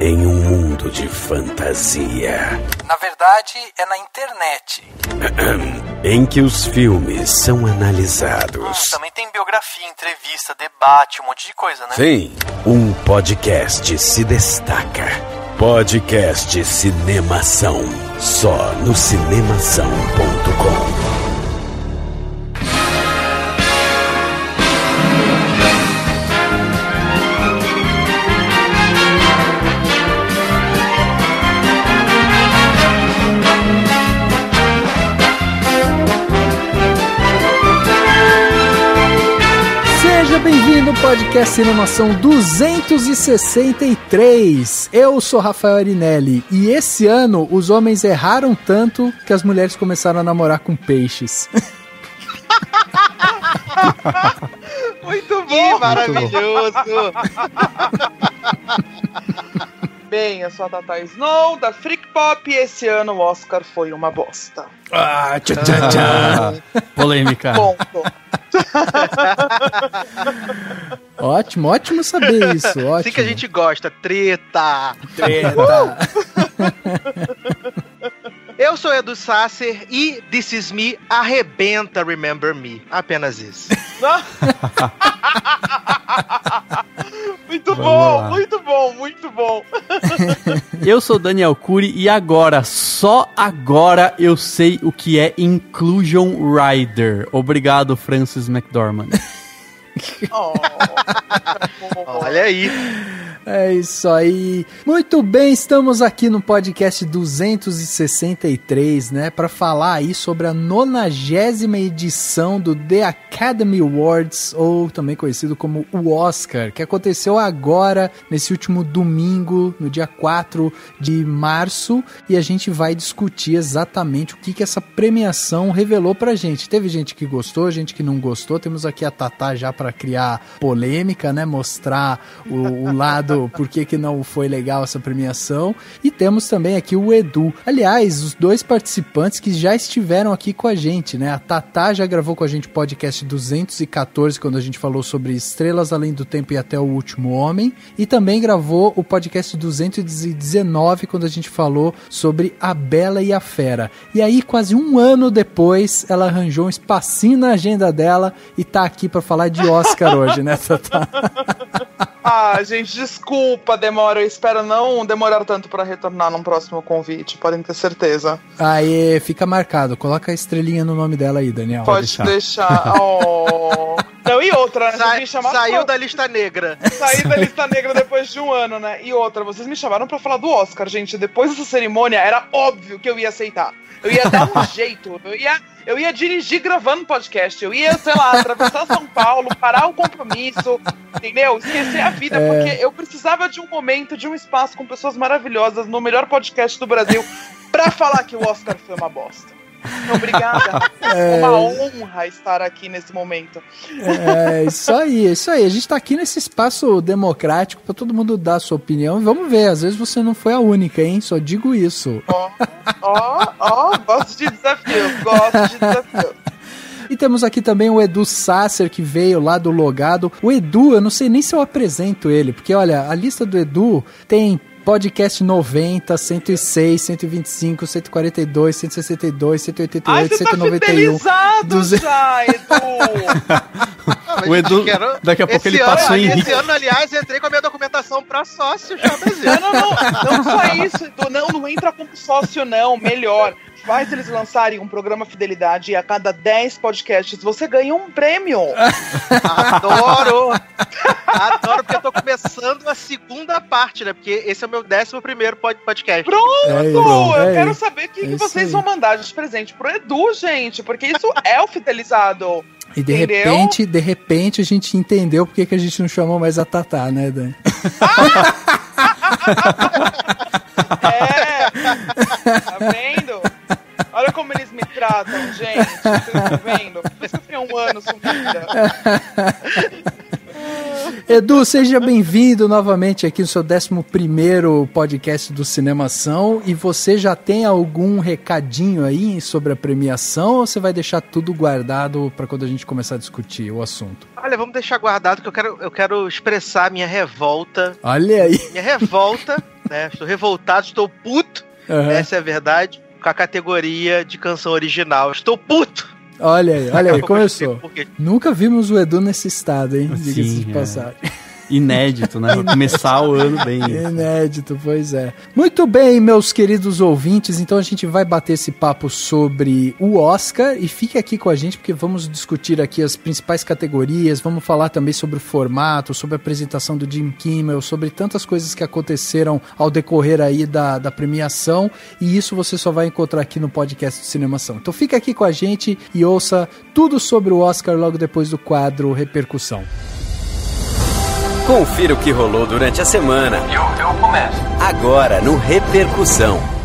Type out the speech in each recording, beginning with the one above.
em um mundo de fantasia. Na verdade, é na internet. em que os filmes são Hum, analisados. também tem biografia, entrevista, debate, um monte de coisa, né? Sim, um podcast se destaca. Podcast Cinemação. Só no cinemação.com. podcast Cinemação 263. Eu sou Rafael Arinelli e esse ano os homens erraram tanto que as mulheres começaram a namorar com peixes. Muito bom! Que maravilhoso! Bem, eu sou a Tata Snow, da Freak Pop, e esse ano o Oscar foi uma bosta. Ah, tchá, tchá, tchá. Polêmica. Ponto. Ótimo, ótimo saber isso. Ótimo. Assim que a gente gosta, treta! Treta. Eu sou Edu Sasser e This Is Me arrebenta Remember Me. Apenas isso. muito Vamos bom, lá. muito bom, muito bom. Eu sou Daniel Cury e agora, só agora eu sei o que é Inclusion Rider. Obrigado, Francis McDormand. Oh, Olha aí. É isso aí. Muito bem, estamos aqui no podcast 263, né, para falar aí sobre a nonagésima edição do The Academy Awards, ou também conhecido como o Oscar, que aconteceu agora, nesse último domingo, no dia 4 de março, e a gente vai discutir exatamente o que, que essa premiação revelou pra gente. Teve gente que gostou, gente que não gostou, temos aqui a Tatá já para criar polêmica, né, mostrar o, o lado por que, que não foi legal essa premiação. E temos também aqui o Edu. Aliás, os dois participantes que já estiveram aqui com a gente, né? A Tatá já gravou com a gente o podcast 214, quando a gente falou sobre Estrelas Além do Tempo e Até o Último Homem. E também gravou o podcast 219, quando a gente falou sobre A Bela e a Fera. E aí, quase um ano depois, ela arranjou um espacinho na agenda dela e tá aqui para falar de Oscar hoje, né, Tatá? Ah, gente, desculpa, demora. Eu espero não demorar tanto pra retornar num próximo convite, podem ter certeza. Aí, fica marcado. Coloca a estrelinha no nome dela aí, Daniel. Pode deixar. Oh. Não, e outra, né? Vocês Sa- me chamaram saiu pra- da lista negra. Saí da lista negra depois de um ano, né? E outra, vocês me chamaram pra falar do Oscar, gente. Depois dessa cerimônia, era óbvio que eu ia aceitar. Eu ia dar um jeito. Eu ia, eu ia dirigir gravando podcast. Eu ia, sei lá, atravessar São Paulo, parar o compromisso, entendeu? Esquecer a vida, É. porque eu precisava de um momento, de um espaço com pessoas maravilhosas no melhor podcast do Brasil pra falar que o Oscar foi uma bosta. Obrigada. É uma honra estar aqui nesse momento. É isso aí, é isso aí. A gente tá aqui nesse espaço democrático pra todo mundo dar a sua opinião. Vamos ver, às vezes você não foi a única, hein? Só digo isso. Ó, ó, ó, gosto de desafios, gosto de desafios. E temos aqui também o Edu Sasser, que veio lá do Logado. O Edu, eu não sei nem se eu apresento ele, porque olha, a lista do Edu tem podcast 90, 106, 125, 142, 162, 188, Ai, você tá 191. fidelizado 200. já, Edu. Mas O Edu, quero- daqui a pouco Esse ele ano, passou em Esse ano, aliás, entrei com a minha documentação pra sócio já, mas Não, não, não, não só isso, Edu. Não, não entra como sócio, não. Melhor. Faz eles lançarem um programa Fidelidade e a cada 10 podcasts você ganha um prêmio. Adoro! Adoro, porque eu tô começando a segunda parte, né? Porque esse é o meu décimo primeiro pod- podcast. Pronto! É isso, eu é quero isso. saber o que, É que vocês aí. vão mandar de presente pro Edu, gente, porque isso é o Fidelizado. E de Entendeu? repente, de repente a gente entendeu por que que a gente não chamou mais a Tatá, né, Dani? É! Tá vendo? Tratam, gente. Vocês estão vendo? Por isso eu fiquei um ano sumida. Edu, seja bem-vindo novamente aqui no seu 11 podcast do Cinemação. E você já tem algum recadinho aí sobre a premiação ou você vai deixar tudo guardado para quando a gente começar a discutir o assunto? Olha, vamos deixar guardado que eu quero, eu quero expressar minha revolta. Olha aí. Minha revolta né? Estou revoltado, estou puto. Aham. Essa é a verdade. Com a categoria de canção original. Estou puto. Olha aí, olha aí, começou. Porque Nunca vimos o Edu nesse estado, hein? Diga-se de é. Inédito, né? Começar o ano bem. Inédito, pois é. Muito bem, meus queridos ouvintes, então a gente vai bater esse papo sobre o Oscar e fique aqui com a gente porque vamos discutir aqui as principais categorias, vamos falar também sobre o formato, sobre a apresentação do Jim Kimmel, sobre tantas coisas que aconteceram ao decorrer aí da, da premiação e isso você só vai encontrar aqui no podcast de Cinemação. Então fica aqui com a gente e ouça tudo sobre o Oscar logo depois do quadro Repercussão. Confira o que rolou durante a semana. Eu, eu começo. Agora no Repercussão.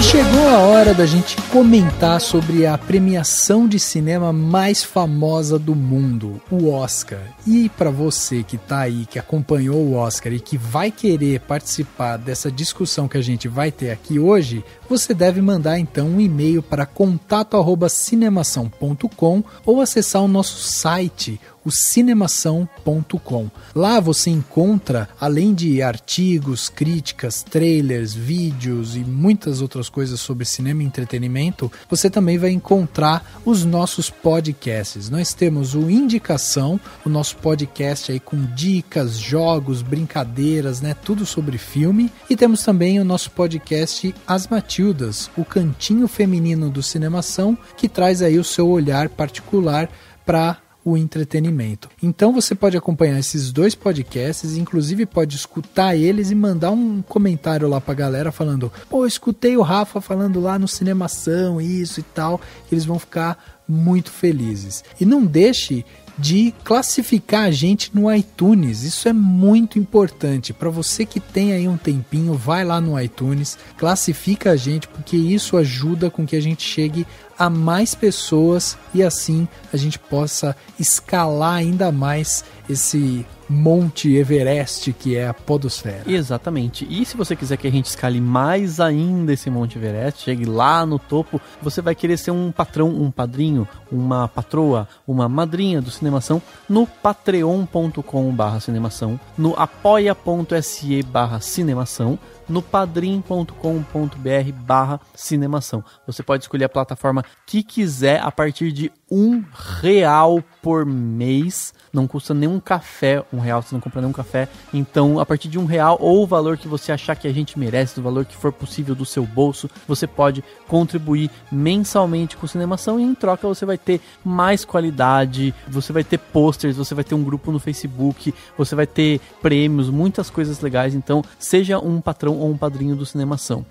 E chegou a hora da gente comentar sobre a premiação de cinema mais famosa do mundo, o Oscar. E para você que tá aí, que acompanhou o Oscar e que vai querer participar dessa discussão que a gente vai ter aqui hoje, você deve mandar então um e-mail para contato@cinemação.com ou acessar o nosso site o cinemação.com. Lá você encontra, além de artigos, críticas, trailers, vídeos e muitas outras coisas sobre cinema e entretenimento, você também vai encontrar os nossos podcasts. Nós temos o Indicação, o nosso podcast aí com dicas, jogos, brincadeiras, né, tudo sobre filme, e temos também o nosso podcast As Matildas, o cantinho feminino do Cinemação, que traz aí o seu olhar particular para o entretenimento. Então você pode acompanhar esses dois podcasts, inclusive pode escutar eles e mandar um comentário lá pra galera falando: "Pô, escutei o Rafa falando lá no Cinemação isso e tal". Eles vão ficar muito felizes. E não deixe de classificar a gente no iTunes. Isso é muito importante. Para você que tem aí um tempinho, vai lá no iTunes, classifica a gente, porque isso ajuda com que a gente chegue a mais pessoas e assim a gente possa escalar ainda mais esse Monte Everest que é a Podosfera. Exatamente. E se você quiser que a gente escale mais ainda esse Monte Everest, chegue lá no topo, você vai querer ser um patrão, um padrinho, uma patroa, uma madrinha do Cinemação no patreon.com barra cinemação, no apoia.se barra cinemação, no padrim.com.br barra cinemação. Você pode escolher a plataforma que quiser a partir de um real por mês. Não custa nenhum café, um real, você não compra nenhum café. Então, a partir de um real ou o valor que você achar que a gente merece, do valor que for possível do seu bolso, você pode contribuir mensalmente com Cinemação e em troca você vai ter mais qualidade, você vai ter posters, você vai ter um grupo no Facebook, você vai ter prêmios, muitas coisas legais. Então, seja um patrão ou um padrinho do Cinemação.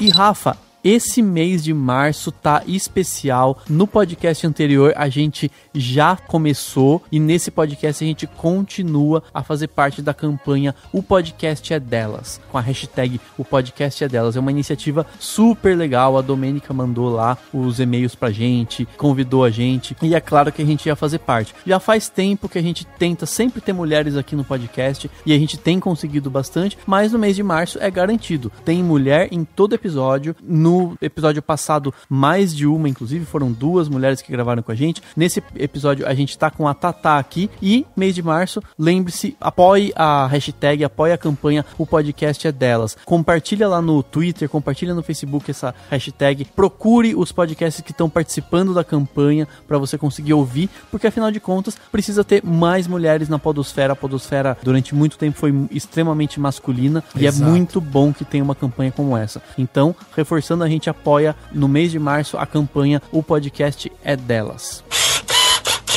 E Rafa, esse mês de março tá especial. No podcast anterior a gente já começou e nesse podcast a gente continua a fazer parte da campanha O Podcast é Delas, com a hashtag O Podcast é Delas. É uma iniciativa super legal. A Domênica mandou lá os e-mails pra gente, convidou a gente e é claro que a gente ia fazer parte. Já faz tempo que a gente tenta sempre ter mulheres aqui no podcast e a gente tem conseguido bastante, mas no mês de março é garantido. Tem mulher em todo episódio. No episódio passado, mais de uma, inclusive, foram duas mulheres que gravaram com a gente. Nesse episódio, a gente tá com a Tatá aqui. E mês de março, lembre-se, apoie a hashtag, apoie a campanha, o podcast é delas. Compartilha lá no Twitter, compartilha no Facebook essa hashtag. Procure os podcasts que estão participando da campanha para você conseguir ouvir, porque afinal de contas, precisa ter mais mulheres na podosfera. A podosfera, durante muito tempo, foi extremamente masculina e é Exato. muito bom que tenha uma campanha como essa. Então, reforçando, a gente apoia no mês de março a campanha O Podcast é Delas.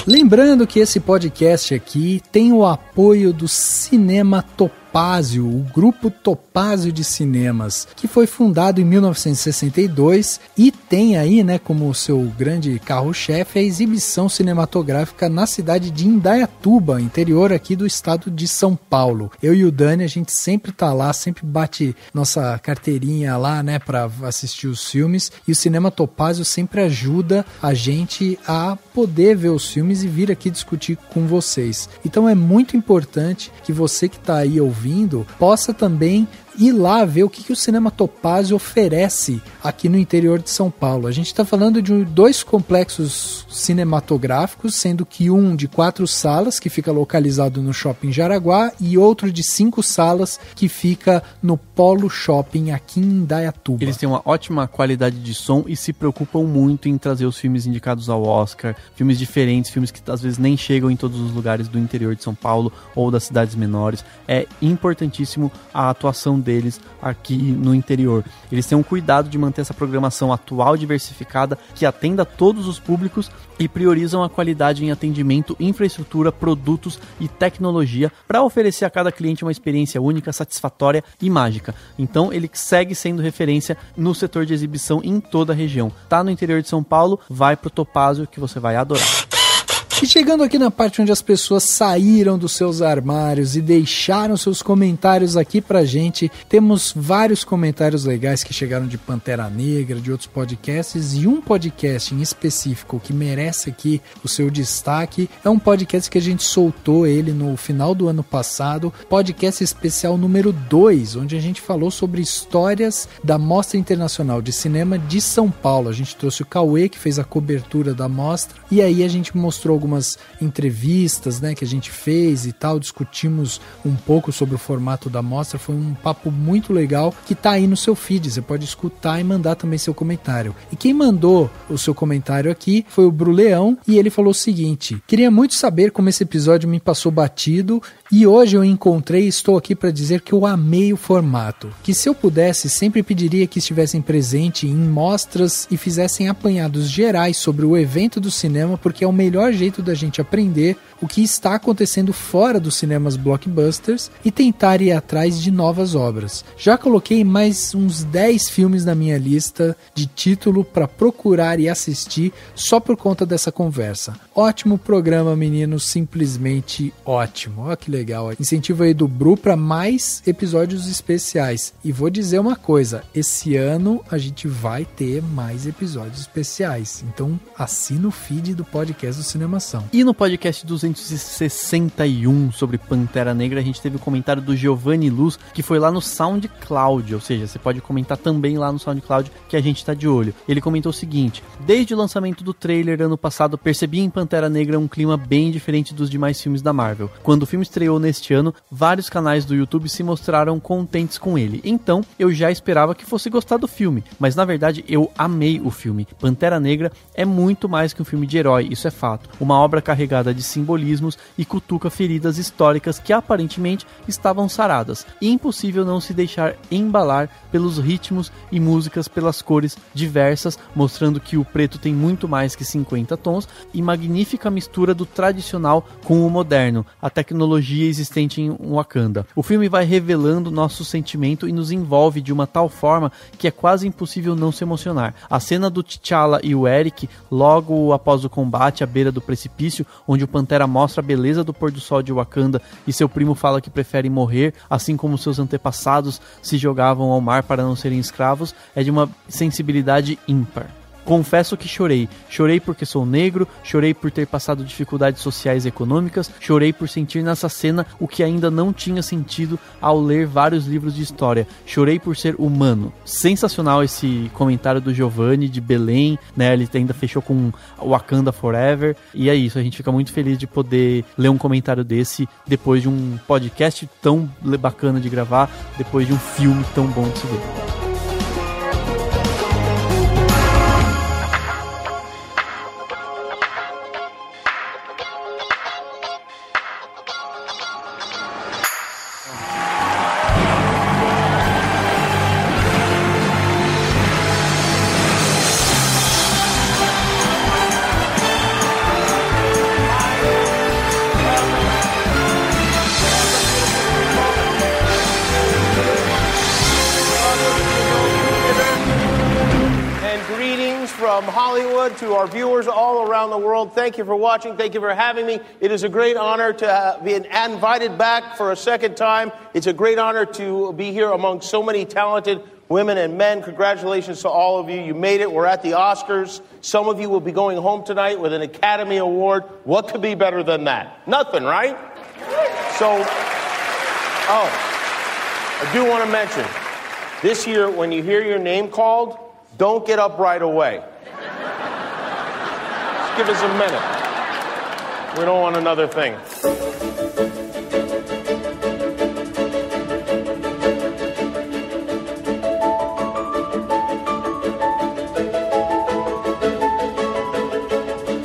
Lembrando que esse podcast aqui tem o apoio do Cinema Topázio, o grupo Topázio de Cinemas, que foi fundado em 1962 e tem aí, né, como seu grande carro-chefe a exibição cinematográfica na cidade de Indaiatuba, interior aqui do estado de São Paulo. Eu e o Dani, a gente sempre tá lá, sempre bate nossa carteirinha lá, né, para assistir os filmes e o Cinema Topázio sempre ajuda a gente a poder ver os filmes e vir aqui discutir com vocês. Então é muito importante que você que está aí ouvindo possa também ir lá ver o que, que o Cinema Topázio oferece aqui no interior de São Paulo. A gente está falando de dois complexos cinematográficos, sendo que um de quatro salas, que fica localizado no Shopping Jaraguá, e outro de cinco salas, que fica no Polo Shopping, aqui em Indaiatuba. Eles têm uma ótima qualidade de som e se preocupam muito em trazer os filmes indicados ao Oscar, filmes diferentes, filmes que às vezes nem chegam em todos os lugares do interior de São Paulo ou das cidades menores. É importantíssimo a atuação deles aqui no interior. Eles têm um cuidado de manter essa programação atual, diversificada, que atenda todos os públicos e priorizam a qualidade em atendimento, infraestrutura, produtos e tecnologia para oferecer a cada cliente uma experiência única, satisfatória e mágica. Então ele segue sendo referência no setor de exibição em toda a região. Tá no interior de São Paulo, vai pro Topázio que você vai adorar. E chegando aqui na parte onde as pessoas saíram dos seus armários e deixaram seus comentários aqui pra gente, temos vários comentários legais que chegaram de Pantera Negra, de outros podcasts, e um podcast em específico que merece aqui o seu destaque é um podcast que a gente soltou ele no final do ano passado, podcast especial número 2, onde a gente falou sobre histórias da Mostra Internacional de Cinema de São Paulo. A gente trouxe o Cauê, que fez a cobertura da mostra, e aí a gente mostrou algumas entrevistas né, que a gente fez e tal, discutimos um pouco sobre o formato da mostra. Foi um papo muito legal que tá aí no seu feed. Você pode escutar e mandar também seu comentário. E quem mandou o seu comentário aqui foi o Bruleão e ele falou o seguinte: Queria muito saber como esse episódio me passou batido e hoje eu encontrei e estou aqui para dizer que eu amei o formato. Que se eu pudesse, sempre pediria que estivessem presente em mostras e fizessem apanhados gerais sobre o evento do cinema, porque é o melhor jeito da gente aprender o que está acontecendo fora dos cinemas blockbusters e tentar ir atrás de novas obras. Já coloquei mais uns 10 filmes na minha lista de título para procurar e assistir só por conta dessa conversa. Ótimo programa, meninos, simplesmente ótimo. Olha que legal. Incentivo aí do Bru para mais episódios especiais. E vou dizer uma coisa, esse ano a gente vai ter mais episódios especiais. Então assina o feed do podcast do Cinemação. E no podcast 261 sobre Pantera Negra, a gente teve o comentário do Giovanni Luz, que foi lá no SoundCloud, ou seja, você pode comentar também lá no SoundCloud que a gente está de olho. Ele comentou o seguinte: Desde o lançamento do trailer ano passado, percebi em Pantera Negra um clima bem diferente dos demais filmes da Marvel. Quando o filme estreou neste ano, vários canais do YouTube se mostraram contentes com ele. Então, eu já esperava que fosse gostar do filme, mas na verdade eu amei o filme. Pantera Negra é muito mais que um filme de herói, isso é fato. Uma obra carregada de simbolismos e cutuca feridas históricas que aparentemente estavam saradas. E impossível não se deixar embalar pelos ritmos e músicas, pelas cores diversas, mostrando que o preto tem muito mais que 50 tons e magnífica mistura do tradicional com o moderno, a tecnologia existente em Wakanda. O filme vai revelando nosso sentimento e nos envolve de uma tal forma que é quase impossível não se emocionar. A cena do T'Challa e o Eric, logo após o combate à beira do precipício, onde o Pantera mostra a beleza do pôr do sol de Wakanda e seu primo fala que prefere morrer, assim como seus antepassados se jogavam ao mar para não serem escravos, é de uma sensibilidade ímpar. Confesso que chorei. Chorei porque sou negro, chorei por ter passado dificuldades sociais e econômicas, chorei por sentir nessa cena o que ainda não tinha sentido ao ler vários livros de história. Chorei por ser humano. Sensacional esse comentário do Giovanni de Belém, né? Ele ainda fechou com Wakanda Forever. E é isso, a gente fica muito feliz de poder ler um comentário desse depois de um podcast tão bacana de gravar, depois de um filme tão bom de se ver. To our viewers all around the world. Thank you for watching. Thank you for having me. It is a great honor to uh, be invited back for a second time. It's a great honor to be here among so many talented women and men. Congratulations to all of you. You made it. We're at the Oscars. Some of you will be going home tonight with an Academy Award. What could be better than that? Nothing, right? So, oh, I do want to mention this year when you hear your name called, Don't get up right away. Just give us a minute. We don't want another thing.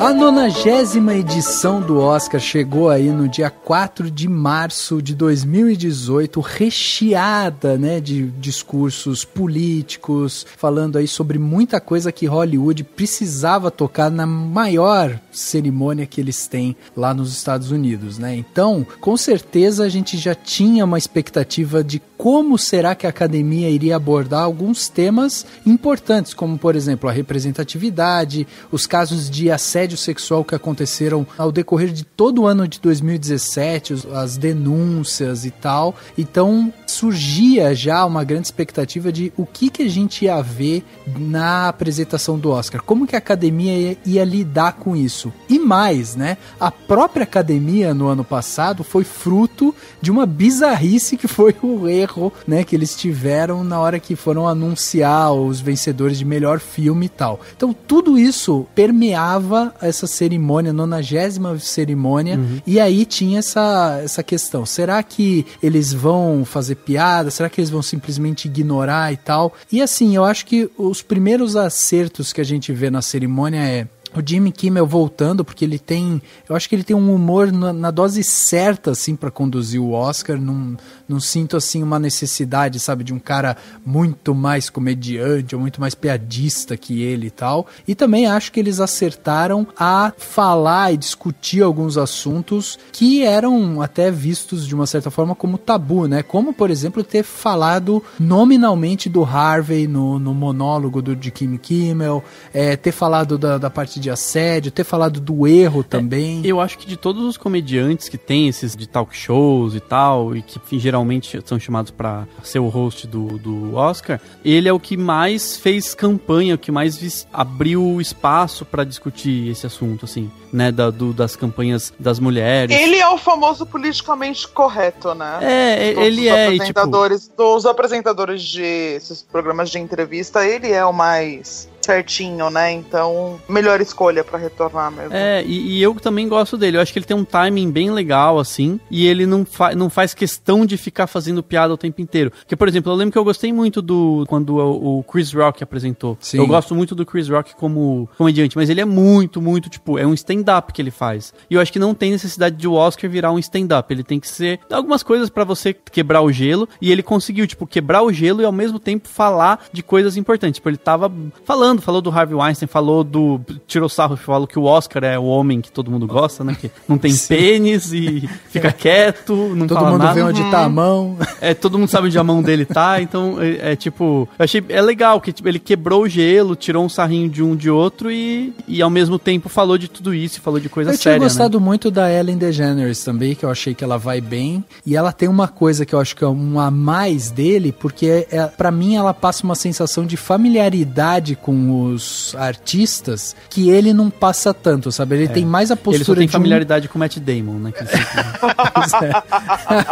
A nonagésima edição do Oscar chegou aí no dia 4 de março de 2018, recheada, né, de discursos políticos, falando aí sobre muita coisa que Hollywood precisava tocar na maior cerimônia que eles têm lá nos Estados Unidos, né? Então, com certeza a gente já tinha uma expectativa de como será que a academia iria abordar alguns temas importantes, como por exemplo a representatividade, os casos de assédio sexual que aconteceram ao decorrer de todo o ano de 2017, os- as denúncias e tal. Então surgia já uma grande expectativa de o que, que a gente ia ver na apresentação do Oscar, como que a academia ia, ia lidar com isso. E mais, né? A própria academia no ano passado foi fruto de uma bizarrice que foi o erro, né, que eles tiveram na hora que foram anunciar os vencedores de melhor filme e tal. Então tudo isso permeava essa cerimônia, nonagésima cerimônia, e aí tinha essa, essa questão. Será que eles vão fazer piada? Será que eles vão simplesmente ignorar e tal? E assim, eu acho que os primeiros acertos que a gente vê na cerimônia é o Jimmy Kimmel voltando, porque ele tem. Eu acho que ele tem um humor na, na dose certa, assim, para conduzir o Oscar. Não, não sinto, assim, uma necessidade, sabe, de um cara muito mais comediante ou muito mais piadista que ele e tal. E também acho que eles acertaram a falar e discutir alguns assuntos que eram até vistos de uma certa forma como tabu, né? Como, por exemplo, ter falado nominalmente do Harvey no, no monólogo do, de Jimmy Kimmel, é, ter falado da, da parte de assédio, ter falado do erro também. Eu acho que de todos os comediantes que tem esses de talk shows e tal, e que geralmente são chamados pra ser o host do, do Oscar, ele é o que mais fez campanha, o que mais abriu espaço pra discutir esse assunto, assim, né, da, do- das campanhas das mulheres. Ele é o famoso politicamente correto, né? É, Todos ele os é, e, tipo, apresentadores, dos apresentadores de esses programas de entrevista, ele é o mais certinho, né? Então, melhor escolha pra retornar mesmo. É, e, e eu também gosto dele. Eu acho que ele tem um timing bem legal, assim. E ele não, fa não faz questão de ficar fazendo piada o tempo inteiro. Porque, por exemplo, eu lembro que eu gostei muito do. Quando o, o Chris Rock apresentou. Sim. Eu gosto muito do Chris Rock como comediante. Mas ele é muito, muito, tipo, é um stand-up que ele faz. E eu acho que não tem necessidade de o Oscar virar um stand-up. Ele tem que ser algumas coisas pra você quebrar o gelo. E ele conseguiu, tipo, quebrar o gelo e ao mesmo tempo falar de coisas importantes. Tipo, ele tava falando, falou do Harvey Weinstein, falou do. Tirou sarro, falou que o Oscar é o homem que todo mundo gosta, né? Que não tem pênis e fica quieto, não Todo fala mundo nada. vê onde tá a mão. É, todo mundo sabe onde a mão dele tá, então é, é, tipo, eu achei é legal que tipo, ele quebrou o gelo, tirou um sarrinho de um de outro e, e ao mesmo tempo falou de tudo isso, e falou de coisa Eu tinha séria, né? gostado muito da Ellen DeGeneres também, que eu achei que ela vai bem. E ela tem uma coisa que eu acho que é um a mais dele, porque é, para mim ela passa uma sensação de familiaridade com os artistas que ele não passa tanto, sabe? Ele tem mais a É. Ele só postura tem de um- familiaridade com o Matt Damon, né? que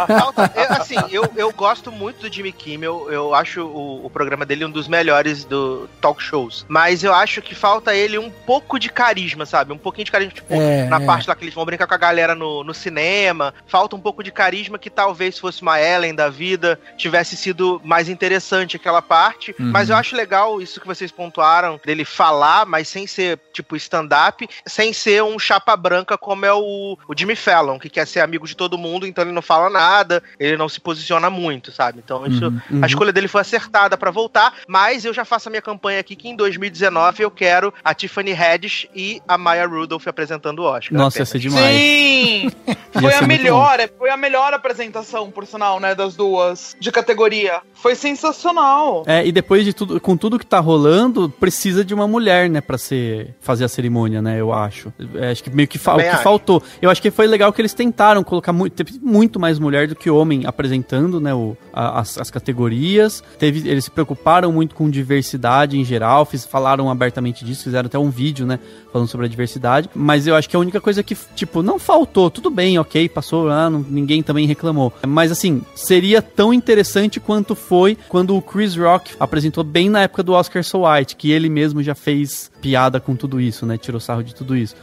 Falta- eu, assim, eu, eu gosto muito do Jimmy Kimmel. Eu acho o, o programa dele um dos melhores do talk shows. Mas eu acho que falta ele um pouco de carisma, sabe? Um pouquinho de carisma, tipo, É, na é. parte lá que eles vão brincar com a galera no, no cinema. Falta um pouco de carisma que talvez se fosse uma Ellen da vida tivesse sido mais interessante aquela parte. Uhum. Mas eu acho legal isso que vocês pontuaram, dele falar, mas sem ser, tipo, stand-up, sem ser um chapa branca como é o, o Jimmy Fallon, que quer ser amigo de todo mundo, então ele não fala nada, ele não se posiciona muito, sabe? Então isso, uhum. a escolha dele foi acertada pra voltar, mas eu já faço a minha campanha aqui que em 2019 eu quero a Tiffany Haddish e a Maya Rudolph apresentando o Oscar. Nossa, ia ser demais. Sim! Foi a melhor, é, foi a melhor apresentação, por sinal, né, das duas, de categoria. Foi sensacional. É, e depois de tudo, com tudo que tá rolando, precisa de uma mulher, né, pra ser, fazer a cerimônia, né, eu acho. É, acho que meio que, fa Também o que acho. faltou. Eu acho que foi legal que eles tentaram colocar muito, teve muito mais mulher do que homem apresentando, né, o, a- as, as categorias. Teve, eles se preocuparam muito com diversidade em geral, fiz, falaram abertamente disso, fizeram até um vídeo, né, falando sobre a diversidade. Mas eu acho que a única coisa que, tipo, não faltou, tudo bem, ok, passou lá, não- ninguém também reclamou. Mas assim, seria tão interessante quanto foi quando o Chris Rock apresentou bem na época do Oscar So White, que ele mesmo já fez piada com tudo isso, né? Tirou sarro de tudo isso.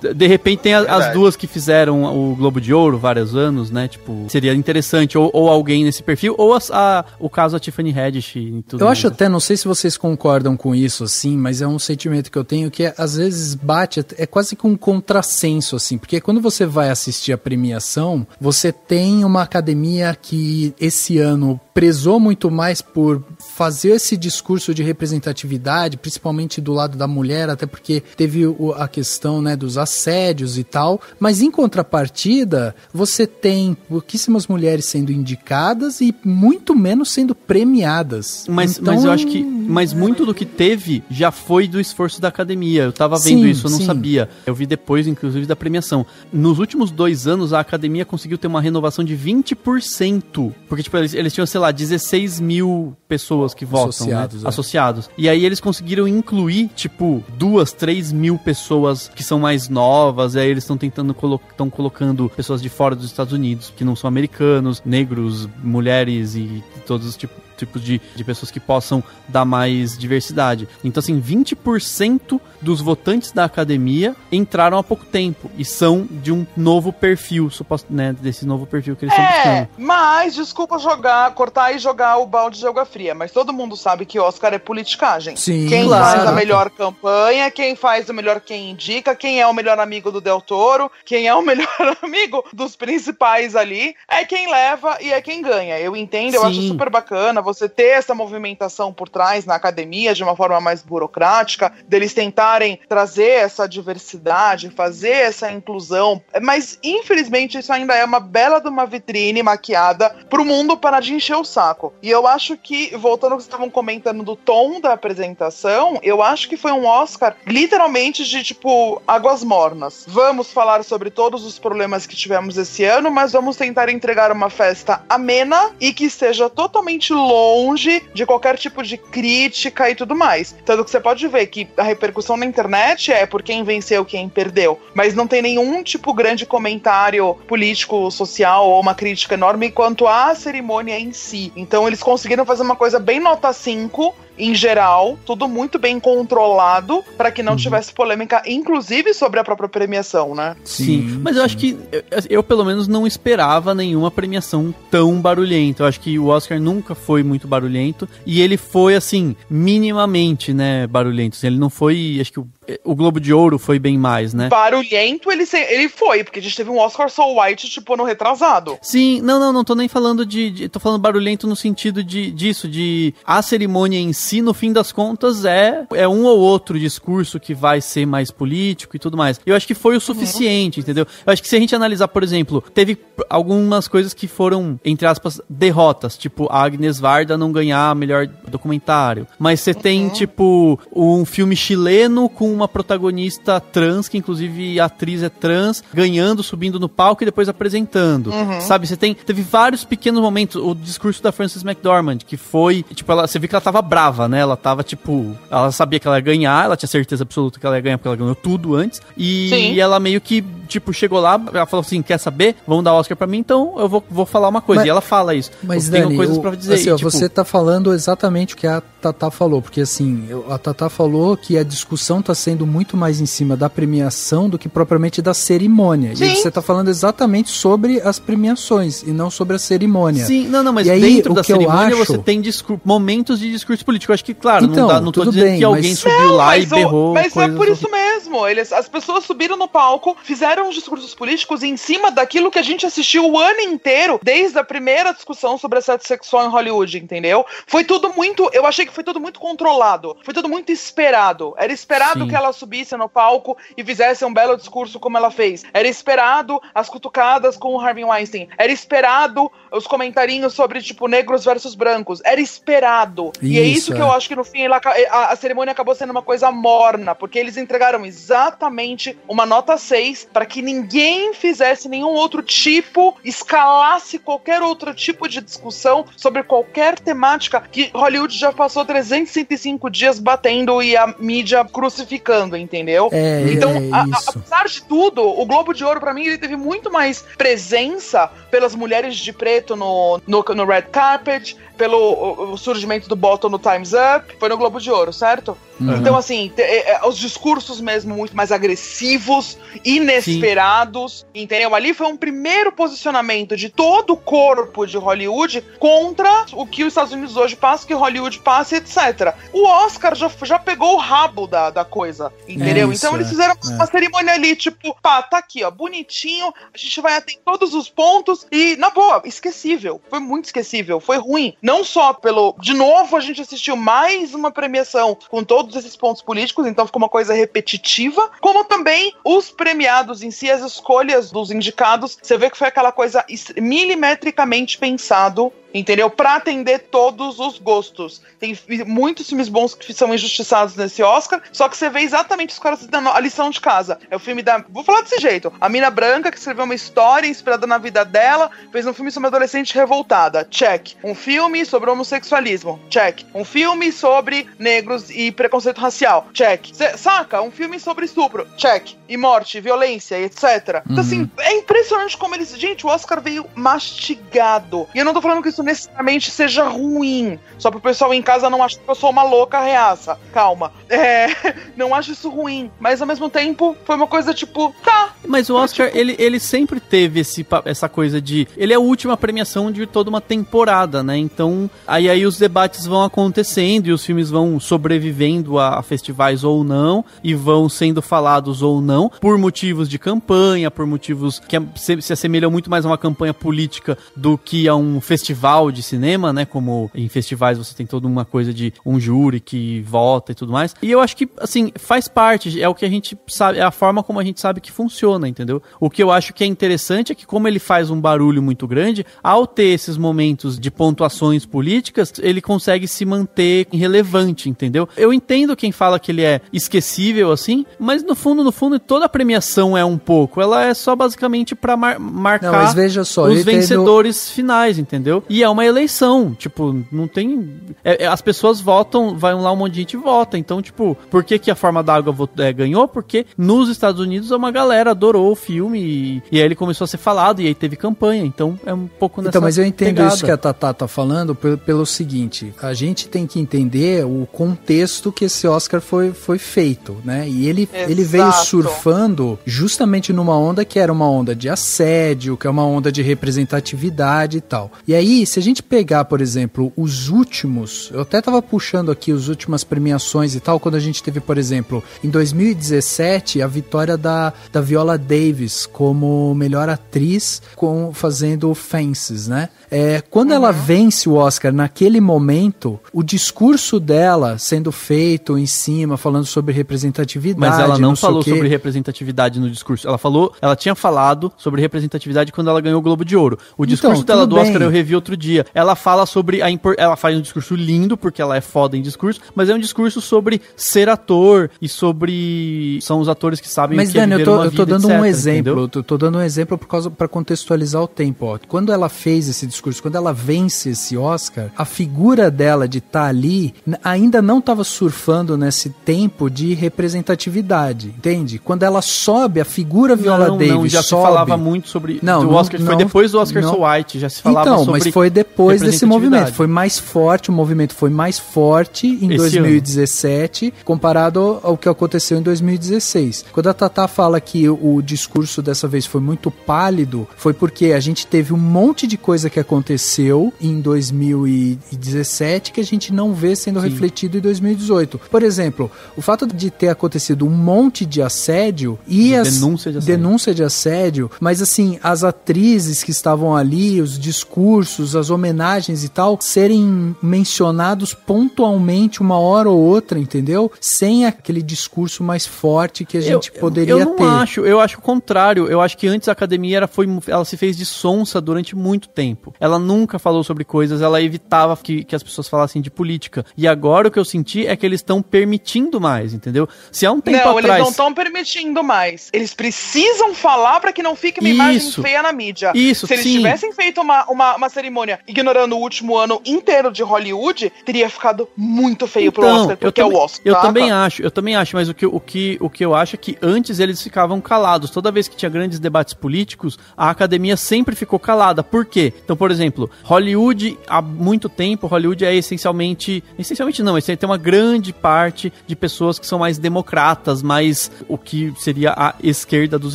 De- De repente tem a- as duas que fizeram o Globo de Ouro vários anos, né? Tipo, seria interessante. Ou, ou alguém nesse perfil, ou as- a- o caso da Tiffany Haddish e tudo Eu mais. acho até, não sei se vocês concordam com isso, assim, mas é um sentimento que eu tenho que é, às vezes bate, é quase que um contrassenso, assim, porque quando você vai assistir a premiação, você tem uma academia que esse ano prezou muito mais por fazer esse discurso de representatividade, principalmente do lado da mulher, até porque teve o- a questão né, dos assédios e tal, mas em contrapartida, você tem pouquíssimas mulheres sendo indicadas e muito menos sendo premiadas. Mas, Então, mas eu acho que. Mas muito do que teve já foi do esforço da academia. Eu tava vendo Sim, isso, eu não sim. sabia. Eu vi depois, inclusive, da premiação. Nos últimos dois anos, a academia conseguiu ter uma renovação de 20%. Porque, tipo, eles, eles tinham, sei lá, 16 mil pessoas que votam, Associados, né? é. Associados. E aí eles conseguiram incluir, tipo, duas, três mil pessoas que são mais novas. E aí eles estão tentando, colo estão colocando pessoas de fora dos Estados Unidos, que não são americanos, negros, mulheres e todos os tipos tipos de, de pessoas que possam dar mais diversidade. Então, assim, 20% dos votantes da academia entraram há pouco tempo e são de um novo perfil, suposto, né, desse novo perfil que eles estão É, buscando. mas desculpa jogar, cortar e jogar o balde de água fria, mas todo mundo sabe que Oscar é politicagem. Sim, quem claro. faz a melhor campanha, quem faz o melhor quem indica, quem é o melhor amigo do Del Toro, quem é o melhor amigo dos principais ali, é quem leva e é quem ganha. Eu entendo, eu Sim. acho super bacana você ter essa movimentação por trás na academia de uma forma mais burocrática, deles tentarem trazer essa diversidade, fazer essa inclusão, mas infelizmente isso ainda é uma bela de uma vitrine maquiada pro mundo parar de encher o saco. E eu acho que, voltando ao que vocês estavam comentando do tom da apresentação, eu acho que foi um Oscar literalmente de tipo águas mornas. Vamos falar sobre todos os problemas que tivemos esse ano, mas vamos tentar entregar uma festa amena e que esteja totalmente longe de qualquer tipo de crítica e tudo mais. Tanto que você pode ver que a repercussão na internet é por quem venceu, quem perdeu, mas não tem nenhum tipo grande comentário político, social ou uma crítica enorme quanto à cerimônia em si. Então eles conseguiram fazer uma coisa bem nota 5 em geral, tudo muito bem controlado para que não tivesse polêmica, inclusive sobre a própria premiação, né? Sim, mas eu acho que eu, eu, pelo menos não esperava nenhuma premiação tão barulhenta. Eu acho que o Oscar nunca foi muito barulhento e ele foi assim minimamente, né, barulhento. Ele não foi, acho que o, o Globo de Ouro foi bem mais, né? Barulhento ele, se- ele foi, porque a gente teve um Oscar So White, tipo, no retrasado. Sim, não, não, não tô nem falando de, de- tô falando barulhento no sentido de disso, de a cerimônia em si, no fim das contas, é é um ou outro discurso que vai ser mais político e tudo mais. Eu acho que foi o suficiente, entendeu? Eu acho que se a gente analisar, por exemplo, teve algumas coisas que foram entre aspas derrotas, tipo a Agnes Varda não ganhar melhor documentário, mas você tem tipo um filme chileno com uma protagonista trans, que inclusive a atriz é trans, ganhando, subindo no palco e depois apresentando. Sabe, você tem teve vários pequenos momentos, o discurso da Frances McDormand, que foi, tipo, ela, você viu que ela tava brava, né? Ela tava tipo, ela sabia que ela ia ganhar, ela tinha certeza absoluta que ela ia ganhar porque ela ganhou tudo antes. E, Sim. e ela meio que, tipo, chegou lá, ela falou assim: "Quer saber? Vamos dar Oscar pra mim, então eu vou, vou falar uma coisa". Mas- e ela fala isso. Mas, eu tenho Dani, coisas pra dizer assim, e, ó, tipo, você tá falando exatamente o que a Tatá falou, porque assim, a Tatá falou que a discussão tá sendo muito mais em cima da premiação do que propriamente da cerimônia. Sim. E você tá falando exatamente sobre as premiações e não sobre a cerimônia. Sim, não, não, mas E aí, dentro o da que eu cerimônia acho- você tem momentos de discurso político. Eu acho que, claro, Então, não, dá, não tô dizendo bem, que alguém mas- subiu lá e berrou. mas é por isso horríveis. mesmo. mesmo. Eles, as pessoas subiram no palco, fizeram os discursos políticos em cima daquilo que a gente assistiu o ano inteiro, desde a primeira discussão sobre assédio sexual em Hollywood, entendeu? Foi tudo muito. Eu achei que foi tudo muito controlado. Foi tudo muito esperado. Era esperado Sim. que ela subisse no palco e fizesse um belo discurso como ela fez. Era esperado as cutucadas com o Harvey Weinstein. Era esperado os comentarinhos sobre, tipo, negros versus brancos. Era esperado. e é Isso, isso que é. eu acho que no fim ela a, a cerimônia acabou sendo uma coisa morna, porque eles entregaram exatamente uma nota 6 para que ninguém fizesse nenhum outro tipo, escalasse qualquer outro tipo de discussão sobre qualquer temática que Hollywood já passou 365 dias batendo e a mídia crucificando, entendeu? É, Então, é a- a- isso. apesar de tudo, o Globo de Ouro, pra mim, ele teve muito mais presença pelas mulheres de preto no, no, no red carpet, pelo o- o surgimento do Bottom no Time's Up, foi no Globo de Ouro, certo? Uhum. Então, assim, te- é, é, os discursos mesmo muito mais agressivos, inesperados, entendeu? Ali foi um primeiro posicionamento de todo o corpo de Hollywood contra o que os Estados Unidos hoje passa, o que Hollywood passa, etc. O Oscar já, já pegou o rabo da, da coisa, entendeu? É isso, então eles é, fizeram é. uma cerimônia ali, tipo, pá, tá aqui, ó, bonitinho, a gente vai atender todos os pontos e, na boa, esquecível. Foi muito esquecível, foi ruim. Não só pelo. De novo, a gente assistiu mais uma premiação com todos esses pontos políticos, então ficou uma coisa repetitiva, como também os premiados em si, as escolhas dos indicados, você vê que foi aquela coisa is- milimetricamente pensado. Entendeu? Pra atender todos os gostos. Tem muitos filmes bons que são injustiçados nesse Oscar, só que você vê exatamente os caras dando a lição de casa. É o filme da. Vou falar desse jeito. A Mina Branca, que escreveu uma história inspirada na vida dela, fez um filme sobre uma adolescente revoltada. Check. Um filme sobre homossexualismo. Check. Um filme sobre negros e preconceito racial. Check. Cê- saca? Um filme sobre estupro. Check. E morte, violência, etc. Então, assim, é impressionante como eles. Gente, o Oscar veio mastigado. E eu não tô falando que isso necessariamente seja ruim. Só pro pessoal em casa não achar que eu sou uma louca reaça. Calma. É. Não acho isso ruim. Mas ao mesmo tempo, foi uma coisa tipo, tá. Mas o Oscar, ele, ele sempre teve esse, essa coisa de. Ele é a última premiação de toda uma temporada, né? Então, aí, aí os debates vão acontecendo e os filmes vão sobrevivendo a, a festivais ou não, e vão sendo falados ou não, por motivos de campanha, por motivos que se, se assemelham muito mais a uma campanha política do que a um festival de cinema, né? Como em festivais você tem toda uma coisa de um júri que vota e tudo mais. E eu acho que, assim, faz parte, é o que a gente sabe, é a forma como a gente sabe que funciona, entendeu? O que eu acho que é interessante é que, como ele faz um barulho muito grande, ao ter esses momentos de pontuações políticas, ele consegue se manter relevante, entendeu? Eu entendo quem fala que ele é esquecível, assim, mas no fundo, no fundo, toda a premiação é um pouco. Ela é só basicamente pra mar- marcar Não, veja só, os vencedores finais, entendeu? E é uma eleição, tipo, não tem. é- é- as pessoas votam, vai lá um monte de gente e vota. Então, tipo, por que, que a forma d'água vo- é, ganhou? Porque nos Estados Unidos uma galera adorou o filme e, e aí ele começou a ser falado e aí teve campanha. Então é um pouco nessa Então, mas eu entendo pegada. isso que a Tatá tá falando pelo, pelo seguinte: a gente tem que entender o contexto que esse Oscar foi, foi feito, né? E ele, ele veio Exato. surfando justamente numa onda que era uma onda de assédio, que é uma onda de representatividade e tal. E aí, se a gente pegar, por exemplo, os últimos, eu até tava puxando aqui as últimas premiações e tal, quando a gente teve, por exemplo, em 2017, a vitória da, da Viola Davis como melhor atriz com fazendo Fences, né? É, quando ela vence o Oscar naquele momento, o discurso dela sendo feito em cima, falando sobre representatividade. Mas ela não, sei o falou sobre representatividade no discurso. Ela falou, ela tinha falado sobre representatividade quando ela ganhou o Globo de Ouro. O discurso Então, dela do Oscar bem. eu revi outro dia. Ela fala sobre a impor- ela faz um discurso lindo porque ela é foda em discurso, mas é um discurso sobre ser ator e sobre são os atores que sabem Mas, o que é Dani, eu viver tô, uma eu tô vida, dando um exemplo. entendeu? Eu tô, tô dando um exemplo por causa para contextualizar o tempo. Ó. Quando ela fez esse discurso, quando ela vence esse Oscar, a figura dela de estar ali n- ainda não estava surfando nesse tempo de representatividade, entende? Quando ela sobe, a figura Viola não, Davis não, já sobe. se falava muito sobre Não, do não- Oscar, foi não- depois do Oscar So White, já se falava então, sobre mas foi depois desse movimento. Foi mais forte, o movimento foi mais forte em Esse 2017 comparado ao que aconteceu em 2016. Quando a Tatá fala que o, o discurso dessa vez foi muito pálido foi porque a gente teve um monte de coisa que aconteceu em 2017 que a gente não vê sendo Sim. refletido em 2018. Por exemplo, o fato de ter acontecido um monte de assédio e De as denúncia de assédio. denúncia de assédio, mas assim, as atrizes que estavam ali, os discursos, as homenagens e tal, serem mencionados pontualmente uma hora ou outra, entendeu? Sem aquele discurso mais forte que a gente poderia eu não ter. acho, eu acho o contrário. Eu acho que antes a academia era, foi, ela se fez de sonsa durante muito tempo. Ela nunca falou sobre coisas, ela evitava que, que as pessoas falassem de política. E agora o que eu senti é que eles estão permitindo mais, entendeu? Se há um tempo não, atrás. eles não estão permitindo mais. Eles precisam falar pra que não fique uma imagem Isso. feia na mídia. Isso, Se eles sim. tivessem feito uma, uma, uma cerimônia ignorando o último ano inteiro de Hollywood, teria ficado muito feio pro Oscar, porque é também, o Oscar. eu saca? também acho, eu também acho, mas o que, o, que, o que eu acho é que antes eles ficavam calados. Toda vez que tinha grandes debates políticos, a academia sempre ficou calada. Por quê? Então, por exemplo, Hollywood, há muito tempo, Hollywood é essencialmente. Essencialmente não, tem uma grande parte de pessoas que são mais democratas, mais o que seria a esquerda dos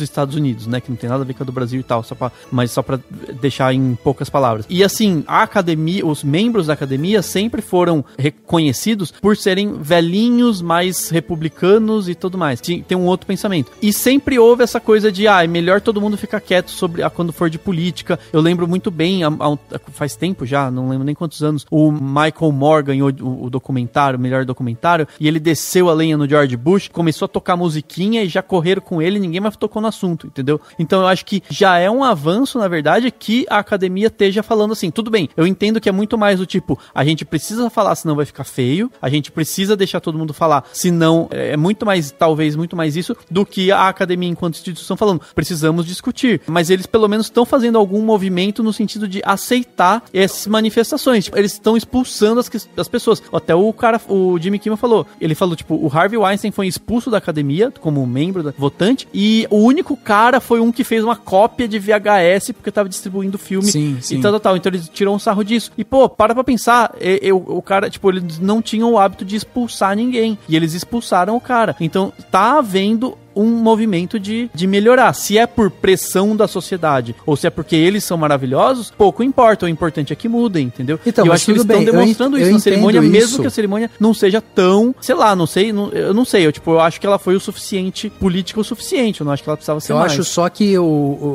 Estados Unidos, né? Que não tem nada a ver com a do Brasil e tal, só pra, mas só pra deixar em poucas palavras. E assim, a academia, os membros da academia sempre foram reconhecidos por serem velhinhos, mais republicanos e tudo mais. Tem, um outro pensamento. E sempre houve essa coisa de, ah, é melhor todo mundo ficar quieto sobre a, quando for de política. Eu lembro muito bem, um- faz tempo já, não lembro nem quantos anos, o Michael Moore ganhou o, o documentário, o melhor documentário, e ele desceu a lenha no George Bush, começou a tocar musiquinha e já correram com ele, ninguém mais tocou no assunto, entendeu? Então eu acho que já é um avanço, na verdade, que a academia esteja falando assim, tudo bem, eu entendo que é muito mais do tipo, a gente precisa falar, senão vai ficar feio, a gente precisa deixar todo mundo falar, senão é muito mais, talvez, muito mais isso do que a academia enquanto instituição falando, precisamos discutir. Mas eles pelo menos estão fazendo algum movimento no sentido de aceitar essas manifestações. Tipo, eles estão expulsando as, as pessoas. Até o cara, o Jimmy Kimmel falou, ele falou, tipo, o Harvey Weinstein foi expulso da academia como membro da votante e o único cara foi um que fez uma cópia de VHS porque tava distribuindo filme Sim, e sim. tal, tal, tal. Então eles tiram um sarro disso. E, pô, para pra pensar, e- eu, o cara, tipo, eles não tinham o hábito de expulsar ninguém. E eles expulsaram o cara. Então tá havendo um movimento de, de melhorar. Se é por pressão da sociedade ou se é porque eles são maravilhosos, pouco importa. O importante é que mudem, entendeu? Então, e eu acho que eles estão eu demonstrando ent- isso eu na cerimônia, entendo mesmo isso. que a cerimônia não seja tão, sei lá, não sei, não- eu não sei. Eu, tipo, eu acho que ela foi o suficiente, política o suficiente. Eu não acho que ela precisava ser Eu mais. acho só que o,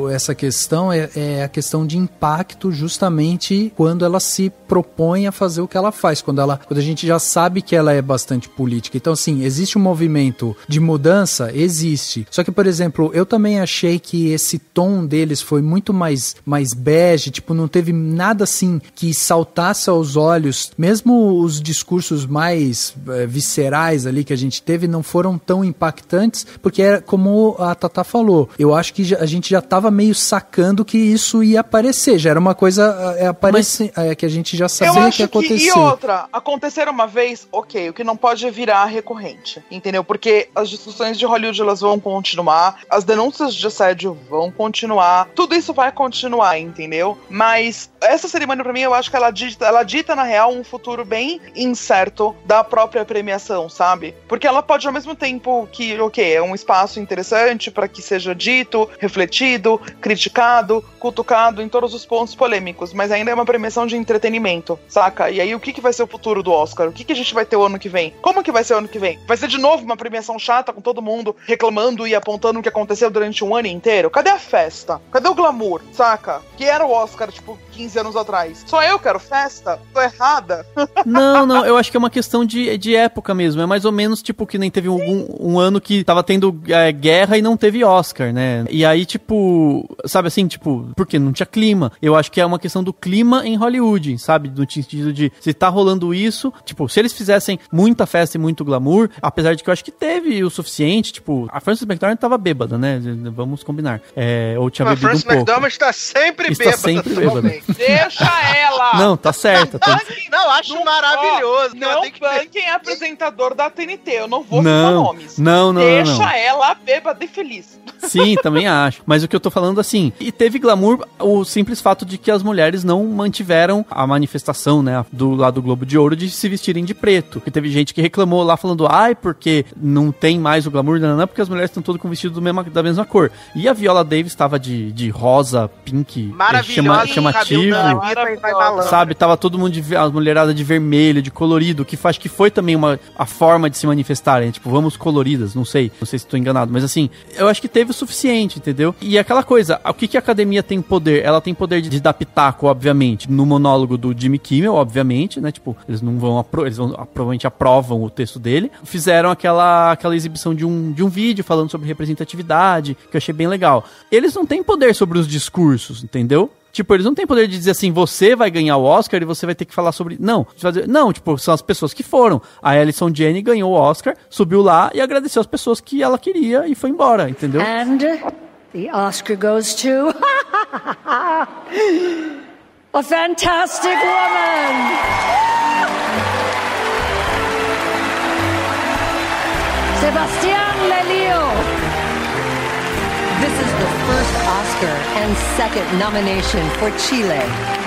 o- essa questão é, é a questão de impacto justamente quando ela se propõe a fazer o que ela faz, quando ela, quando a gente já sabe que ela é bastante política. Então, assim, existe um movimento de mudança, existe. Só que, por exemplo, eu também achei que esse tom deles foi muito mais mais bege, tipo, não teve nada assim que saltasse aos olhos, mesmo os discursos mais eh, viscerais ali que a gente teve não foram tão impactantes, porque é como a Tata falou. Eu acho que a gente já tava meio sacando que isso ia aparecer, já era uma coisa é, aparecer, é, que a gente já sabia que ia que, acontecer. e outra, acontecer uma vez, ok, o que não pode é virar recorrente, entendeu? Porque as discussões de Hollywood elas vão continuar, as denúncias de assédio vão continuar, tudo isso vai continuar, entendeu? Mas essa cerimônia pra mim eu acho que ela dita, ela dita na real um futuro bem incerto da própria premiação, sabe? Porque ela pode ao mesmo tempo que, ok, é um espaço interessante para que seja dito, refletido, criticado, cutucado em todos os pontos polêmicos, mas ainda é uma premiação de entretenimento, saca? E aí o que, que vai ser o futuro do Oscar? O que, que a gente vai ter o ano que vem? Como que vai ser o ano que vem? Vai ser de novo uma premiação chata com todo mundo reclamando e apontando o que aconteceu durante um ano inteiro? Cadê a festa? Cadê o glamour, saca? Que era o Oscar, tipo, 15 anos atrás. Só eu quero festa? Tô errada? Não, não, eu acho que é uma questão de, de época mesmo. É mais ou menos tipo que nem teve algum, um ano que tava tendo é, guerra e não teve Oscar, né? E aí, tipo, sabe assim, tipo, porque não tinha clima. Eu acho que é uma questão do clima em Hollywood, sabe? No sentido de se tá rolando isso, tipo, se eles fizessem muita festa e muito glamour, apesar de que eu acho que teve o suficiente, tipo, a Frances McDormand tava bêbada, né? Vamos combinar. É, ou tinha A bebido um Frances pouco. McDormand está sempre Está bêbada. sempre bêbada. Deixa ela! Não, tá certa. Banquem- Não, acho Não- maravilhoso. ó, Não tem que ter- banquem é apresentador da TNT, eu não vou citar Não, nomes. não, não, não, Deixa não. ela bêbada e feliz. Sim, também acho. Mas o que eu tô falando assim, e teve glamour o simples fato de que as mulheres não mantiveram a manifestação, né, do lado do Globo de Ouro de se vestirem de preto. Que teve gente que reclamou lá falando, ai, porque não tem mais o glamour, não, não, porque as mulheres estão todas com vestido do mesma, da mesma cor. E a Viola Davis estava de, de rosa, pink, eh, Maravilhosa, chama, chamativo. Sabe, tava todo mundo de as mulheradas de vermelho, de colorido, que faz que foi também uma a forma de se manifestarem, tipo, vamos coloridas, não sei, não sei se estou enganado, mas assim, eu acho que teve o suficiente, entendeu? E aquela coisa, o que que a academia tem poder? Ela tem poder de, de dar pitaco, obviamente, no monólogo do Jimmy Kimmel, obviamente, né? Tipo, eles não vão apro eles vão provavelmente aprovam o texto dele. Fizeram aquela aquela exibição de um de um vídeo falando sobre representatividade, que eu achei bem legal. Eles não têm poder sobre os discursos, entendeu? Tipo, eles não têm poder de dizer assim, você vai ganhar o Oscar e você vai ter que falar sobre. Não, não, tipo, são as pessoas que foram. A Alison Jenny ganhou o Oscar, subiu lá e agradeceu as pessoas que ela queria e foi embora, entendeu? And the Oscar goes to a fantastic woman. Sebastián Lelio. This is the first Oscar and second nomination for Chile.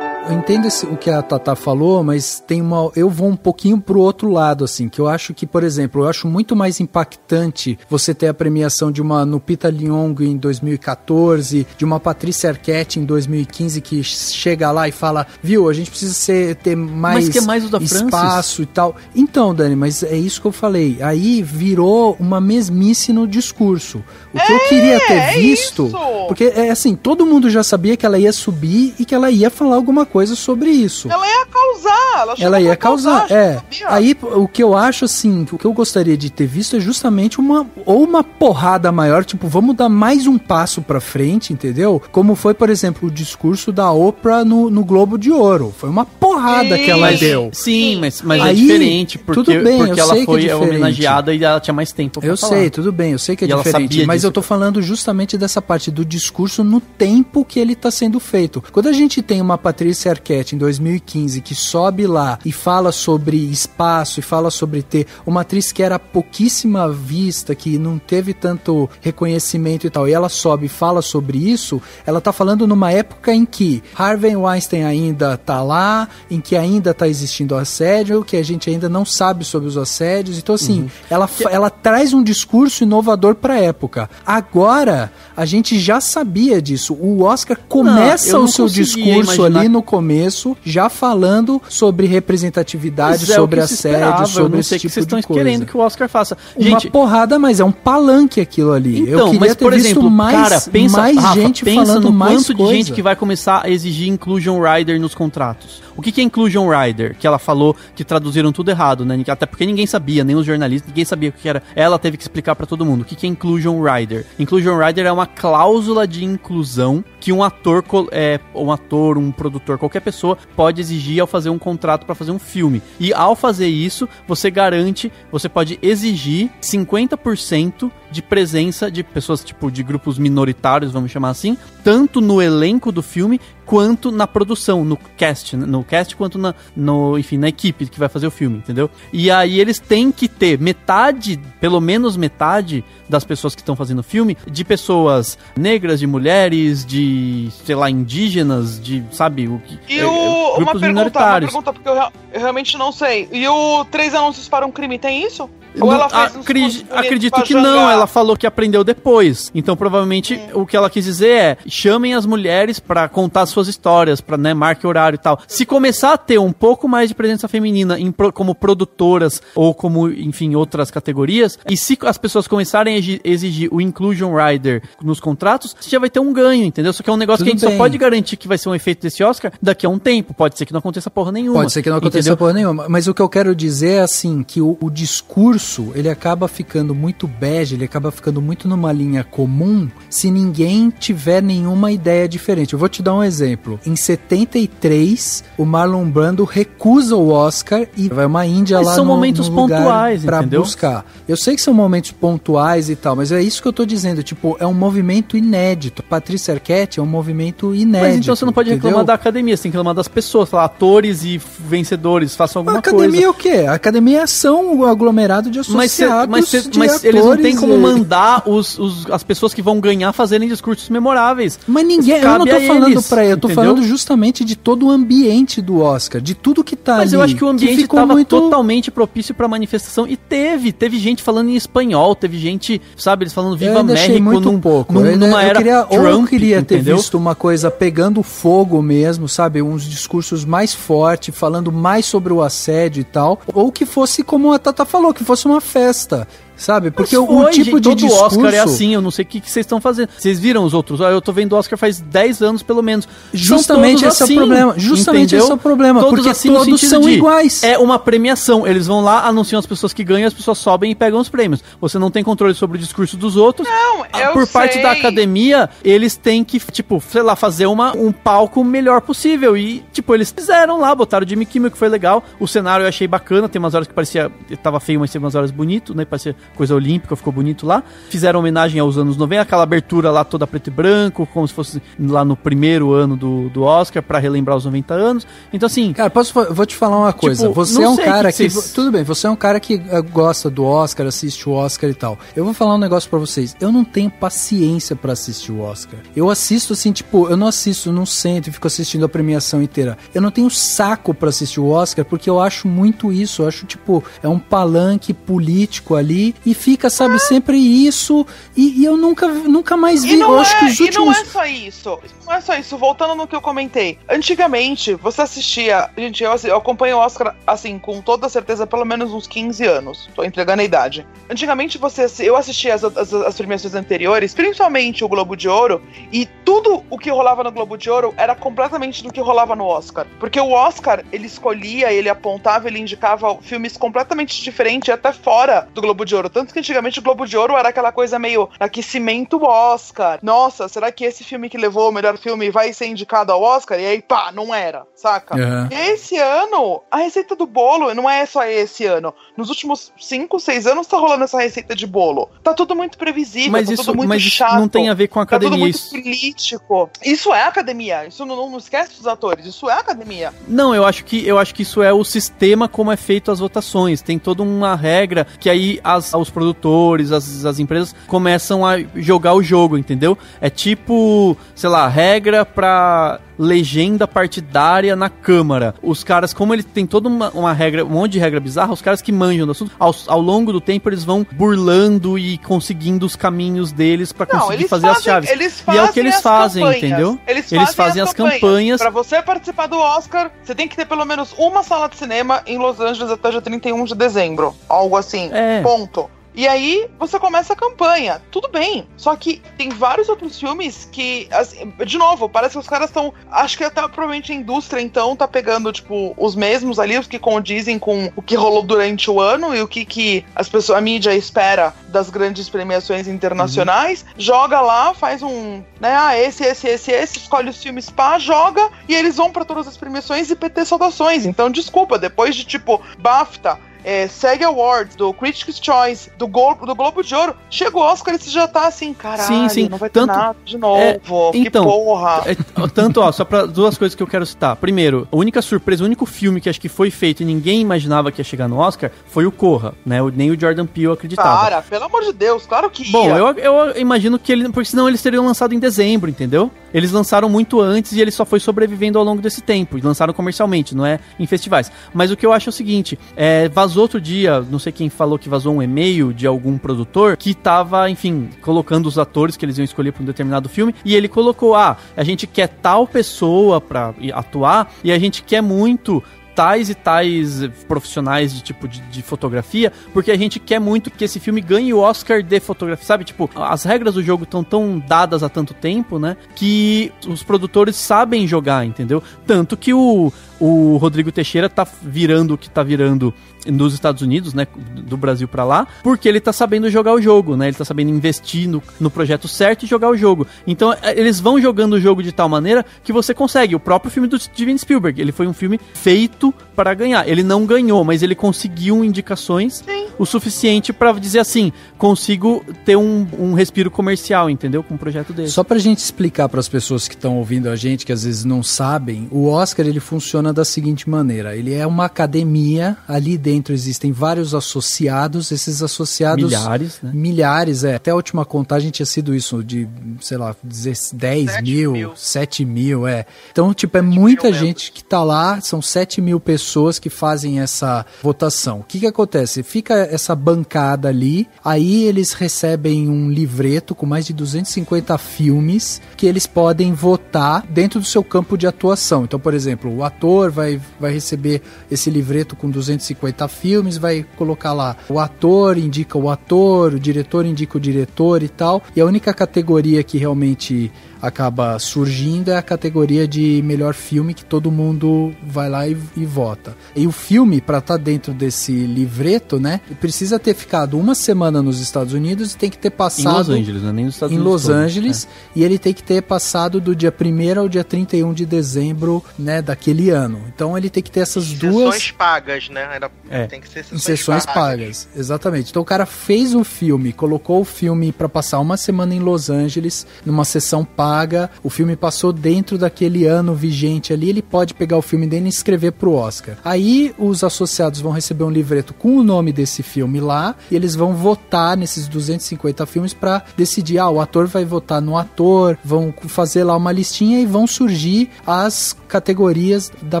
Eu entendo esse- o que a Tata falou, mas tem uma. Eu vou um pouquinho pro outro lado, assim, que eu acho que, por exemplo, eu acho muito mais impactante você ter a premiação de uma Nupita Nyong'o em 2014, de uma Patrícia Arquette em 2015, que chega lá e fala, viu, a gente precisa ser, ter mais, Mas que é mais o da Francis? espaço e tal. Então, Dani, mas é isso que eu falei. Aí virou uma mesmice no discurso. O que eu queria ter é visto. isso! Porque é assim, todo mundo já sabia que ela ia subir e que ela ia falar alguma coisa sobre isso. Ela ia causar. Ela, Ela ia causar, já é. Aí o que eu acho assim, o que eu gostaria de ter visto é justamente uma ou uma porrada maior, tipo, vamos dar mais um passo pra frente, entendeu? Como foi, por exemplo, o discurso da Oprah no, no Globo de Ouro. Foi uma porrada que ela deu. sim, mas, mas é Aí, diferente, porque, tudo bem, porque eu ela sei que é foi diferente. homenageada e ela tinha mais tempo pra Eu falar. sei, tudo bem, eu sei que é E diferente, mas disso. eu tô falando justamente dessa parte do discurso no tempo que ele tá sendo feito. Quando a gente tem uma Patrícia Arquette em 2015 que sobe lá e fala sobre espaço e fala sobre ter uma atriz que era pouquíssima vista, que não teve tanto reconhecimento e tal, e ela sobe e fala sobre isso, ela tá falando numa época em que Harvey Weinstein ainda tá lá, em que ainda tá existindo assédio, que a gente ainda não sabe sobre os assédios. Então, assim, Uhum. ela, ela traz um discurso inovador pra época. Agora, a gente já sabia disso. O Oscar começa não o seu discurso ali no começo, já falando sobre representatividade, é sobre assédio, eu sobre esse sei o que tipo vocês de estão coisa. querendo que o Oscar faça. Uma Gente, porrada, mas é um palanque aquilo ali. eu Então, queria mas ter por visto exemplo, mais, cara, pensa, mais Rafa, gente pensa falando no mais quanto coisa. de gente que vai começar a exigir inclusion rider nos contratos. O que, que é inclusion rider? Que ela falou que traduziram tudo errado, né? Até porque ninguém sabia, nem os jornalistas, ninguém sabia o que era. Ela teve que explicar pra todo mundo. O que, que é inclusion rider? Inclusion rider é uma cláusula de inclusão que um ator, é, um ator, um produtor, qualquer pessoa pode exigir ao fazer um contrato pra fazer um filme. E ao fazer isso, você garante, você pode exigir 50% de presença de pessoas, tipo, de grupos minoritários, vamos chamar assim, tanto no elenco do filme quanto na produção, no cast, né? no cast quanto na, no, enfim, na equipe que vai fazer o filme, entendeu? E aí eles têm que ter metade, pelo menos metade das pessoas que estão fazendo o filme, de pessoas negras, de mulheres, de, sei lá, indígenas, de, sabe, o que E é, o, é, uma grupos pergunta, uma pergunta, porque eu, eu realmente não sei. E o Três Anúncios para um Crime tem isso? Ou Não, ela fez acri- acredito que não, ela falou que aprendeu depois. Então, provavelmente, o que ela quis dizer é: chamem as mulheres pra contar suas histórias, pra, né, marque horário e tal. Se começar a ter um pouco mais de presença feminina em pro- como produtoras ou como, enfim, outras categorias, e se as pessoas começarem a exi- exigir o Inclusion Rider nos contratos, você já vai ter um ganho, entendeu? Só que é um negócio Tudo que a gente bem. só pode garantir que vai ser um efeito desse Oscar daqui a um tempo. Pode ser que não aconteça porra nenhuma. Pode ser que não aconteça entendeu? porra nenhuma, mas o que eu quero dizer é assim, que o, o discurso, ele acaba ficando muito bege, ele acaba ficando muito numa linha comum, se ninguém tiver nenhuma ideia diferente. Eu vou te dar um exemplo. Em 73, o Marlon Brando recusa o Oscar e vai uma índia Mas lá são no, momentos no lugar pontuais, pra entendeu? buscar. Eu sei que são momentos pontuais e tal, mas é isso que eu tô dizendo, tipo, é um movimento inédito. Patrícia Arquette é um movimento inédito. Mas então você não pode reclamar entendeu? da academia, você tem que reclamar das pessoas, falar atores e vencedores, façam alguma a academia coisa. é o quê? A academia são o aglomerado de Mas, cê- associados mas, cê- mas eles não têm como mandar os, os- as pessoas que vão ganhar fazerem discursos memoráveis. Mas ninguém, eu não tô falando eles, pra eu tô entendeu? falando justamente de todo o ambiente do Oscar, de tudo que tá Mas ali. eu acho que o ambiente ficou estava muito totalmente propício pra manifestação e teve, teve gente falando em espanhol, teve gente, sabe, eles falando Viva México muito num, pouco. num- Eu numa eu era queria, ou eu Trump, queria ter entendeu? visto uma coisa pegando fogo mesmo, sabe? Uns discursos mais fortes, falando mais sobre o assédio e tal. Ou que fosse como a Tata falou, que fosse uma festa. Sabe? Porque Mas o, foi, tipo gente, de todo discurso. Oscar é assim, eu não sei o que que vocês estão fazendo. Vocês viram os outros? Ah, Eu tô vendo o Oscar faz 10 anos, pelo menos. Justamente esse é o assim, problema. Justamente entendeu? esse é o problema, Todos porque assim todos são de, iguais. É uma premiação. Eles vão lá, anunciam as pessoas que ganham, as pessoas sobem e pegam os prêmios. Você não tem controle sobre o discurso dos outros. Não, Ah, eu Por parte sei. da academia, eles têm que, tipo, sei lá, fazer uma, um palco melhor possível. E, tipo, eles fizeram lá, botaram o Jimmy Kimmel, que foi legal. O cenário eu achei bacana, tem umas horas que parecia. Tava feio, mas tem umas horas bonito, né? Parecia coisa olímpica, ficou bonito lá. Fizeram homenagem aos anos 90, aquela abertura lá toda preto e branco, como se fosse lá no primeiro ano do, do Oscar, pra relembrar os 90 anos. Então, assim. Cara, posso, vou te falar uma coisa. Tipo, você é um cara que que. vocês- Tudo bem, você é um cara que eh, gosta do Oscar, assiste o Oscar e tal. Eu vou falar um negócio pra vocês. Eu não tenho paciência pra assistir o Oscar. Eu assisto assim, tipo, eu não assisto, não sento e fico assistindo a premiação inteira. Eu não tenho saco pra assistir o Oscar porque eu acho muito isso. Eu acho, tipo, é um palanque político ali e fica, sabe, sempre isso. E, e eu nunca, nunca mais vi. Eu é, acho que os e não últimos. é só isso. Não é só isso. Voltando no que eu comentei. Antigamente, você assistia. Gente, eu, eu acompanho o Oscar, assim, com toda certeza, pelo menos uns 15 anos. Tô entregando a idade. Antigamente, você, eu assistia as, as, as premiações anteriores, principalmente o Globo de Ouro, e tudo o que rolava no Globo de Ouro era completamente do que rolava no Oscar. Porque o Oscar, ele escolhia, ele apontava, ele indicava filmes completamente diferentes, até fora do Globo de Ouro. Tanto que antigamente o Globo de Ouro era aquela coisa meio aquecimento Oscar. Nossa, será que esse filme que levou o melhor filme vai ser indicado ao Oscar? E aí, pá, não era, saca? Aham. E esse ano, a receita do bolo não é só esse ano. Nos últimos 5, 6 anos tá rolando essa receita de bolo. Tá tudo muito previsível, Mas tá isso, tudo muito mas isso chato. não tem a ver com a Tá tudo academia. muito Isso, político. Isso é academia. Isso não, não esquece dos atores. Isso é academia. Não, eu acho que eu acho que isso é o sistema como é feito as votações. Tem toda uma regra que aí as, os produtores, as, as empresas começam a jogar o jogo, entendeu? É tipo, sei lá, regra pra legenda partidária na Câmara. Os caras, como ele tem toda uma, uma regra, um monte de regra bizarra, os caras que manjam do assunto, ao, ao longo do tempo eles vão burlando e conseguindo os caminhos deles pra Não, conseguir eles fazer as fazem- chaves. eles e é o que fazem eles as fazem, campanhas. entendeu? Eles fazem, as campanhas. Pra você participar do Oscar, você tem que ter pelo menos uma sala de cinema em Los Angeles até dia 31 de dezembro. Algo assim. É. Ponto. E aí você começa a campanha. Tudo bem. Só que tem vários outros filmes que, assim, de novo, parece que os caras estão. Acho que até provavelmente a indústria, então, tá pegando, tipo, os mesmos ali, os que condizem com o que rolou durante o ano e o que, que as pessoas, a mídia espera das grandes premiações internacionais. Joga lá, faz um. Né, ah, esse, esse, esse, esse, escolhe os filmes pá, joga e eles vão pra todas as premiações e PT saudações. Então, desculpa, depois de tipo BAFTA, é, SEG Awards, do Critics' Choice, do, Glo do Globo de Ouro, chega o Oscar e você já tá assim, caralho, Sim, sim. não vai ter Tanto- nada de novo, é, que então, porra. É, tanto, ó, só pra duas coisas que eu quero citar. Primeiro, a única surpresa, o único filme que acho que foi feito e ninguém imaginava que ia chegar no Oscar foi o Corra, né? Nem o Jordan Peele acreditava. Cara, pelo amor de Deus, claro que Bom, ia. eu, eu imagino que ele. Porque senão eles teriam lançado em dezembro, entendeu? Eles lançaram muito antes e ele só foi sobrevivendo ao longo desse tempo. Lançaram comercialmente, não é em festivais. Mas o que eu acho é o seguinte: é, vazou outro dia, não sei quem falou que vazou um e-mail de algum produtor que tava, enfim, colocando os atores que eles iam escolher para um determinado filme. E ele colocou: ah, a gente quer tal pessoa pra atuar e a gente quer muito tais e tais profissionais de tipo de, de fotografia, porque a gente quer muito que esse filme ganhe o Oscar de fotografia, sabe? Tipo, as regras do jogo estão tão dadas há tanto tempo, né? Que os produtores sabem jogar, entendeu? Tanto que o, o Rodrigo Teixeira tá virando o que tá virando nos Estados Unidos, né? Do Brasil pra lá, porque ele tá sabendo jogar o jogo, né? Ele tá sabendo investir no, no projeto certo e jogar o jogo. Então, é, eles vão jogando o jogo de tal maneira que você consegue. O próprio filme do Steven Spielberg, ele foi um filme feito pra ganhar. Ele não ganhou, mas ele conseguiu indicações o suficiente pra dizer assim, consigo ter um, um respiro comercial, entendeu? Com um projeto desse. Só pra gente explicar para as pessoas que estão ouvindo a gente, que às vezes não sabem, o Oscar ele funciona da seguinte maneira: ele é uma academia, ali dentro existem vários associados, esses associados. Milhares, né? Milhares, é. Até a última contagem tinha sido isso, de, sei lá, 10 mil, mil. 7 mil, é. Então, tipo, é muita gente que tá lá, são 7 mil pessoas que fazem essa votação. O que que acontece? Fica essa bancada ali, aí eles recebem um livreto com mais de 250 filmes que eles podem votar dentro do seu campo de atuação. Então, por exemplo, o ator vai, vai receber esse livreto com 250 filmes, vai colocar lá o ator indica o ator, o diretor indica o diretor e tal. E a única categoria que realmente acaba surgindo é a categoria de melhor filme que todo mundo vai lá e, e vota. E o filme, para estar dentro desse livreto, né, precisa ter ficado uma semana nos Estados Unidos e tem que ter Em passado Los Angeles, né? Nem nos Estados em Unidos. Los todo, Angeles e ele tem que ter passado do dia 1 ao dia 31 de dezembro, né, daquele ano. Então ele tem que ter essas duas Sessões pagas, né? Ainda É. tem que ser em sessões, sessões pagas. Exatamente. Então o cara fez o filme, colocou o filme pra passar uma semana em Los Angeles, numa sessão paga. O filme passou dentro daquele ano vigente ali, ele pode pegar o filme dele e escrever pro Oscar. Aí os associados vão receber um livreto com o nome desse filme lá e eles vão votar nesses 250 filmes pra decidir, ah, o ator vai votar no ator, vão fazer lá uma listinha e vão surgir as categorias da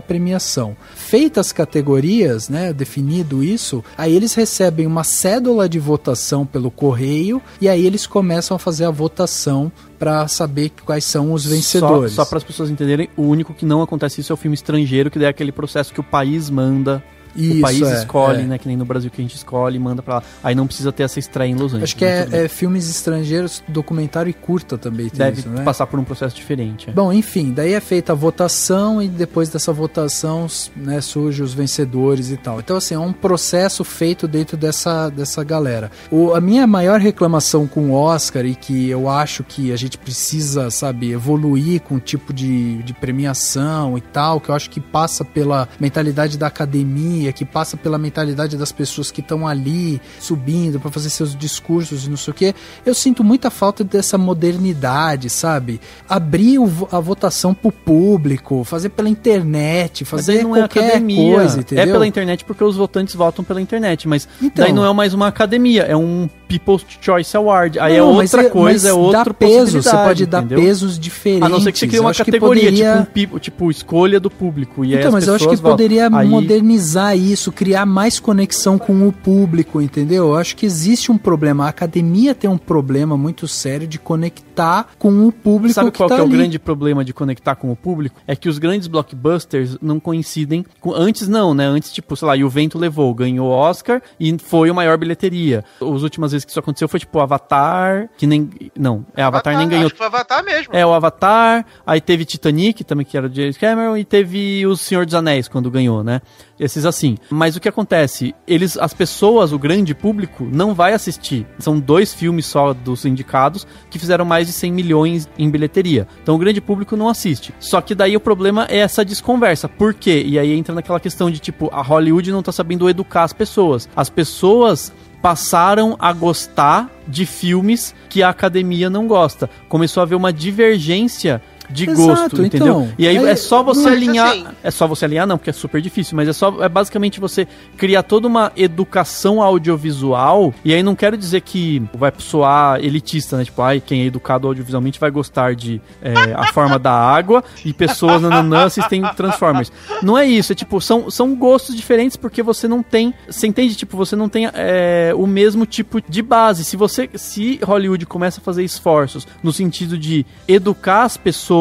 premiação. Feitas as categorias, né, definido isso, aí eles recebem uma cédula de votação pelo correio e aí eles começam a fazer a votação para saber quais são os vencedores. Só, só para as pessoas entenderem, o único que não acontece isso é o filme estrangeiro, que daí é aquele processo que o país manda. Isso, o país é, escolhe, é. né? Que nem no Brasil que a gente escolhe e manda pra lá. Aí não precisa ter essa estreia em Los Angeles. Acho que é, é filmes estrangeiros, documentário e curta também tem Deve isso, né? passar por um processo diferente. é. Bom, enfim, daí é feita a votação e depois dessa votação, né, surge os vencedores e tal. Então, assim, é um processo feito dentro dessa, dessa galera. O, a minha maior reclamação com o Oscar e que eu acho que a gente precisa, sabe, evoluir com o tipo de, de premiação e tal, que eu acho que passa pela mentalidade da academia, que passa pela mentalidade das pessoas que estão ali subindo para fazer seus discursos e não sei o quê. Eu sinto muita falta dessa modernidade, sabe? Abrir o a votação pro público, fazer pela internet, fazer não é qualquer academia. coisa, entendeu? É pela internet porque os votantes votam pela internet, mas Então. daí não é mais uma academia, é um People's Choice Award. Aí Não, é mas outra coisa, é mas outra dá peso, você pode dar entendeu? pesos diferentes. A não ser que você crie uma categoria, poderia- tipo, um tipo, escolha do público. E Então, as mas eu acho que poderia Aí- modernizar isso, criar mais conexão com o público, entendeu? Eu acho que existe um problema. A academia tem um problema muito sério de conectar com o público Sabe que qual tá que é o ali. grande problema de conectar com o público? É que os grandes blockbusters não coincidem com... Antes não, né? Antes, tipo, sei lá, e o Vento Levou, ganhou o Oscar e foi o maior bilheteria. As últimas vezes que isso aconteceu foi, tipo, Avatar, que nem... Não, é Avatar, nem ganhou... Acho que foi Avatar mesmo. É, o Avatar, aí teve Titanic, também que era de James Cameron, e teve o Senhor dos Anéis, quando ganhou, né? Esses assim. Mas o que acontece? Eles, as pessoas, o grande público, não vai assistir. São dois filmes só dos indicados que fizeram mais de 100 milhões em bilheteria. Então o grande público não assiste. Só que daí o problema é essa desconversa. Por quê? E aí entra naquela questão de tipo, a Hollywood não tá sabendo educar as pessoas. As pessoas passaram a gostar de filmes que a academia não gosta. Começou a haver uma divergência de Exato, gosto, entendeu? então. e aí Aí- é só você alinhar, assim- é só você alinhar não, porque é super difícil, mas é só é basicamente você criar toda uma educação audiovisual, e aí não quero dizer que vai soar elitista, né? Tipo, ai, quem é educado audiovisualmente vai gostar de é, A Forma da Água e pessoas nananã assistem Transformers. Não é isso, é tipo, são, são gostos diferentes porque você não tem, você entende? Tipo, você não tem é, o mesmo tipo de base. Se você, se Hollywood começa a fazer esforços no sentido de educar as pessoas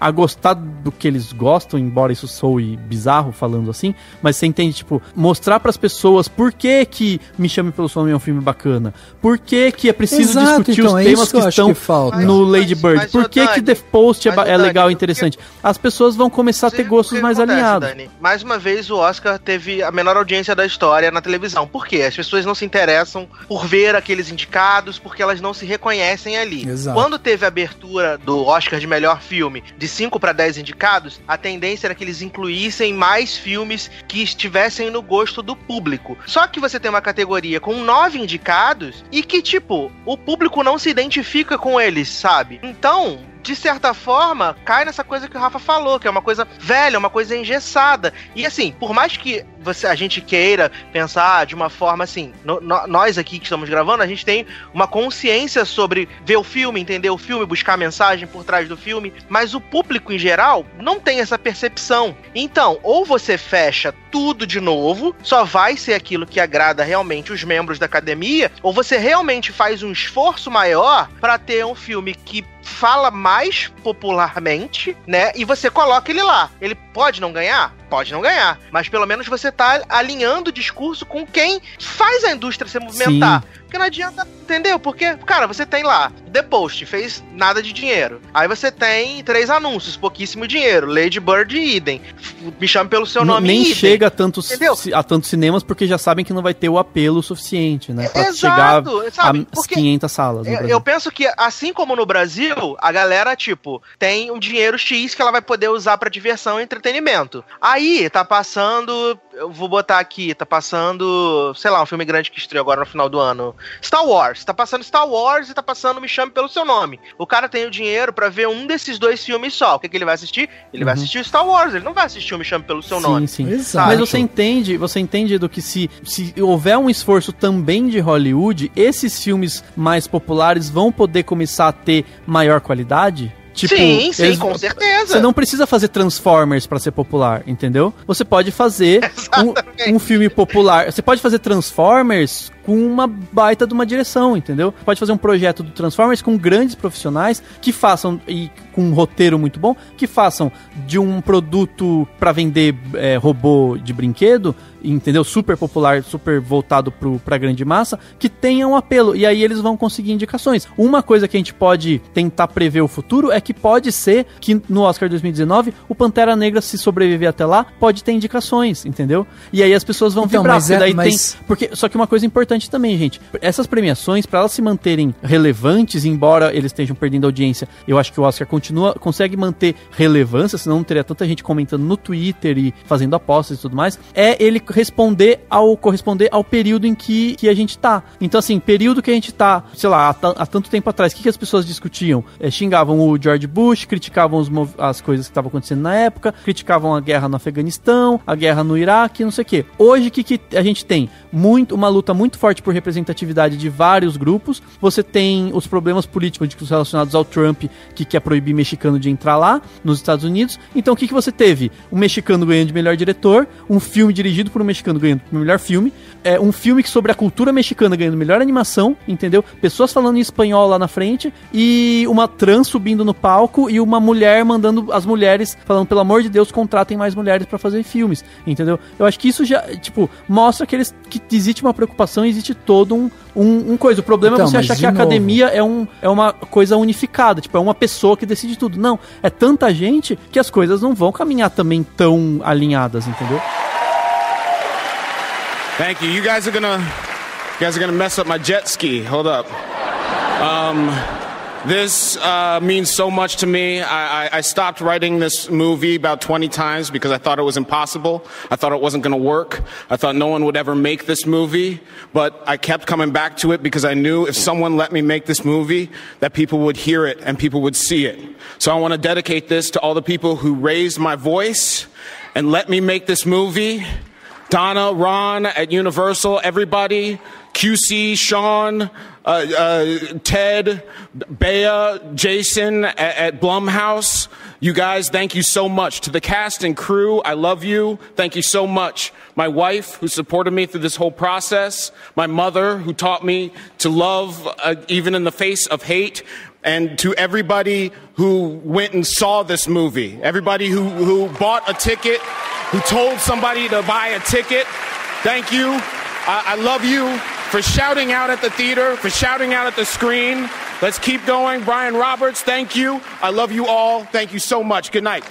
a gostar do que eles gostam, embora isso soe bizarro falando assim, mas você entende, tipo, mostrar pras pessoas por que que Me Chame Pelo Seu Nome é um filme bacana, por que que é preciso Exato, discutir então, os é temas isso que que estão que falta. no Mas- Lady Bird, mas, por ô, que que Dani, The Post é, mas, é legal e interessante. As pessoas vão começar a ter Sim, gostos que mais acontece, alinhados. Dani? Mais uma vez, o Oscar teve a menor audiência da história na televisão. Por quê? As pessoas não se interessam por ver aqueles indicados, porque elas não se reconhecem ali. Exato. Quando teve a abertura do Oscar de melhor filme de 5 para 10 indicados, a tendência era que eles incluíssem mais filmes que estivessem no gosto do público. Só que você tem uma categoria com 9 indicados e que, tipo, o público não se identifica com eles, sabe? Então, de certa forma, cai nessa coisa que o Rafa falou, que é uma coisa velha, uma coisa engessada. E assim, por mais que você, a gente queira pensar de uma forma assim, no, no, nós aqui que estamos gravando, a gente tem uma consciência sobre ver o filme, entender o filme, buscar a mensagem por trás do filme, mas o público em geral não tem essa percepção. Então, ou você fecha tudo de novo, só vai ser aquilo que agrada realmente os membros da academia, ou você realmente faz um esforço maior para ter um filme que fala mais popularmente, né? E você coloca ele lá. Ele pode não ganhar? Pode não ganhar. Mas pelo menos você tá alinhando o discurso com quem faz a indústria se movimentar. Sim. Porque não adianta, entendeu? Porque, cara, você tem lá The Post, fez nada de dinheiro. Aí você tem três anúncios, pouquíssimo dinheiro. Lady Bird e Eden. Me chame pelo seu nome Nem Eden. chega a tantos, a tantos cinemas porque já sabem que não vai ter o apelo suficiente, né? Pra Exato, chegar sabe? a 500 salas. Eu, eu penso que, assim como no Brasil, a galera, tipo, tem um dinheiro X que ela vai poder usar para diversão e entretenimento. Aí tá passando eu vou botar aqui, tá passando, sei lá, um filme grande que estreou agora no final do ano. Star Wars. Tá passando Star Wars e tá passando Me Chame Pelo Seu Nome. O cara tem o dinheiro para ver um desses dois filmes só. O que, que ele vai assistir? Ele uhum. vai assistir Star Wars, ele não vai assistir o Me Chame Pelo Seu sim, Nome. Sim, sim. Mas você entende, você entende do que se, se houver um esforço também de Hollywood, esses filmes mais populares vão poder começar a ter maior qualidade? Tipo, sim, sim, eles, com certeza. Você não precisa fazer Transformers para ser popular, entendeu? Você pode fazer um, um, filme popular. Você pode fazer Transformers com uma baita de uma direção, entendeu? Pode fazer um projeto do Transformers com grandes profissionais que façam e com um roteiro muito bom, que façam de um produto para vender é, robô de brinquedo, entendeu? Super popular, super voltado pro, pra grande massa, que tenha um apelo. E aí eles vão conseguir indicações. Uma coisa que a gente pode tentar prever o futuro é que pode ser que no Oscar 2019 o Pantera Negra, se sobreviver até lá, pode ter indicações, entendeu? E aí as pessoas vão então, vibrar. Mas é, daí mas... tem, porque, só que uma coisa importante também, gente, essas premiações, para elas se manterem relevantes, embora eles estejam perdendo audiência, eu acho que o Oscar continua, consegue manter relevância, senão não teria tanta gente comentando no Twitter e fazendo apostas e tudo mais, é ele responder ao corresponder ao período em que, que a gente tá. Então, assim, período que a gente tá, sei lá, há, há tanto tempo atrás, o que, que as pessoas discutiam? É, xingavam o George Bush, criticavam os, as coisas que estavam acontecendo na época, criticavam a guerra no Afeganistão, a guerra no Iraque, não sei o quê. Hoje, o que, que a gente tem? Muito, uma luta muito forte por representatividade de vários grupos. Você tem os problemas políticos relacionados ao Trump, que quer proibir mexicano de entrar lá, nos Estados Unidos. Então, o que, que você teve? Um mexicano ganhando de melhor diretor, um filme dirigido por um mexicano ganhando melhor filme, é, um filme sobre a cultura mexicana ganhando melhor animação, entendeu? Pessoas falando em espanhol lá na frente, e uma trans subindo no palco, e uma mulher mandando as mulheres, falando, pelo amor de Deus, contratem mais mulheres para fazer filmes, entendeu? Eu acho que isso já, tipo, mostra que, eles, que existe uma preocupação, existe todo um, um, um coisa. O problema então, é você achar que a novo. academia é, um, é uma coisa unificada, tipo, é uma pessoa que decide tudo. Não, é tanta gente que as coisas não vão caminhar também tão alinhadas, entendeu? Thank you. You guys are gonna, you guys are gonna mess up my jet ski. Hold up. Um, This uh, means so much to me. I, I, I, stopped writing this movie about 20 times because I thought it was impossible. I thought it wasn't going to work. I thought no one would ever make this movie. But I kept coming back to it because I knew if someone let me make this movie, that people would hear it and people would see it. So I want to dedicate this to all the people who raised my voice and let me make this movie. Donna, Ron at Universal, everybody, QC, Sean, uh, uh, Ted, Bea, Jason at, at Blumhouse. You guys, thank you so much. To the cast and crew, I love you. Thank you so much. My wife, who supported me through this whole process. My mother, who taught me to love uh, even in the face of hate. And to everybody who went and saw this movie, everybody who, who bought a ticket, who told somebody to buy a ticket, thank you. I, I love you for shouting out at the theater, for shouting out at the screen. Let's keep going. Brian Roberts, thank you. I love you all. Thank you so much. Good night.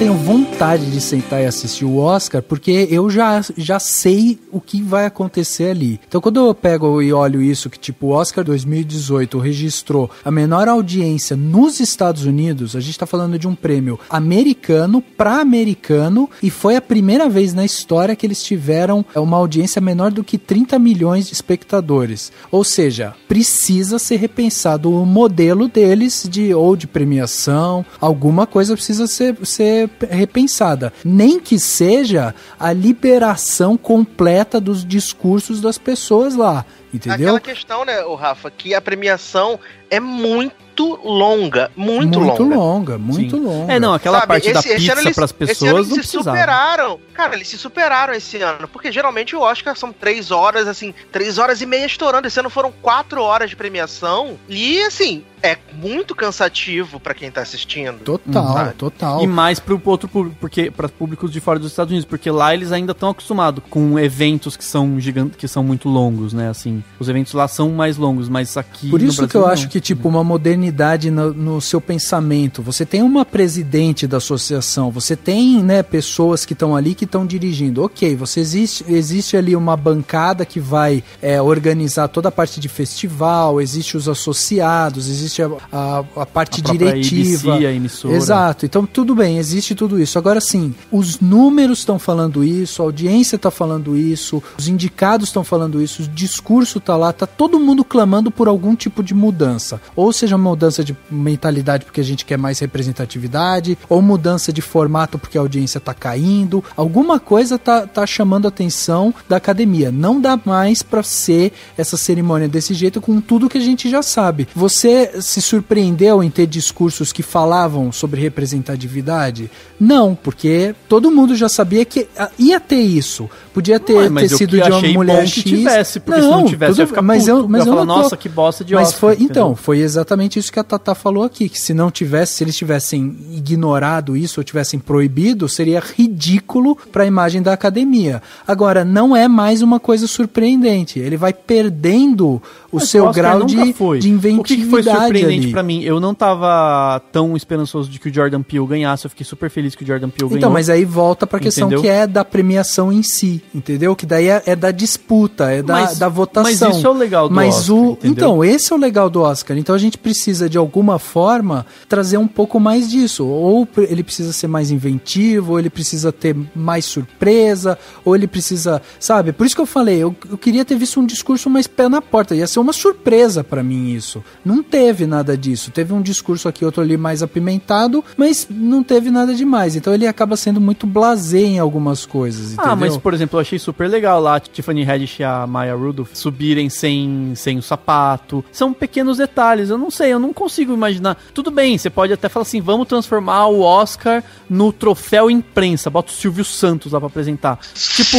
Tenho vontade de sentar e assistir o Oscar porque eu já, já sei o que vai acontecer ali. Então quando eu pego e olho isso, que tipo o Oscar 2018 registrou a menor audiência nos Estados Unidos, a gente tá falando de um prêmio americano para americano e foi a primeira vez na história que eles tiveram uma audiência menor do que 30 milhões de espectadores. Ou seja, precisa ser repensado o modelo deles de ou de premiação, alguma coisa precisa ser, ser repensada. Nem que seja a liberação completa dos discursos das pessoas lá. Entendeu? Aquela questão, né, o Rafa, que a premiação é muito longa, muito, muito longa. longa, muito Sim. longa. É, não, aquela Sabe, parte da esse- esse ano pizza esse ano pessoas eles não se precisava. superaram. Cara, eles se superaram esse ano. Porque geralmente o Oscar são três horas, assim, três horas e meia estourando. Esse ano foram quatro horas de premiação. E, assim, é muito cansativo pra quem tá assistindo. Total, Sabe? total. E mais pro outro público, porque para públicos de fora dos Estados Unidos, porque lá eles ainda estão acostumados com eventos que são gigantes, que são muito longos, né? Assim, os eventos lá são mais longos, mas aqui Por no isso que Brasil eu não. acho que, tipo, uma modernidade no, no seu pensamento. Você tem uma presidente da associação, você tem, né, pessoas que estão ali que estão dirigindo. Ok, você existe, existe ali uma bancada que vai é, organizar toda a parte de festival, existe os associados, existe a, a, a parte A diretiva. ABC, a emissora. Exato. Então, tudo bem, existe tudo isso. Agora sim, os números estão falando isso, a audiência está falando isso, os indicados estão falando isso, o discurso tá lá, tá todo mundo clamando por algum tipo de mudança. Ou seja, mudança de mentalidade porque a gente quer mais representatividade, ou mudança de formato porque a audiência tá caindo. Alguma coisa tá, tá chamando a atenção da academia. Não dá mais para ser essa cerimônia desse jeito com tudo que a gente já sabe. Você se surpreendeu em ter discursos que falavam sobre representatividade? Não, porque todo mundo já sabia que ah, ia ter isso. Podia ter, mas ter sido de uma mulher X. que tivesse, porque se não tivesse, eu ia ficar mas puto. eu, mas Eu falar, não tô- "Nossa, que bosta de Mas Oscar", foi, entendeu? então, foi exatamente isso que a Tata falou aqui, que se não tivesse, se eles tivessem ignorado isso ou tivessem proibido, seria ridículo para a imagem da academia. Agora, não é mais uma coisa surpreendente. Ele vai perdendo o Mas seu Oscar grau de, foi. de inventividade O que, que foi surpreendente pra mim? Eu não tava tão esperançoso de que o Jordan Peele ganhasse. Eu fiquei super feliz que o Jordan Peele Então, ganhou. mas aí volta pra questão Entendeu? que é da premiação em si, entendeu? Que daí é, é da disputa, é da, Mas- da votação. mas isso é o legal do Mas Oscar, o, entendeu? Então, esse é o legal do Oscar. Então a gente precisa, de alguma forma, trazer um pouco mais disso. Ou ele precisa ser mais inventivo, ou ele precisa ter mais surpresa, ou ele precisa, sabe? Por isso que eu falei, eu, eu queria ter visto um discurso mais pé na porta. Ia ser uma surpresa pra mim isso. Não teve nada disso. Teve um discurso aqui, outro ali mais apimentado, mas não teve nada demais. Então ele acaba sendo muito blasé em algumas coisas, entendeu? Ah, mas por exemplo, eu achei super legal lá a Tiffany Haddish e a Maya Rudolph subirem sem, sem o sapato. São pequenos detalhes, eu não sei, eu não consigo imaginar. Tudo bem, você pode até falar assim, vamos transformar o Oscar no troféu imprensa, bota o Silvio Santos lá pra apresentar. Tipo,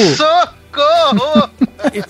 Socorro!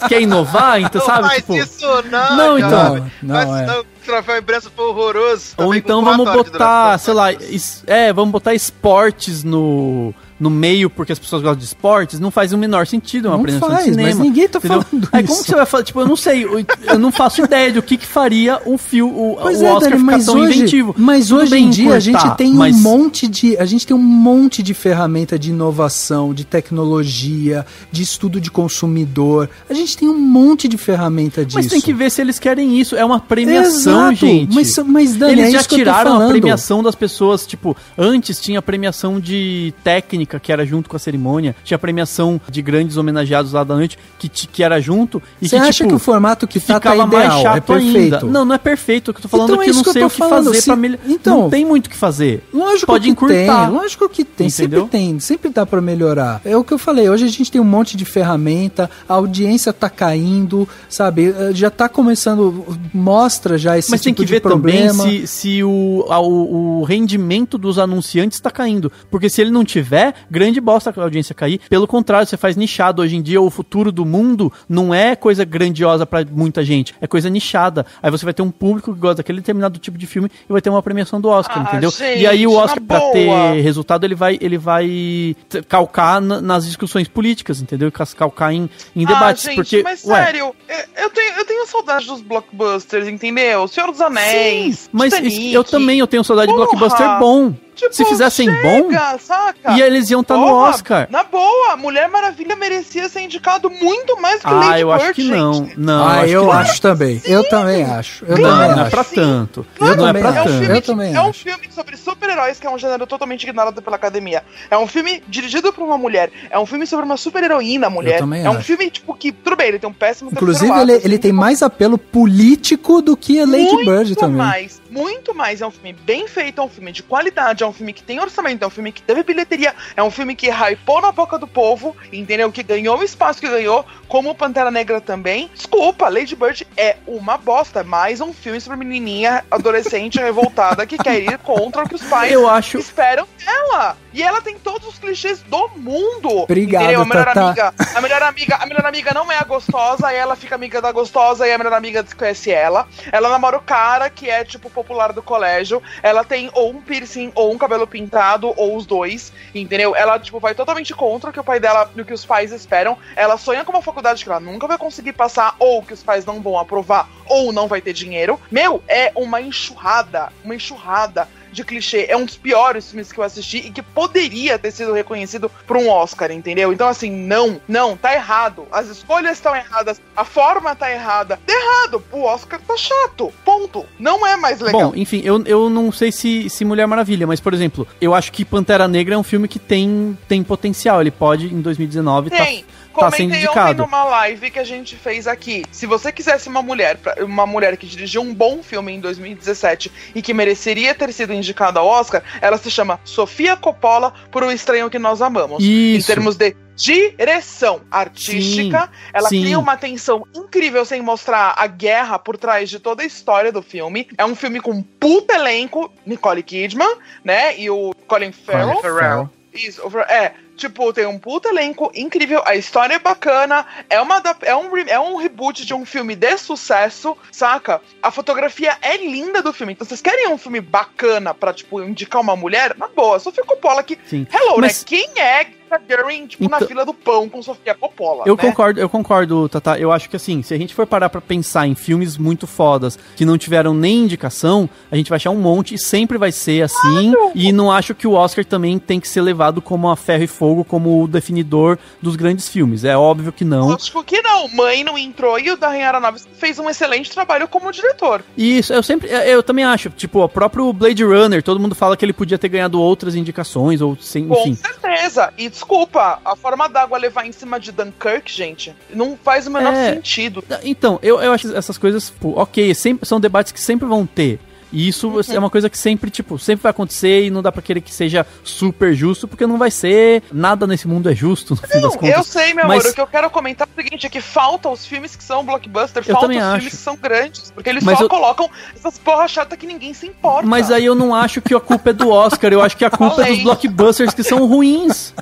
quer inovar, então não sabe? faz Tipo, isso não, Não, então. Não, Mas é. não, o troféu imprensa foi horroroso. Ou então vamos botar, sei lá, es- é, vamos botar esportes no, no meio porque as pessoas gostam de esportes, não faz o menor sentido uma Não apresentação faz, de cinema. mas ninguém tá entendeu? falando Aí isso. como você vai falar? Tipo, eu não sei, eu, eu não faço ideia de o que que faria o fio, o, Pois o é, Oscar Dani, ficar mas tão hoje, inventivo. mas hoje em dia a gente tem mas- um monte de a gente tem um monte de ferramenta de inovação, de tecnologia, de estudo de consumidor. A gente tem um monte de ferramenta disso. Mas tem que ver se eles querem isso. É uma premiação, Exato, gente. mas- mas, Dani, eles é já tiraram a premiação das pessoas. Tipo, antes tinha premiação de técnica, que era junto com a cerimônia. Tinha a premiação de grandes homenageados lá da noite, que, que era junto. E Você que, acha tipo, que o formato que tá, tá ficava mais ideal, chato é perfeito? ainda. Não, não é perfeito. O que eu tô falando Então é é que não que eu sei o que falando, fazer se- pra melhorar. então- não tem muito o que fazer. Lógico Pode que encurtar. tem, lógico que tem, Entendeu? sempre tem, sempre dá pra melhorar. É o que eu falei, hoje a gente tem um monte de ferramenta, a audiência tá caindo, sabe? Eh, Já tá começando, mostra já esse Mas tem tipo que de ver problema. também se, se o, a- o, o rendimento dos anunciantes está caindo. Porque se ele não tiver, grande bosta a audiência cair. Pelo contrário, você faz nichado. Hoje em dia, o futuro do mundo não é coisa grandiosa para muita gente, é coisa nichada. Aí você vai ter um público que gosta daquele determinado tipo de filme e vai ter uma premiação do Oscar, Ah, entendeu? gente, e aí o Oscar, pra boa. ter resultado, ele vai, ele vai calcar na- nas discussões políticas, entendeu? E Calcar em, em debates. ah, gente, porque, mas ué, sério, eu, tenho, eu tenho saudade dos blockbusters, entendeu? Senhor dos Anéis, Mas Titanic. eu também eu tenho saudade Porra! de blockbuster bom. Tipo, Se fizessem chega, bom, saca? e eles iam estar no Porra, Oscar. Na boa, Mulher Maravilha merecia ser indicado muito mais que Ah, Lady eu Bird, acho que gente. não. Não, ah, eu que acho também. Eu também acho. Eu Não, também não é acho. pra tanto. Eu não é também pra acho. É um tanto. filme, Eu também é um acho. filme sobre super-heróis, que é um gênero totalmente ignorado pela academia. É um filme dirigido por uma mulher. É um filme sobre uma super-heroína mulher. também é um acho. filme, tipo, que, tudo bem, ele tem um péssimo Inclusive, ele, ato, ele assim, tem mais apelo político do que a Lady muito Bird também. mais, muito mais. É um filme bem feito, é um filme de qualidade, é um filme que tem orçamento, é um filme que teve bilheteria, é um filme que hypou na boca do povo, entendeu? Que ganhou o espaço que ganhou, como Pantera Negra também. Desculpa, Lady Bird é uma bosta. Mais um filme sobre menininha adolescente revoltada que quer ir contra o que os pais Eu acho- esperam dela. E ela tem todos os clichês do mundo. Obrigado, entendeu? A melhor Tatá. amiga, a melhor amiga, a melhor amiga não é a gostosa, aí ela fica amiga da gostosa e a melhor amiga desconhece ela. Ela namora o cara que é tipo popular do colégio. Ela tem ou um piercing ou um cabelo pintado ou os dois, entendeu? Ela tipo vai totalmente contra o que o pai dela, o que os pais esperam. Ela sonha com uma faculdade que ela nunca vai conseguir passar ou que os pais não vão aprovar ou não vai ter dinheiro. Meu, é uma enxurrada, uma enxurrada de clichê. É um dos piores filmes que eu assisti e que poderia ter sido reconhecido por um Oscar, entendeu? Então, assim, não, não, tá errado. As escolhas estão erradas, a forma tá errada. Tá errado. O Oscar tá chato. Ponto. Não é mais legal. Bom, enfim, eu, eu não sei se, se Mulher Maravilha, mas, por exemplo, eu acho que Pantera Negra é um filme que tem, tem potencial. Ele pode, em 2019, tá, Tem. tá sendo Comentei ontem indicado. numa live que a gente fez aqui. Se você quisesse uma mulher, uma mulher que dirigiu um bom filme em 2017 e que mereceria ter sido indicada ao Oscar, ela se chama Sofia Coppola por Um Estranho que Nós Amamos. Em Isso. termos de direção artística, Sim, ela sim. cria uma tensão incrível sem mostrar a guerra por trás de toda a história do filme. É um filme com um puta elenco, Nicole Kidman, né? E o Colin Farrell. Colin Farrell. Isso, é. Tipo, tem um puta elenco incrível, a história é bacana, é, uma, é, um, é um reboot de um filme de sucesso, saca? A fotografia é linda do filme. Então, vocês querem um filme bacana pra, tipo, indicar uma mulher? Na boa, Sofia Coppola que. Sim. Hello, Mas- né? Quem é Gerwig, tipo, na Então- fila do pão com Sofia Coppola? Eu né? concordo, eu concordo, Tata. Eu acho que assim, se a gente for parar pra pensar em filmes muito fodas que não tiveram nem indicação, a gente vai achar um monte e sempre vai ser assim. E não acho que o Oscar também tem que ser levado como a ferro e fogo, como o definidor dos grandes filmes. É óbvio que não. Lógico que não. Mãe não entrou e o Darren Aronofsky fez um excelente trabalho como diretor. Isso, eu sempre, eu também acho, tipo, o próprio Blade Runner, todo mundo fala que ele podia ter ganhado outras indicações, ou sem, Com enfim. certeza. E desculpa, a forma d'água levar em cima de Dunkirk, gente, não faz o menor É. sentido. Então, eu, eu acho essas coisas, ok, sempre, são debates que sempre vão ter. E isso Uhum. é uma coisa que sempre, tipo, sempre vai acontecer e não dá pra querer que seja super justo, porque não vai ser. Nada nesse mundo é justo, no fim das Não, contas. eu sei, meu Mas- amor. O que eu quero comentar é o seguinte: é que falta os filmes que são blockbuster, Eu falta também os acho. filmes que são grandes. Porque eles Mas só eu- colocam essas porra chata que ninguém se importa. Mas aí eu não acho que a culpa é do Oscar, eu acho que a culpa é dos blockbusters que são ruins.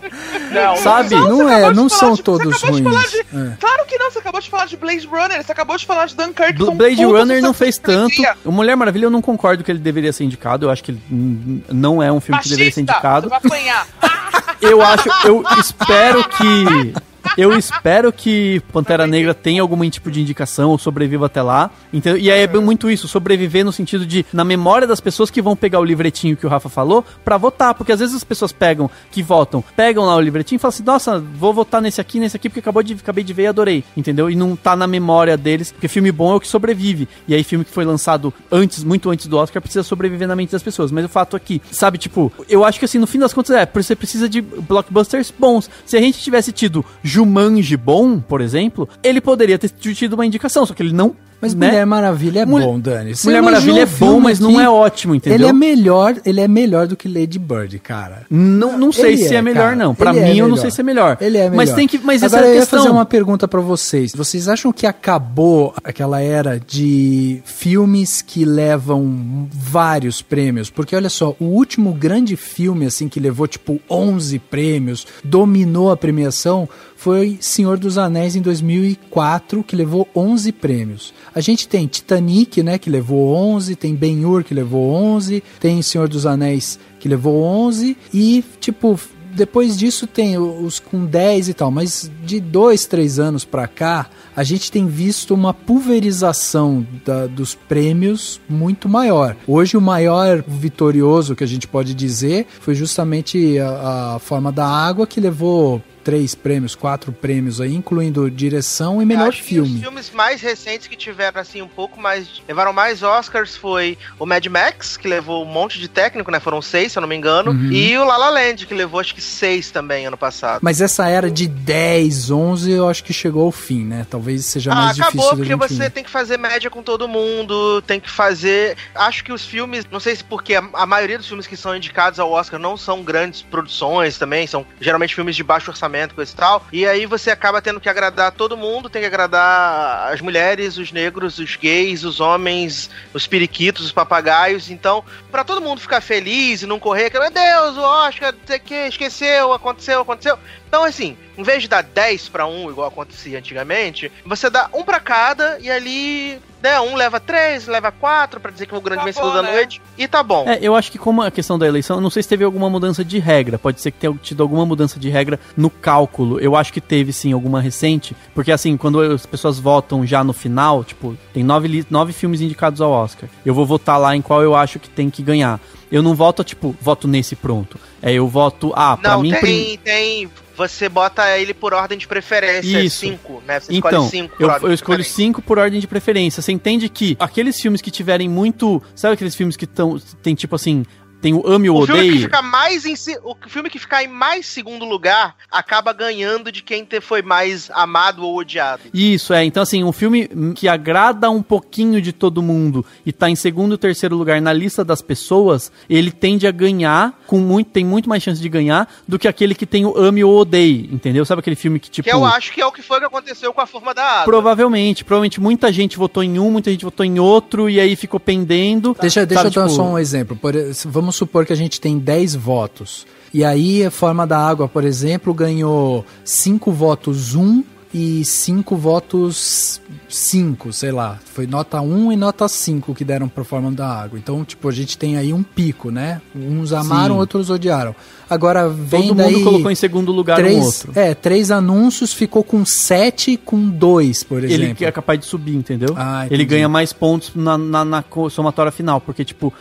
não, sabe? Não, Não é, não são de- todos ruins. de- É. Claro que não, você acabou de falar de Blade Runner, você acabou de falar de Dunkirk. Bl- Blade Runner não fez tanto. O Mulher Maravilha eu não concordo que ele deveria ser indicado. Eu acho que ele não é um filme que deveria ser indicado. Você vai apanhar. Eu acho, eu espero que. Eu espero que Pantera Negra tenha algum tipo de indicação ou sobreviva até lá. Entendeu? E aí é muito isso, sobreviver no sentido de, na memória das pessoas que vão pegar o livretinho que o Rafa falou, pra votar. Porque às vezes as pessoas pegam, que votam, pegam lá o livretinho e falam assim, nossa, vou votar nesse aqui, nesse aqui, porque acabou de, acabei de ver e adorei. Entendeu? E não tá na memória deles, porque filme bom é o que sobrevive. E aí filme que foi lançado antes, muito antes do Oscar, precisa sobreviver na mente das pessoas. Mas o fato aqui, sabe, tipo, eu acho que assim, no fim das contas, é, você precisa de blockbusters bons. Se a gente tivesse tido Jumanji bom, por exemplo, ele poderia ter tido uma indicação, só que ele não. Mas né? Mulher Maravilha é Mulher- bom, Dani. Você Mulher Maravilha é bom, mas não é ótimo, entendeu? Ele é melhor, ele é melhor do que Lady Bird, cara. Não, não sei Ele se é, melhor, cara. não. Pra Ele mim, é eu não sei se é melhor. Ele é melhor. Mas tem que. Mas essa Agora, é a eu questão. fazer uma pergunta pra vocês. Vocês acham que acabou aquela era de filmes que levam vários prêmios? Porque olha só, o último grande filme assim que levou tipo 11 prêmios, dominou a premiação, foi Senhor dos Anéis em 2004, que levou 11 prêmios. A gente tem Titanic, né, que levou 11, tem Ben-Hur que levou 11, tem Senhor dos Anéis que levou 11 e tipo depois disso tem os com 10 e tal, mas de dois, três anos pra cá, a gente tem visto uma pulverização da- dos prêmios muito maior. Hoje o maior vitorioso que a gente pode dizer foi justamente a, a Forma da Água, que levou três prêmios, quatro prêmios aí, incluindo direção e melhor que os filme. filmes mais recentes que tiveram, assim, um pouco mais. levaram mais Oscars foi o Mad Max, que levou um monte de técnico, né? Foram seis, se eu não me engano. Uhum. E o La La Land, que levou acho que seis também ano passado. Mas essa era de 10, 11, eu acho que chegou ao fim, né? Talvez seja Ah, mais acabou difícil da porque você tem que fazer média com todo mundo, tem que fazer. Acho que os filmes, não sei se porque a, a maioria dos filmes que são indicados ao Oscar não são grandes produções também, são geralmente filmes de baixo orçamento, coisa e tal. E aí você acaba tendo que agradar todo mundo, tem que agradar as mulheres, os negros, os gays, os homens, os periquitos, os papagaios. Então, pra todo mundo ficar feliz e não correr, que, meu Deus, o Oscar, não sei o que, esqueceu, aconteceu, aconteceu. Então, assim, em vez de dar 10 pra um, igual acontecia antigamente, você dá um pra cada e ali, né, um leva 3, leva 4 pra dizer que foi o grande Tá vencedor bom, da né? noite e tá bom. É, eu acho que como a questão da eleição, não sei se teve alguma mudança de regra. Pode ser que tenha tido alguma mudança de regra no cálculo. Eu acho que teve sim alguma recente, porque assim, quando as pessoas votam já no final, tipo, tem nove, nove filmes indicados ao Oscar. Eu vou votar lá em qual eu acho que tem que ganhar. Eu não voto, tipo, voto nesse pronto. É, eu voto, ah, pra Não, mim... tem, prim- tem. Você bota ele por ordem de preferência, Isso. 5, né? Você Então, escolhe 5 eu, eu escolho cinco por ordem de preferência. Você entende que aqueles filmes que tiverem muito. Sabe aqueles filmes que estão. Tem tipo assim. Tem o ame ou O filme, que odeie? fica mais em, se- o filme que ficar em mais segundo lugar acaba ganhando de quem te- foi mais amado ou odiado. Isso, é. Então, assim, um filme que agrada um pouquinho de todo mundo e tá em segundo e terceiro lugar na lista das pessoas, ele tende a ganhar, com muito, tem muito mais chance de ganhar do que aquele que tem o ame ou odeie, entendeu? Sabe aquele filme que, tipo. Que eu acho que é o que foi que aconteceu com a forma da água. Provavelmente, provavelmente muita gente votou em um, muita gente votou em outro, e aí ficou pendendo. Deixa, deixa Sabe, eu dar tipo, só um exemplo. Por, vamos supor que a gente tem 10 votos. E aí a Forma da Água, por exemplo, ganhou 5 votos 1 e 5 votos 5, sei lá. Foi nota 1 e nota 5 que deram pra Forma da Água. Então, tipo, a gente tem aí um pico, né? Uns amaram, Sim. outros odiaram. Agora vem Todo daí... mundo colocou em segundo lugar três, um outro. É, três anúncios, ficou com 7 com 2, por exemplo. Ele que é capaz de subir, entendeu? Ah, ele ganha mais pontos na, na, na somatória final, porque, tipo.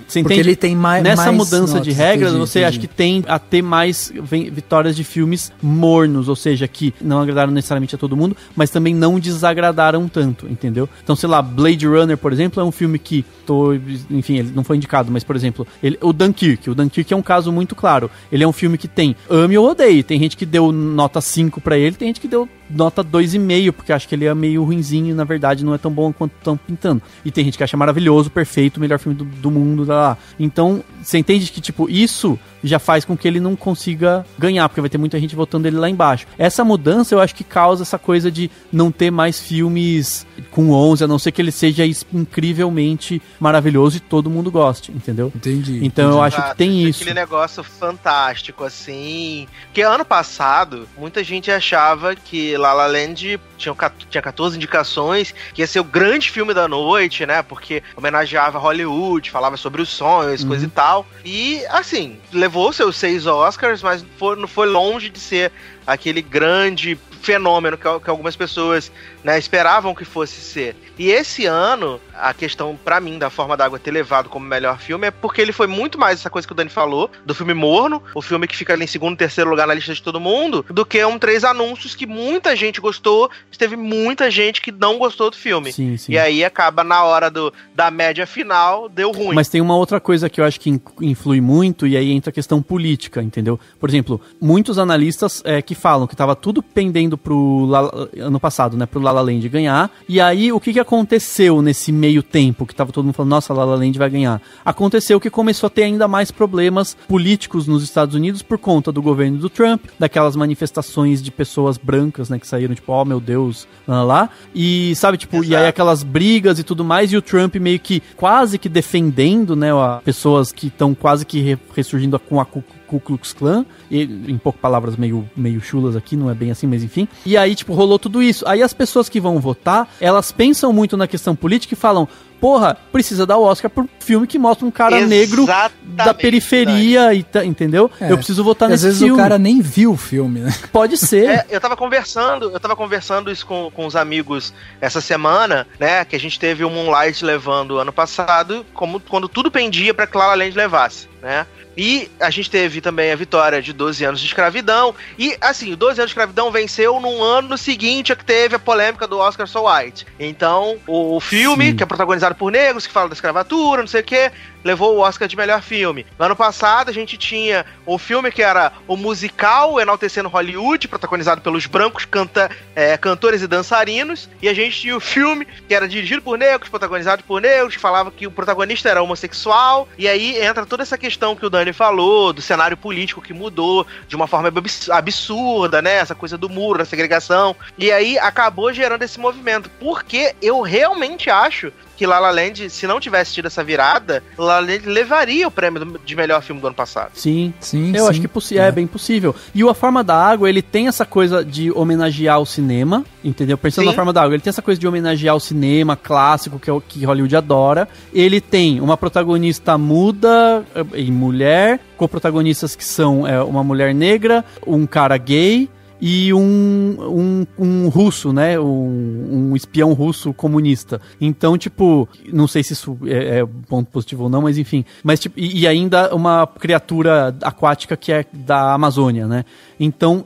Porque ele tem mai- Nessa mais mudança de notas, regras, entendi, você entendi. acha que tem a ter mais vitórias de filmes mornos, ou seja, que não agradaram necessariamente a todo mundo, mas também não desagradaram tanto, entendeu? Então, sei lá, Blade Runner, por exemplo, é um filme que tô, enfim, ele não foi indicado, mas por exemplo, ele, o Dunkirk, o Dunkirk é um caso muito claro. Ele é um filme que tem ame ou odeie. Tem gente que deu nota 5 pra ele, tem gente que deu nota 2,5, porque acha que ele é meio ruinzinho e na verdade não é tão bom quanto estão pintando. E tem gente que acha maravilhoso, perfeito, melhor filme do, do mundo, lá, lá. Então, você entende que, tipo, isso já faz com que ele não consiga ganhar, porque vai ter muita gente votando ele lá embaixo. Essa mudança eu acho que causa essa coisa de não ter mais filmes com 11, a não ser que ele seja incrivelmente maravilhoso e todo mundo goste, entendeu? Entendi. Então eu acho que tem esse- isso. Aquele negócio fantástico, assim. Porque ano passado, muita gente achava que La La Land tinha, tinha 14 indicações, que ia ser o grande filme da noite, né? Porque homenageava Hollywood, falava sobre os sonhos, Uhum. coisa e tal. E, assim, levou seus seis Oscars, mas foi, não foi longe de ser aquele grande fenômeno que, que algumas pessoas né, esperavam que fosse ser. E esse ano, a questão pra mim da forma da água ter levado como melhor filme é porque ele foi muito mais essa coisa que o Dani falou, do filme morno, o filme que fica ali em segundo, terceiro lugar na lista de todo mundo, do que um três anúncios que muita gente gostou, teve muita gente que não gostou do filme. Sim, sim. E aí acaba na hora do, da média final, deu ruim. Mas tem uma outra coisa que eu acho que in- influi muito, e aí entra a questão política, entendeu? Por exemplo, muitos analistas é, que falam que tava tudo pendendo pro La- ano passado, né, pro La La Land ganhar. E aí, o que, que aconteceu nesse meio tempo que tava todo mundo falando, nossa, La La Land vai ganhar? Aconteceu que começou a ter ainda mais problemas políticos nos Estados Unidos por conta do governo do Trump, daquelas manifestações de pessoas brancas, né, que saíram tipo, oh meu Deus, lá, lá. E sabe, tipo, e aí aquelas brigas e tudo mais, e o Trump meio que quase que defendendo, né, a pessoas que estão quase que re- ressurgindo com a Ku Ku Klux Klan, e, em poucas palavras meio, meio chulas aqui, não é bem assim, mas enfim. E aí, tipo, rolou tudo isso. Aí as pessoas que vão votar, elas pensam muito na questão política e falam, porra, precisa dar o Oscar por filme que mostra um cara negro da Exatamente, periferia, e tá- entendeu? É. Eu preciso votar E Às nesse vezes filme. o cara nem viu o filme, né? Pode ser. É, eu tava conversando, eu tava conversando isso com, com os amigos essa semana, né? Que a gente teve o Moonlight levando ano passado, como quando tudo pendia pra que Clara Land levasse, né? E a gente teve também a vitória de 12 anos de escravidão. E, assim, o 12 anos de escravidão venceu num ano seguinte a que teve a polêmica do Oscar So White. Então, o filme, Sim. que é protagonizado por negros, que fala da escravatura, não sei o quê, levou o Oscar de melhor filme. No ano passado, a gente tinha o filme que era o musical Enaltecendo Hollywood, protagonizado pelos brancos canta, é, cantores e dançarinos. E a gente tinha o filme que era dirigido por negros, protagonizado por negros, que falava que o protagonista era homossexual. E aí entra toda essa questão que o Dani falou, do cenário político que mudou de uma forma abs- absurda, né? Essa coisa do muro, da segregação. E aí acabou gerando esse movimento. Porque eu realmente acho que La La Land, se não tivesse tido essa virada, La La Land levaria o prêmio de melhor filme do ano passado. Sim. Sim, Eu sim. acho que possi- é. bem possível. E o A Forma da Água, ele tem essa coisa de homenagear o cinema, entendeu? Pensando Sim. na Forma da Água, ele tem essa coisa de homenagear o cinema clássico, que é o que Hollywood adora. Ele tem uma protagonista muda eh, e mulher, co-protagonistas que são é, uma mulher negra, um cara gay e um, um, um russo, né? Um, um espião russo comunista. Então, tipo, não sei se isso é, é ponto positivo ou não, mas enfim. Mas, tipo, e, e ainda uma criatura aquática que é da Amazônia, né? Então,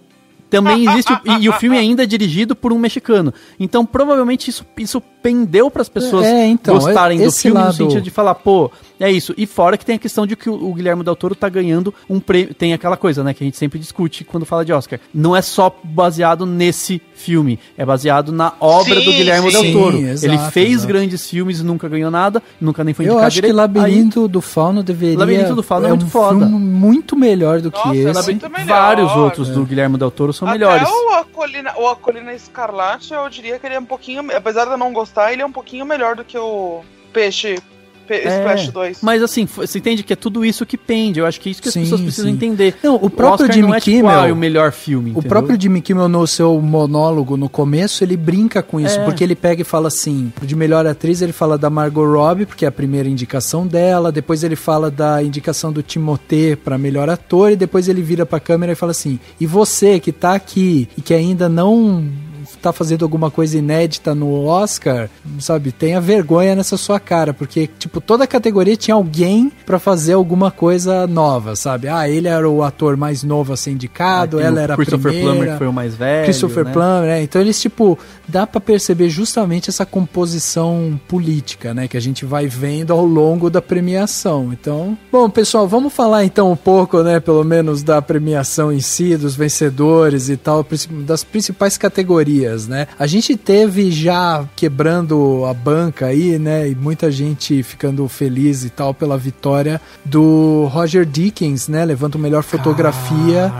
também existe. o- e, e o filme ainda é dirigido por um mexicano. Então, provavelmente, isso, isso pendeu para as pessoas É, então, gostarem do filme no lado- sentido de falar, pô, é isso. E fora que tem a questão de que o, Guilherme Del Toro tá ganhando um prêmio. Tem aquela coisa, né, que a gente sempre discute quando fala de Oscar. Não é só baseado nesse filme, é baseado na obra Sim, do Guilherme sim. Del Toro. Sim, exato, Ele fez exato. grandes filmes e nunca ganhou nada, nunca nem foi Eu indicado acho que direito. Labirinto do Fauno deveria. Labirinto do Fauno é muito um foda. filme muito melhor do Nossa, que esse. Labirinto- Aí, melhor. vários outros do Guilherme Del Toro são Até melhores. o A Colina, o A Colina Escarlate, eu diria que ele é um pouquinho. Apesar de eu não gostar, ele é um pouquinho melhor do que o Peixe. É, Splash 2. Mas assim, você entende que é tudo isso que pende. Eu acho que é isso que as Sim, pessoas precisam sim. entender. Não, o próprio Oscar Jimmy é, tipo, Kimmel- ah, o melhor filme. O entendeu? próprio Jimmy Kimmel, no seu monólogo no começo, ele brinca com isso, É. porque ele pega e fala assim: de melhor atriz, ele fala da Margot Robbie, porque é a primeira indicação dela, depois ele fala da indicação do Timothée para melhor ator, e depois ele vira pra câmera e fala assim: e você que tá aqui e que ainda não tá fazendo alguma coisa inédita no Oscar, sabe, tenha vergonha nessa sua cara, porque, tipo, toda categoria tinha alguém pra fazer alguma coisa nova, sabe? Ah, ele era o ator mais novo a ser indicado, tem ela era a Christopher primeira. Plummer, que foi o mais velho. Christopher né? Plummer, né? Então eles, tipo, dá pra perceber justamente essa composição política, né? Que a gente vai vendo ao longo da premiação. Então, bom, pessoal, vamos falar então um pouco, né? Pelo menos da premiação em si, dos vencedores e tal, das principais categorias, né? A gente teve já quebrando a banca aí, né? E muita gente ficando feliz e tal pela vitória do Roger Dickens, né? Levando melhor fotografia.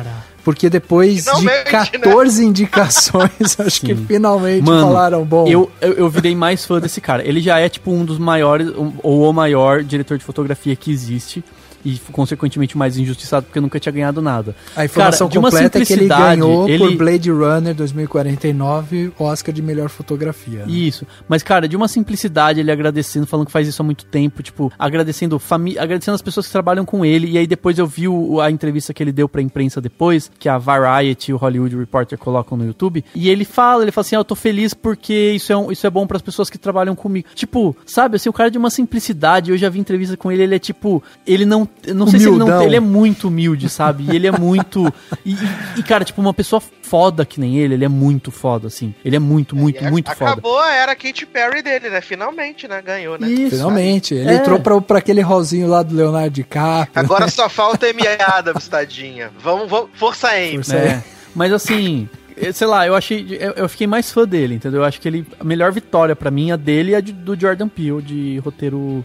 Porque depois Finalmente, de 14 indicações, acho que Sim. finalmente Mano, falaram, bom. Eu, eu, eu virei mais fã desse cara. Ele já é, tipo, um dos maiores, um- ou o maior diretor de fotografia que existe. E, consequentemente, mais injustiçado, porque nunca tinha ganhado nada. A informação Cara, completa é que ele ganhou por ele- Blade Runner 2049 Oscar de melhor fotografia. né? Isso. Mas, cara, de uma simplicidade, ele agradecendo, falando que faz isso há muito tempo, tipo, agradecendo família, agradecendo as pessoas que trabalham com ele. E aí depois eu vi o- a entrevista que ele deu pra imprensa depois, que a Variety e o Hollywood Reporter colocam no YouTube. E ele fala, ele fala assim: ah, eu tô feliz porque isso é, um- isso é bom pras pessoas que trabalham comigo. Tipo, sabe, assim, o cara de uma simplicidade. Eu já vi entrevista com ele, ele é tipo, ele não. Eu Não sei se ele não. Humildão. Ele é muito humilde, sabe? E ele é muito. e, e- e, cara, tipo, uma pessoa foda que nem ele, ele é muito foda, assim. Ele é muito, muito, E muito foda. Acabou a era Katy Perry dele, né? Finalmente, né? Ganhou, né? Isso. Finalmente. Ele É. entrou pra, pra aquele rolzinho lá do Leonardo DiCaprio. Agora só falta a Amy Adams, tadinha. Vamos, vamos força Amy. Força É, mas assim, sei lá, eu achei. Eu, eu fiquei mais fã dele, entendeu? Eu acho que ele. A melhor vitória pra mim, a dele é a de- do Jordan Peele, de roteiro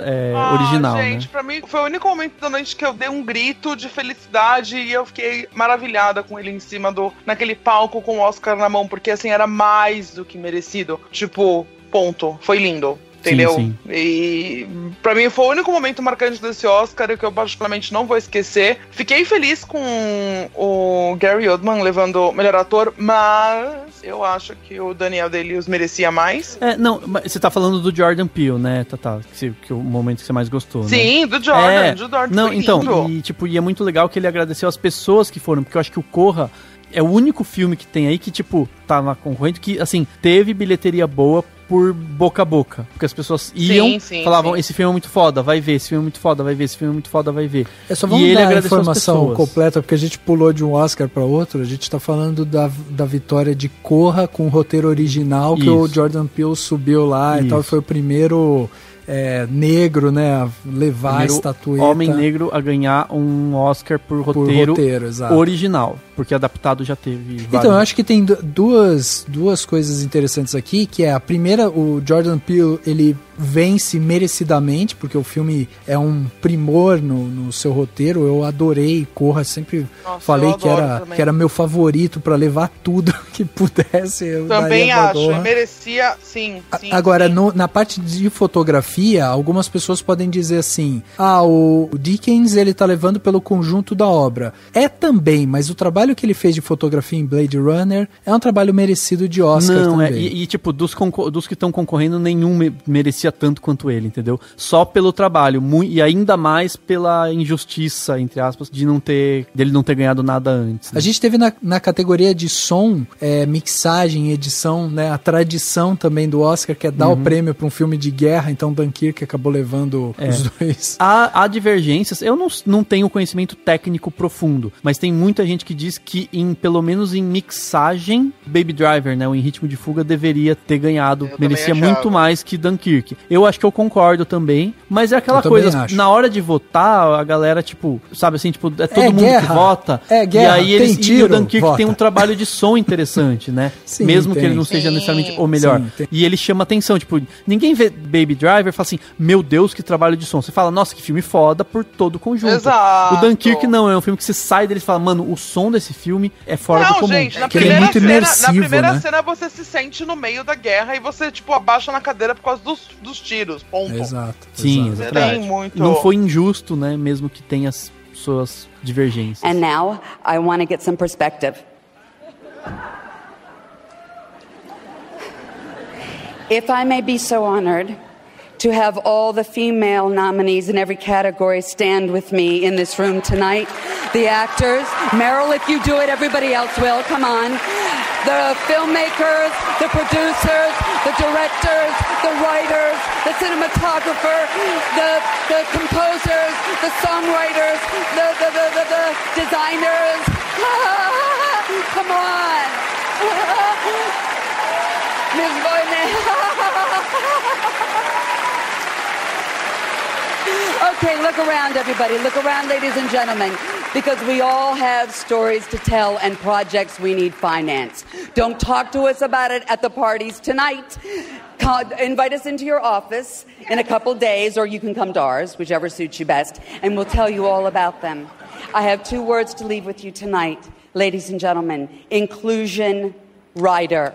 é, Ah, original, gente, né? pra mim foi o único momento da noite que eu dei um grito de felicidade e eu fiquei maravilhada com ele em cima do. naquele palco com o Oscar na mão, porque assim, era mais do que merecido. Tipo, ponto. Foi lindo. Entendeu? sim. E pra mim foi o único momento marcante desse Oscar que eu particularmente não vou esquecer. Fiquei feliz com o Gary Oldman levando o melhor ator, mas eu acho que o Daniel Day-Lewis merecia mais. É, não, você tá falando do Jordan Peele, né, Tata? Que, que é o momento que você mais gostou, né? Sim, do Jordan, É, do Jordan Não, então, e, tipo, e é muito legal que ele agradeceu as pessoas que foram, porque eu acho que o Corra é o único filme que tem aí que, tipo, tá na concorrente, que, assim, teve bilheteria boa por boca a boca. Porque as pessoas iam, sim, falavam, sim. esse filme é muito foda, vai ver, esse filme é muito foda, vai ver, esse filme é muito foda, vai ver. É só E vamos ele dar a informação completa, porque a gente pulou de um Oscar para outro. A gente tá falando da, da vitória de Corra com o roteiro original, que o Isso. Jordan Peele subiu lá e tal. Isso. Foi o primeiro é, negro, né, a levar a Primeiro estatueta. Homem negro a ganhar um Oscar por por roteiro, roteiro, exato. original, porque adaptado já teve Então, vários. eu acho que tem du- duas, duas coisas interessantes aqui, que é a primeira, o Jordan Peele, ele vence merecidamente, porque o filme é um primor no, no seu roteiro. Eu adorei Corra, sempre Nossa, falei que era, também. que era meu favorito pra levar tudo que pudesse. Eu Também acho, merecia, sim, sim. Agora, sim. no- na parte de fotografia, algumas pessoas podem dizer assim: ah, o Dickens ele tá levando pelo conjunto da obra. É também, mas o trabalho que ele fez de fotografia em Blade Runner é um trabalho merecido de Oscar Não, é, também. e, e, tipo, dos, dos que estão concorrendo, nenhum me- merecia tanto quanto ele, entendeu? Só pelo trabalho, e ainda mais pela injustiça, entre aspas, de não ter, dele não ter ganhado nada antes. né? A gente teve na, na categoria de som, é, mixagem, edição, né, a tradição também do Oscar, que é dar o prêmio para um filme de guerra, então Dunkirk acabou levando É. os dois. Há, há divergências, eu não, não tenho conhecimento técnico profundo, mas tem muita gente que diz que, em pelo menos em mixagem, Baby Driver, né, o Em Ritmo de Fuga, deveria ter ganhado, Eu merecia achava. muito mais que Dunkirk. Eu acho que eu concordo também, mas é aquela coisa, acho. na hora de votar, a galera, tipo, sabe assim, tipo, é todo É mundo guerra. que vota, É guerra, e aí tem eles, e tiro, o Dunkirk vota. tem um trabalho de som interessante, né, Sim, mesmo que tem. ele não seja Sim. necessariamente o melhor. Sim, tem. E ele chama atenção, tipo, ninguém vê Baby Driver e fala assim, meu Deus, que trabalho de som. Você fala, nossa, que filme foda por todo o conjunto. Exato. O Dunkirk não, é um filme que você sai dele e fala, mano, o som desse filme é fora do Não, comum. gente, na que é primeira, muito cena, imersivo, na primeira né? cena você se sente no meio da guerra e você, tipo, abaixa na cadeira por causa dos, dos tiros. Ponto. Exato. Sim, exato. muito. Não foi injusto, né, mesmo que tenha as suas divergências. And now I want to get some perspective. If I may be so honored to have all the female nominees in every category stand with me in this room tonight, the actors, Meryl, if you do it, everybody else will. Come on. The filmmakers, the producers, the directors, the writers, the cinematographer, the, the composers, the songwriters, the, the, the, the, the designers. Come on. Ms. Boyne. okay, look around, everybody. Look around, ladies and gentlemen, because we all have stories to tell and projects we need finance. Don't talk to us about it at the parties tonight. Co- invite us into your office in a couple days, or you can come to ours, whichever suits you best, and we'll tell you all about them. I have two words to leave with you tonight, ladies and gentlemen inclusion rider.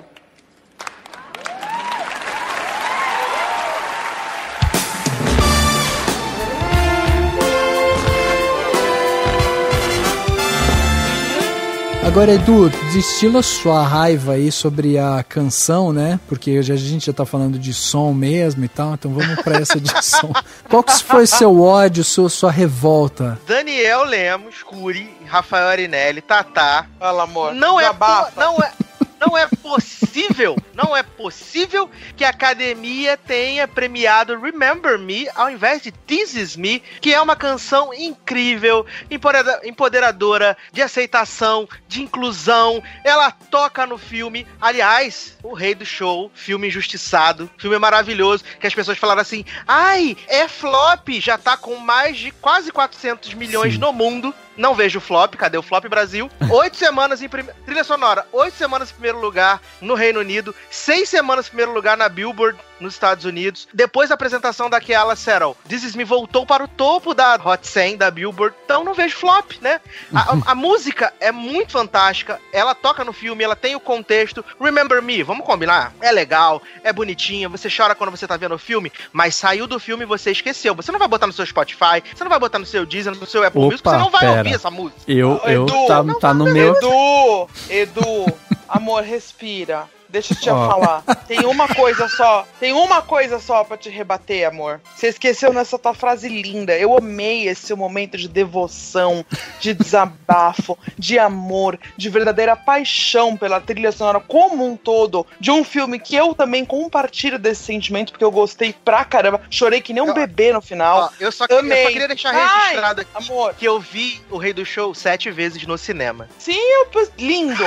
Agora, Edu, destila sua raiva aí sobre a canção, né? Porque a gente já tá falando de som mesmo e tal, então vamos pra essa de som. Qual que foi seu ódio, sua, sua revolta? Daniel Lemos, Curi, Rafael Arinelli, Tatá. Fala, amor. Não é, po- Desabafa. não é, não é possível, não é possível que a academia tenha premiado Remember Me ao invés de This Is Me, que é uma canção incrível, empodera- empoderadora, de aceitação, de inclusão. Ela toca no filme. Aliás, o rei do show, filme injustiçado, filme maravilhoso, que as pessoas falaram assim: ai, é flop, já tá com mais de quase 400 milhões Sim. no mundo. Não vejo flop, cadê o flop Brasil? Oito semanas em primeiro. Trilha sonora, oito semanas em primeiro lugar no Reino Unido, seis semanas em primeiro lugar na Billboard nos Estados Unidos. Depois da apresentação daquela Settle, This Is Me voltou para o topo da Hot 100 da Billboard. Então não vejo flop, né? A, a- a música é muito fantástica. Ela toca no filme, ela tem o contexto. Remember Me, vamos combinar? É legal, é bonitinha. Você chora quando você tá vendo o filme, mas saiu do filme e você esqueceu. Você não vai botar no seu Spotify, você não vai botar no seu Deezer, no seu Apple Opa, Music, você não vai pera. ouvir essa música. Eu, eu Edu, tá, tá no meu. Edu, Edu, amor, respira. Deixa eu te Ó. falar. Tem uma coisa só. Tem uma coisa só pra te rebater, amor. Você esqueceu nessa tua frase linda. Eu amei esse momento de devoção, de desabafo, de amor, de verdadeira paixão pela trilha sonora como um todo. De um filme que eu também compartilho desse sentimento, porque eu gostei pra caramba. Chorei que nem um bebê no final. Ó, eu, só, eu Amei. só queria deixar Ai, registrado aqui amor. que eu vi o Rei do Show sete vezes no cinema. Sim, eu, lindo,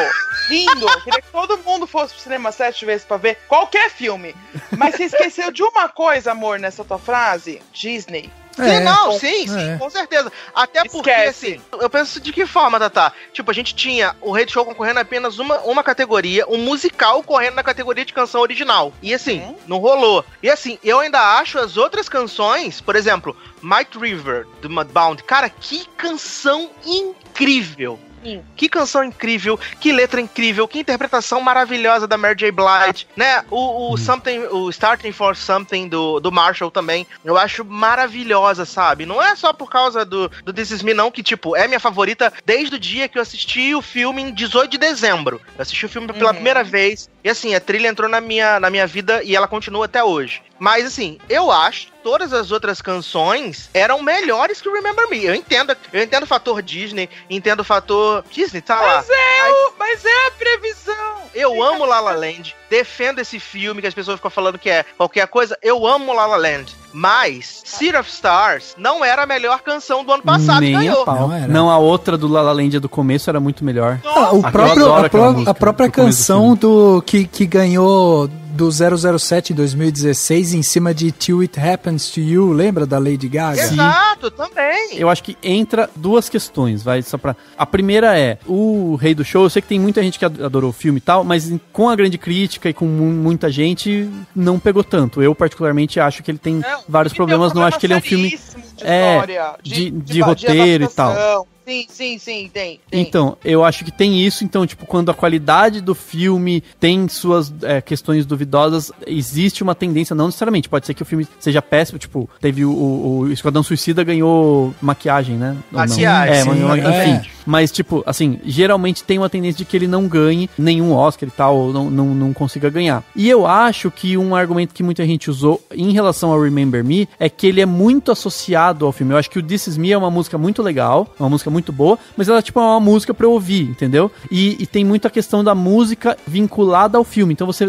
lindo. Queria que todo mundo fosse pro cinema sete vezes pra ver qualquer filme. Mas você esqueceu de uma coisa, amor, nessa tua frase? Disney. Sim, não, Bom, sim, sim, é. com certeza. Até porque, Esquece. assim, eu penso de que forma, Tatá? Tipo, a gente tinha o Rei do Show concorrendo apenas uma, uma categoria, um musical correndo na categoria de canção original. E assim, Uhum. não rolou. E assim, eu ainda acho as outras canções, por exemplo, Might River, do Mudbound, cara, que canção incrível. Sim. Que canção incrível, que letra incrível, que interpretação maravilhosa da Mary J. Blige, né? O, o Something, o Starting for Something do, do Marshall também, eu acho maravilhosa, sabe? Não é só por causa do, do This Is Me, não, que, tipo, é minha favorita desde o dia que eu assisti o filme em 18 de dezembro. Eu assisti o filme pela Uhum. primeira vez, e assim, a trilha entrou na minha, na minha vida e ela continua até hoje. Mas assim, eu acho que todas as outras canções eram melhores que Remember Me. Eu entendo, eu entendo o fator Disney, entendo o fator Disney, tá lá. Mas é, o, mas é a previsão. Eu amo La La Land, defendo esse filme que as pessoas ficam falando que é qualquer coisa. Eu amo La La Land, mas City of Stars não era a melhor canção do ano passado Nem a ganhou. pau. Não Não, a outra do La La Land do começo era muito melhor. Ah, o Eu próprio, adoro a, pró- música a própria do começo do canção do, que, que ganhou do 007 em 2016 em cima de Till It Happens to You, lembra da Lady Gaga? Exato, também. Eu acho que entra duas questões, vai só pra. A primeira é o Rei do Show. Eu sei que tem muita gente que ad- adorou o filme e tal, mas com a grande crítica e com mu- muita gente não pegou tanto. Eu particularmente acho que ele tem Não, vários problemas. um Não acho que ele é um problema filme. de é, história, de- de roteiro e tal. Sim, sim, sim, tem. tem. Então, eu acho que tem isso. Então, tipo, quando a qualidade do filme tem suas é, questões duvidosas, existe uma tendência, não necessariamente. Pode ser que o filme seja péssimo. Tipo, teve o, o, o Esquadrão Suicida ganhou maquiagem, né? Ou não? Maquiagem, É, sim, mas- é. enfim. Mas, tipo, assim, geralmente tem uma tendência de que ele não ganhe nenhum Oscar e tal, ou não, não, não consiga ganhar. E eu acho que um argumento que muita gente usou em relação ao Remember Me é que ele é muito associado ao filme. Eu acho que o This Is Me é uma música muito legal, uma música muito boa, mas ela, tipo, é uma música pra eu ouvir, entendeu? E, e tem muita questão da música vinculada ao filme. Então, você,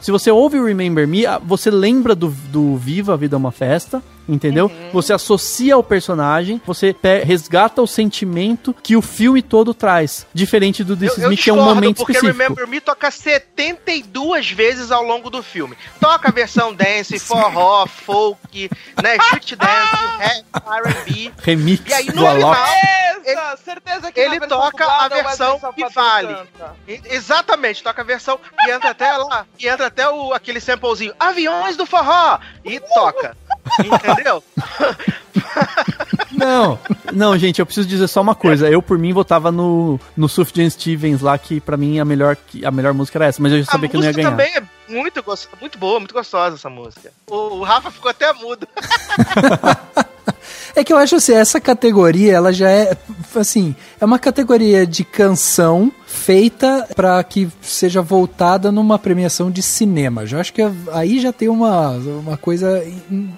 se você ouve o Remember Me, você lembra do, do Viva a Vida é uma Festa, entendeu? Você associa ao personagem, você resgata o sentimento que o filme todo traz. Diferente do This Eu, eu Me, que é um momento porque específico. Remember Me toca 72 vezes ao longo do filme. Toca a versão dance, forró, folk, né, street dance, rap, R&B. Remix E aí, no do Alok. final, Certeza, certeza que ele toca a versão que vale. E- Exatamente, toca a versão que entra até lá, que entra até o, aquele samplezinho, aviões do forró, e toca. Entendeu? Não, não, gente, eu preciso dizer só uma coisa. Eu, por mim, votava no, no Sufjan Stevens lá, que pra mim a melhor, que- a melhor música era essa, mas eu já A sabia que eu não ia música ganhar. também é muito, gos- muito boa, muito gostosa essa música. O, o Rafa ficou até mudo. É que eu acho assim, essa categoria, ela já é, assim, é uma categoria de canção feita pra que seja voltada numa premiação de cinema. Já acho que aí já tem uma, uma coisa,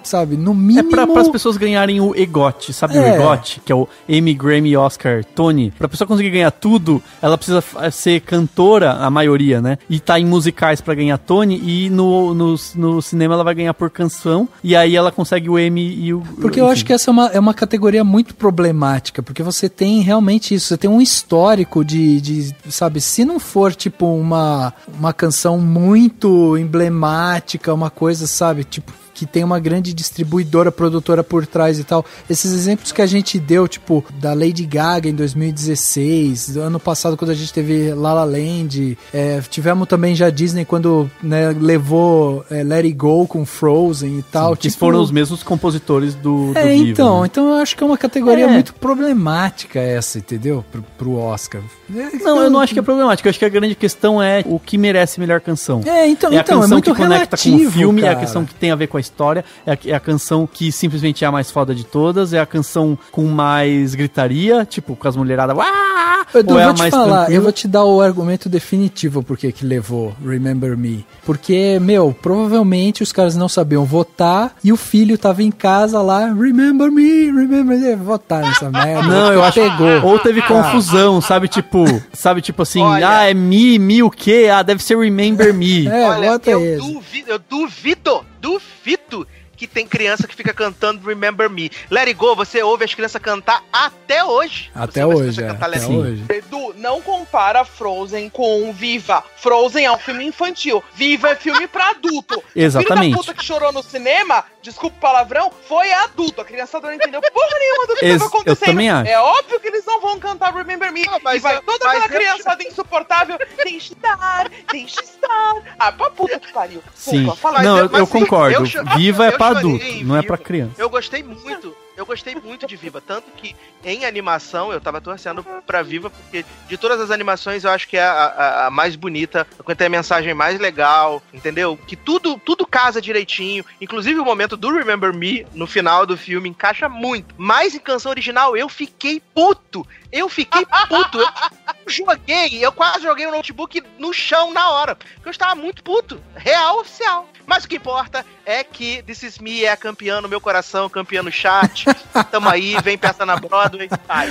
sabe, no É mínimo... pra, as pessoas ganharem o EGOT, sabe o É. EGOT? Que é o Emmy, Grammy, Oscar, Tony. Pra pessoa conseguir ganhar tudo, ela precisa f- ser cantora, a maioria, né? E tá em musicais pra ganhar Tony, e no, no, no cinema ela vai ganhar por canção, e aí ela consegue o Emmy e o... Porque eu acho que essa é uma, é uma categoria muito problemática, porque você tem realmente isso, você tem um histórico de, de sabe, se não for tipo uma, uma canção muito emblemática, uma coisa, sabe, tipo, que tem uma grande distribuidora, produtora por trás e tal. Esses exemplos que a gente deu, tipo, da Lady Gaga em 2016, do ano passado quando a gente teve La La Land, é, tivemos também já Disney quando né, levou é, Let It Go com Frozen e tal. que tipo, foram os mesmos compositores do, do É, Viva, então, né? então eu acho que é uma categoria É. muito problemática essa, entendeu? Pro, pro Oscar. Não, eu não acho que é problemático. Eu acho que a grande questão é o que merece melhor canção. É, então- é a então, é canção muito que conecta com o relativo, filme, é a cara. questão que tem a ver com a história, é a, é a canção que simplesmente é a mais foda de todas, é a canção com mais gritaria, tipo, com as mulheradas. "Uá!" Edu, ou é eu a vou te mais falar, tranquila. eu vou te dar o argumento definitivo porque que levou Remember Me. Porque, meu, provavelmente os caras não sabiam votar e o filho tava em casa lá, Remember Me, Remember Me, votar nessa merda. Não, eu acho pegou. Ou teve confusão, sabe? Tipo, sabe, tipo assim, Olha. ah, é me, me o quê? Ah, deve ser Remember Me. É, Olha, eu esse. duvido, eu duvido, duvido que tem criança que fica cantando Remember Me. Let It Go, você ouve as crianças cantar até hoje. Até hoje, é, até hoje. Edu, não compara Frozen com Viva. Frozen é um filme infantil. Viva é filme pra adulto. Exatamente. O filho da puta que chorou no cinema, desculpa o palavrão, foi adulto. A criançada não entendeu porra nenhuma do que Ex- tava eu acontecendo. também acho. É óbvio que eles não vão cantar Remember Me. Não, mas e vai eu- toda aquela eu- criançada insuportável. Deixa estar, deixa estar. Ah, pra puta que pariu. Sim. Desculpa, fala Não, eu, eu concordo. eu Viva é eu pra adulto, não é pra criança. Eu gostei muito, eu gostei muito de Viva. Tanto que em animação eu tava torcendo pra Viva, porque de todas as animações eu acho que é a, a- a mais bonita, tem a mensagem mais legal, entendeu? Que tudo, tudo casa direitinho. Inclusive o momento do Remember Me no final do filme encaixa muito. Mas em canção original eu fiquei puto. Eu fiquei puto. Eu joguei, eu quase joguei o notebook no chão na hora. Porque eu estava muito puto. Real oficial. Mas o que importa é que This Is Me é a campeã no meu coração, campeã no chat. Tamo aí, vem peça na Broadway. Ai.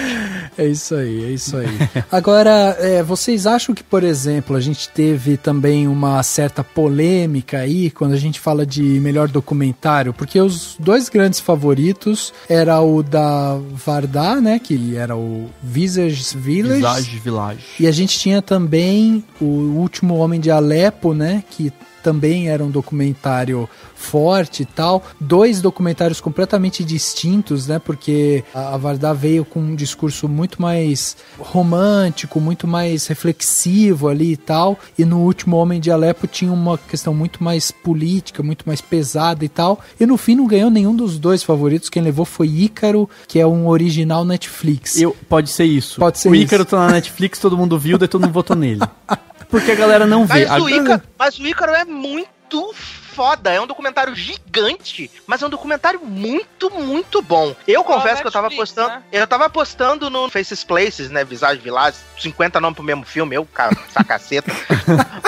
É isso aí, é isso aí. Agora, é, vocês acham que, por exemplo, a gente teve também uma certa polêmica aí quando a gente fala de melhor documentário? Porque os dois grandes favoritos era o da Vardar, né? Que era o Visage Village. Visage Village. E a gente tinha também o Último Homem de Alepo, né? Que também era um documentário forte e tal. Dois documentários completamente distintos, né? Porque a Vardar veio com um discurso muito mais romântico, muito mais reflexivo ali e tal. E no Último Homem de Alepo tinha uma questão muito mais política, muito mais pesada e tal. E no fim não ganhou nenhum dos dois favoritos. Quem levou foi Ícaro, que é um original Netflix. Eu, pode ser isso. Pode ser o isso. Ícaro tá na Netflix, todo mundo viu, daí todo mundo votou nele. Porque a galera não vê. Mas A- o, Ícaro, mas o Ícaro é muito foda. É um documentário gigante, mas é um documentário muito, muito bom. Eu confesso que eu tava Netflix, postando. né? Eu tava postando no Faces Places, né? Visage Village, 50 nomes pro mesmo filme, eu, cara, sacaceta.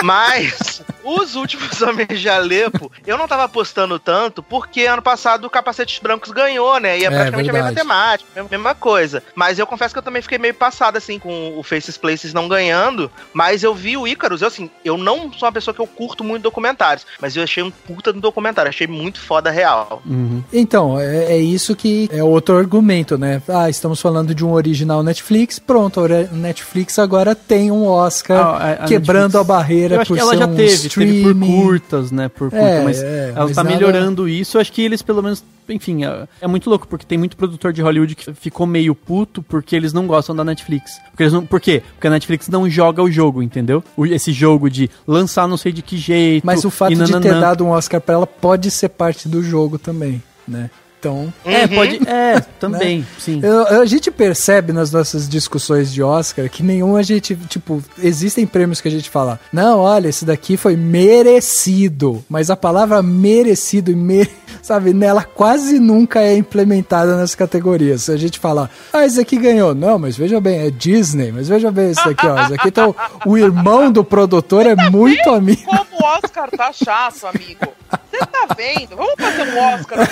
mas os últimos Homens de Alepo, eu não tava postando tanto porque ano passado o Capacetes Brancos ganhou, né? E é É, praticamente a mesma temática, mesma- mesma coisa. Mas eu confesso que eu também fiquei meio passado, assim, com o Faces Places não ganhando. Mas eu vi o Icarus, eu, assim, eu não sou uma pessoa que eu curto muito documentários, mas eu achei um puta do documentário, achei muito foda real. Uhum. Então, é, é isso que é outro argumento, né? Ah, estamos falando de um original Netflix, pronto, a Netflix agora tem um Oscar Ah, a- a quebrando Netflix- a barreira Eu acho por que ela ser já um teve, teve por curtas, né? Por curta, É, mas é, ela mas tá nada- melhorando isso. Eu acho que eles, pelo menos, enfim, é, é muito louco, porque tem muito produtor de Hollywood que ficou meio puto porque eles não gostam da Netflix. Porque eles não, por quê? Porque a Netflix não joga o jogo, entendeu? O- esse jogo de lançar não sei de que jeito. Mas o fato de ter dado um Oscar pra ela pode ser parte do jogo também, né? Então, É, pode. É, também, sim. Eu- a gente percebe nas nossas discussões de Oscar que nenhum a gente, tipo, existem prêmios que a gente fala, não, olha, esse daqui foi merecido, mas a palavra merecido e mere, sabe, nela quase nunca é implementada nas categorias. A gente fala, ah, esse aqui ganhou. Não, mas veja bem, é Disney, mas veja bem esse aqui, ó. Esse aqui tá o, o irmão do produtor é muito amigo. Como o Oscar tá chato, amigo. Você tá vendo? Vamos fazer um Oscar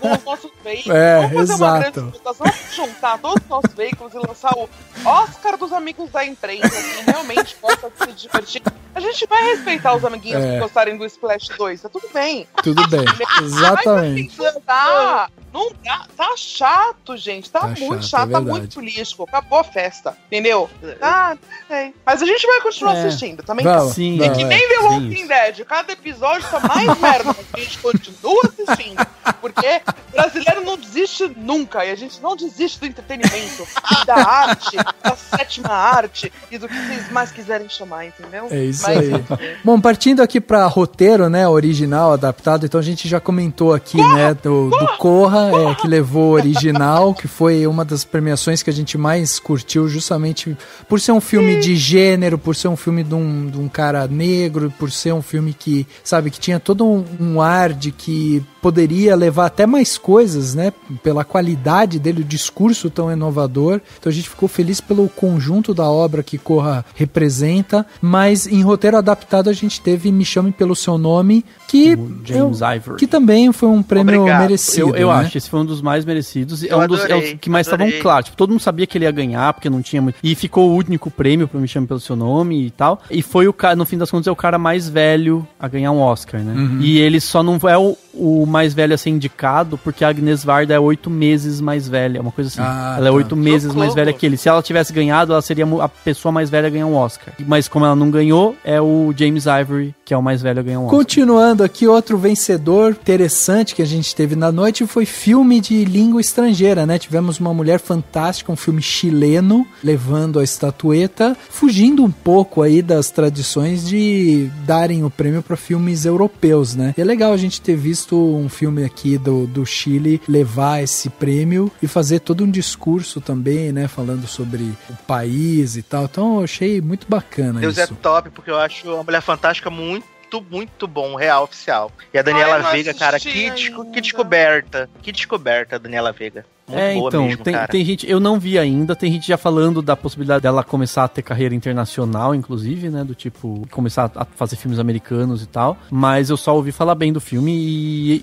com os nossos veículos. É, vamos fazer uma grande votação. Vamos juntar todos os nossos veículos e lançar o Oscar dos amigos da imprensa, que realmente gosta de se divertir. A gente vai respeitar os amiguinhos É. que gostarem do Splash 2, tá tudo bem. Tudo bem, exatamente. Não dá, não dá, tá chato, gente. Tá, Tá muito chato, chato, é tá muito político. Acabou a festa, entendeu? Ah, é. Mas a gente vai continuar É. assistindo também. Vamos, Sim, É vamos, que é. nem The Sim, Walking. Dead, cada episódio tá mais merda, mas a gente continua assistindo. Porque brasileiro não desiste nunca, e a gente não desiste do entretenimento, da arte, da sétima arte, e do que vocês mais quiserem chamar, entendeu? É isso Mas, aí. Bom, partindo aqui pra roteiro, né, original, adaptado, então a gente já comentou aqui, né, do, do Corra, é, que levou o original, que foi uma das premiações que a gente mais curtiu, justamente por ser um filme de gênero, por ser um filme de um, de um cara negro, por ser um filme que, sabe, que tinha todo um, um ar de que poderia levar até mais coisas, né, pela qualidade dele, o discurso tão inovador. Então a gente ficou feliz pelo conjunto da obra que Corra representa, mas em roteiro adaptado a gente teve Me Chame Pelo Seu Nome, que, James eu- Ivory. que também foi um prêmio Obrigado. merecido. Eu, eu né? acho que esse foi um dos mais merecidos. É um dos é adorei, os que mais estavam claros. Tipo, todo mundo sabia que ele ia ganhar, porque não tinha muito. E ficou o único prêmio pra Me Chame Pelo Seu Nome e tal. E foi o cara, no fim das contas, é o cara mais velho a ganhar um Oscar, né? Uhum. E ele só não é o, o mais velho a ser indicado, porque a Agnes Varda é oito meses mais velha. É uma coisa assim. Ah, ela é tá. oito meses mais velha que ele. Se ela tivesse ganhado, ela seria a pessoa mais velha a ganhar um Oscar. Mas como ela não ganhou, é o James Ivory, que é o mais velho a ganhar um Oscar. Continuando aqui, outro vencedor interessante que a gente teve na noite foi filme de língua estrangeira, né? Tivemos uma mulher fantástica, um filme chileno, levando a estatueta, fugindo um pouco aí das tradições de darem o prêmio para filmes europeus, né? E é legal a gente ter visto um filme aqui do, do Chile levar esse prêmio e fazer todo um discurso também, né? Falando sobre o país e tal. Então eu achei muito bacana Deus isso. é top, porque eu acho a Mulher Fantástica muito, muito bom, real, oficial. E a Daniela Ai, Veiga, cara, que, desco- que descoberta. Que descoberta, Daniela Veiga. Muito é, boa então, mesmo, tem, cara. tem gente, eu não vi ainda, tem gente já falando da possibilidade dela começar a ter carreira internacional, inclusive, né, do tipo, começar a fazer filmes americanos e tal, mas eu só ouvi falar bem do filme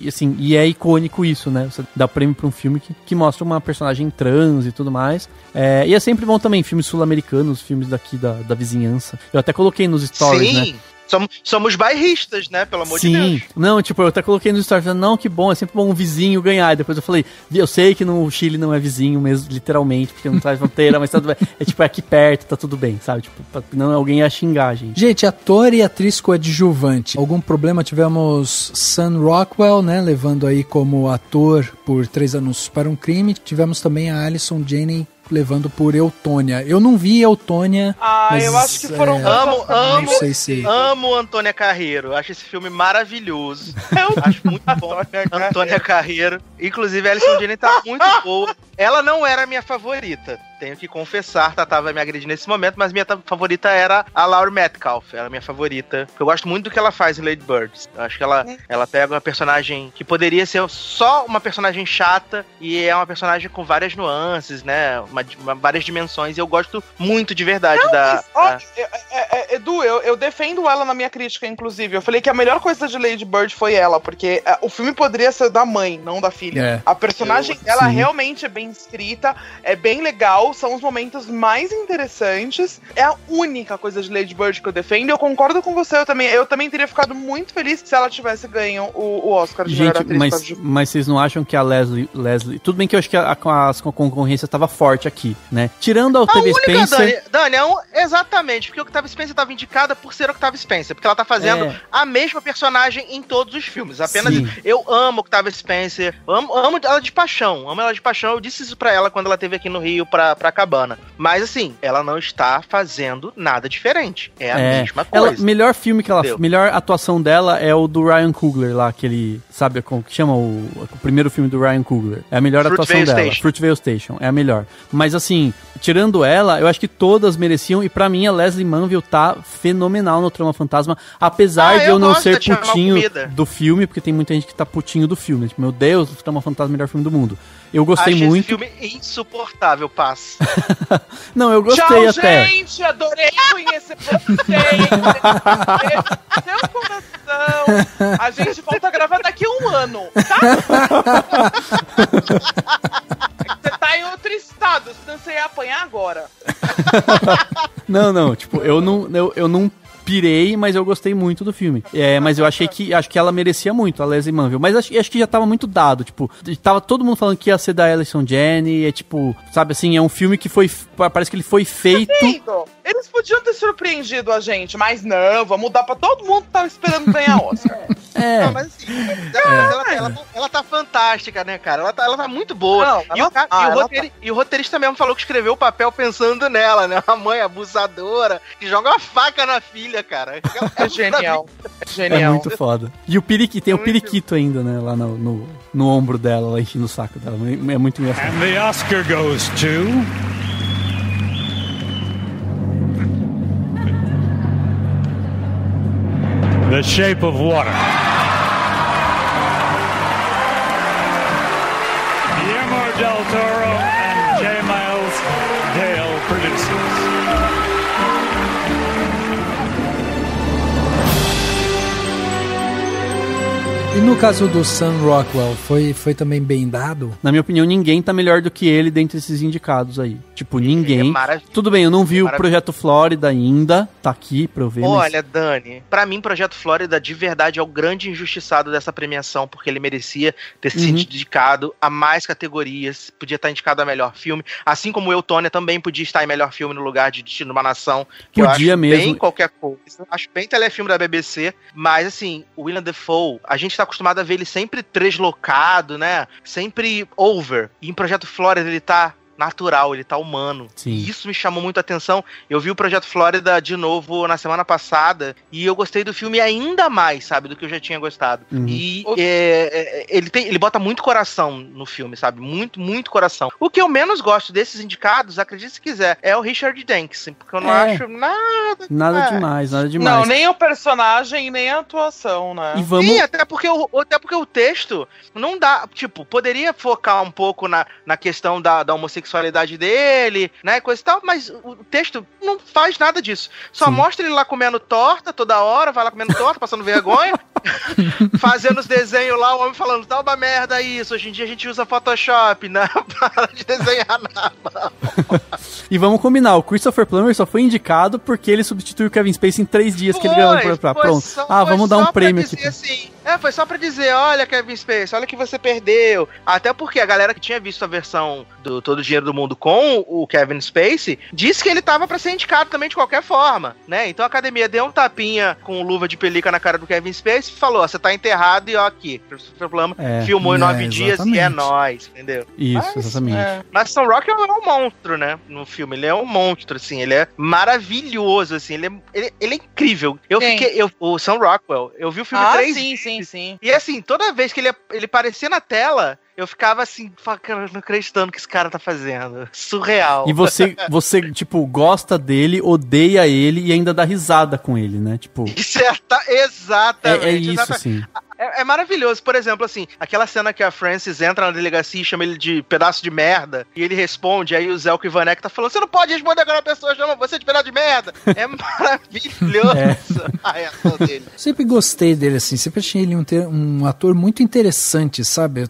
e, assim, e é icônico isso, né, você dá prêmio pra um filme que, que mostra uma personagem trans e tudo mais, é, e é sempre bom também, filmes sul-americanos, filmes daqui da, da vizinhança, eu até coloquei nos stories, né, Sim, somos, somos bairristas, né? Pelo amor de Sim, Deus. não, tipo, eu até coloquei no story, falando, não, que bom, é sempre bom um vizinho ganhar. E depois eu falei, eu sei que no Chile não é vizinho mesmo, literalmente, porque não traz fronteira, mas tá tudo bem. É tipo, é aqui perto, tá tudo bem, sabe? Tipo, pra não alguém ia xingar a gente. Gente, ator e atriz coadjuvante. Algum problema tivemos Sam Rockwell, né, levando aí como ator por Três Anúncios para um Crime. Tivemos também a Alison Janney levando por Eutônia. Eu não vi Eutônia. Ah, mas, eu acho que foram é, Amo, amo, Não sei se... amo Antônia Carreiro. Acho esse filme maravilhoso. acho muito bom. Antônia Carreiro. Inclusive, a Alison Janney tá muito boa. Ela não era a minha favorita. Tenho que confessar, Tatá vai me agredir nesse momento, mas minha ta- favorita era a Laura Metcalf. Era a minha favorita. Eu gosto muito do que ela faz em Lady Birds. Eu acho que ela, ela pega uma personagem que poderia ser só uma personagem chata e é uma personagem com várias nuances, né? Uma, uma- várias dimensões. E eu gosto muito de verdade da. Ó, da- é- é- é- Edu, eu, eu defendo ela na minha crítica, inclusive. Eu falei que a melhor coisa de Lady Bird foi ela, porque é, o filme poderia ser da mãe, não da filha. É. A personagem Eu- dela sim. realmente é bem escrita, é bem legal, são os momentos mais interessantes. É a única coisa de Lady Bird que eu defendo. Eu concordo com você, eu também, eu também teria ficado muito feliz se ela tivesse ganho o, o Oscar de melhor Gente, atriz. mas, mas vocês não acham que a Leslie, Leslie. Tudo bem que eu acho que a, a, a concorrência tava forte aqui, né? Tirando a A Octavia única, Spencer. Dani, Dani, é um- exatamente, porque o Octavia Spencer estava indicada por ser Octavia Spencer, porque ela tá fazendo É. a mesma personagem em todos os filmes. Apenas Sim. eu amo Octavia Spencer, amo, amo ela de paixão, amo ela de paixão. Eu disse isso pra ela quando ela esteve aqui no Rio pra, pra Cabana. Mas assim, ela não está fazendo nada diferente. É a mesma Ela, coisa. melhor filme que ela, Entendeu? melhor atuação dela é o do Ryan Coogler lá, aquele, sabe como que chama o, o primeiro filme do Ryan Coogler? É a melhor atuação Fruitvale dela. Station. Fruitvale Station, é a melhor. Mas assim, tirando ela, eu acho que todas mereciam e pra mim a Leslie Manville tá fenomenal no Trama Fantasma, apesar Ah, de eu eu não ser putinho do filme, porque tem muita gente que tá putinho do filme. Tipo, meu Deus, o Trama Fantasma é o melhor filme do mundo. Eu gostei Acho muito. esse filme insuportável, paz. Não, eu gostei Tchau, até. gente! Adorei conhecer vocês! Seu coração! A gente volta a gravar daqui a um ano, tá? Você tá em outro estado, senão você ia apanhar agora. Não, não, tipo, eu não, eu, eu não pirei, mas eu gostei muito do filme. É, mas eu achei que acho que ela merecia muito, a Leslie Manville. Mas acho, acho que já tava muito dado, tipo, tava todo mundo falando que ia ser da Alison Jenny, é tipo, sabe assim, é um filme que foi parece que ele foi feito. Eles podiam ter surpreendido a gente, mas não, vamos dar pra todo mundo que tava esperando ganhar Oscar. É. Não, mas assim, mas ela, ela, tá- ela tá fantástica, né, cara? Ela tá, ela tá muito boa. Não, e, ela o, tá, e o ela roteiri- e o roteirista mesmo falou que escreveu o papel pensando nela, né? Uma mãe abusadora que joga uma faca na filha, cara. É genial. É É genial. muito foda. E o periquito, tem o periquito ainda, né? Lá no, no, no ombro dela, lá enchendo o saco dela. É muito engraçado. And the Oscar goes to. The Shape of Water. Guillermo del Toro no caso do Sam Rockwell, foi, foi também bem dado? Na minha opinião, ninguém tá melhor do que ele dentre esses indicados aí. Tipo, ninguém. maravilhoso. Tudo bem, eu não vi o Maravilhoso. Projeto Flórida ainda, tá aqui pra eu ver. mas- Olha, Dani, pra mim, Projeto Flórida de verdade é o grande injustiçado dessa premiação, porque ele merecia ter sido Uhum. indicado a mais categorias, podia estar indicado a melhor filme, assim como o Eutônia também podia estar em melhor filme no lugar de Destino de uma Nação, que eu Podia acho mesmo. bem qualquer coisa. Acho bem telefilme da BBC, mas assim, o William Defoe, a gente tá acostumado a ver ele sempre deslocado, né? Sempre over. E em Projeto Flórida ele tá natural, ele tá humano. Sim. E isso me chamou muito a atenção. Eu vi o Projeto Flórida de novo na semana passada e eu gostei do filme ainda mais, sabe, do que eu já tinha gostado. Uhum. E é, é, ele, tem, ele bota muito coração no filme, sabe? Muito, muito coração. O que eu menos gosto desses indicados, acredite se quiser, é o Richard Jenkins, porque eu não É. acho nada. Nada é. demais, nada demais. Não, nem o personagem, nem a atuação, né? E vamos. Sim, até porque, o, até porque o texto não dá. Tipo, poderia focar um pouco na, na questão da, da homossexualidade dele, né? Coisa e tal, mas o texto não faz nada disso. Só Sim. mostra ele lá comendo torta toda hora, vai lá comendo torta, passando vergonha, fazendo os desenhos lá, o homem falando, tá uma merda isso, hoje em dia a gente usa Photoshop, né? Para de desenhar nada. E vamos combinar, o Christopher Plummer só foi indicado porque ele substituiu o Kevin Spacey em três dias que ele ganhou pra, pra- Pronto. só- ah, vamos dar um prêmio aqui. assim, é, foi só pra dizer, olha, Kevin Spacey, olha que você perdeu. Até porque a galera que tinha visto a versão do Todo o Dinheiro do Mundo com o Kevin Spacey disse que ele tava pra ser indicado também de qualquer forma, né? Então a academia deu um tapinha com luva de pelica na cara do Kevin Spacey e falou: você tá enterrado e ó, aqui. Plummer É, filmou em é, nove dias e é exatamente. nóis, entendeu? Isso, Mas, exatamente. É. mas Sam Rockwell é um monstro, né? No filme. Ele é um monstro, assim. Ele é maravilhoso, assim. Ele é, ele, ele é incrível. Eu Quem? fiquei. Eu, o Sam Rockwell. Eu vi o filme Ah, três sim, vezes. sim, sim. E assim, toda vez que ele, ele aparecia na tela, eu ficava assim, não acreditando que esse cara tá fazendo. Surreal. E você, você, tipo, gosta dele, odeia ele e ainda dá risada com ele, né? Tipo, Isso é, exatamente. é, é isso, exatamente. assim. É, é maravilhoso. Por exemplo, assim, aquela cena que a Frances entra na delegacia e chama ele de pedaço de merda, e ele responde, aí o Zelko Ivanek tá falando, você não pode responder agora a pessoa chama você de pedaço de merda. É maravilhoso É. a reação dele. Sempre gostei dele, assim, sempre achei ele um, ter- um ator muito interessante, sabe?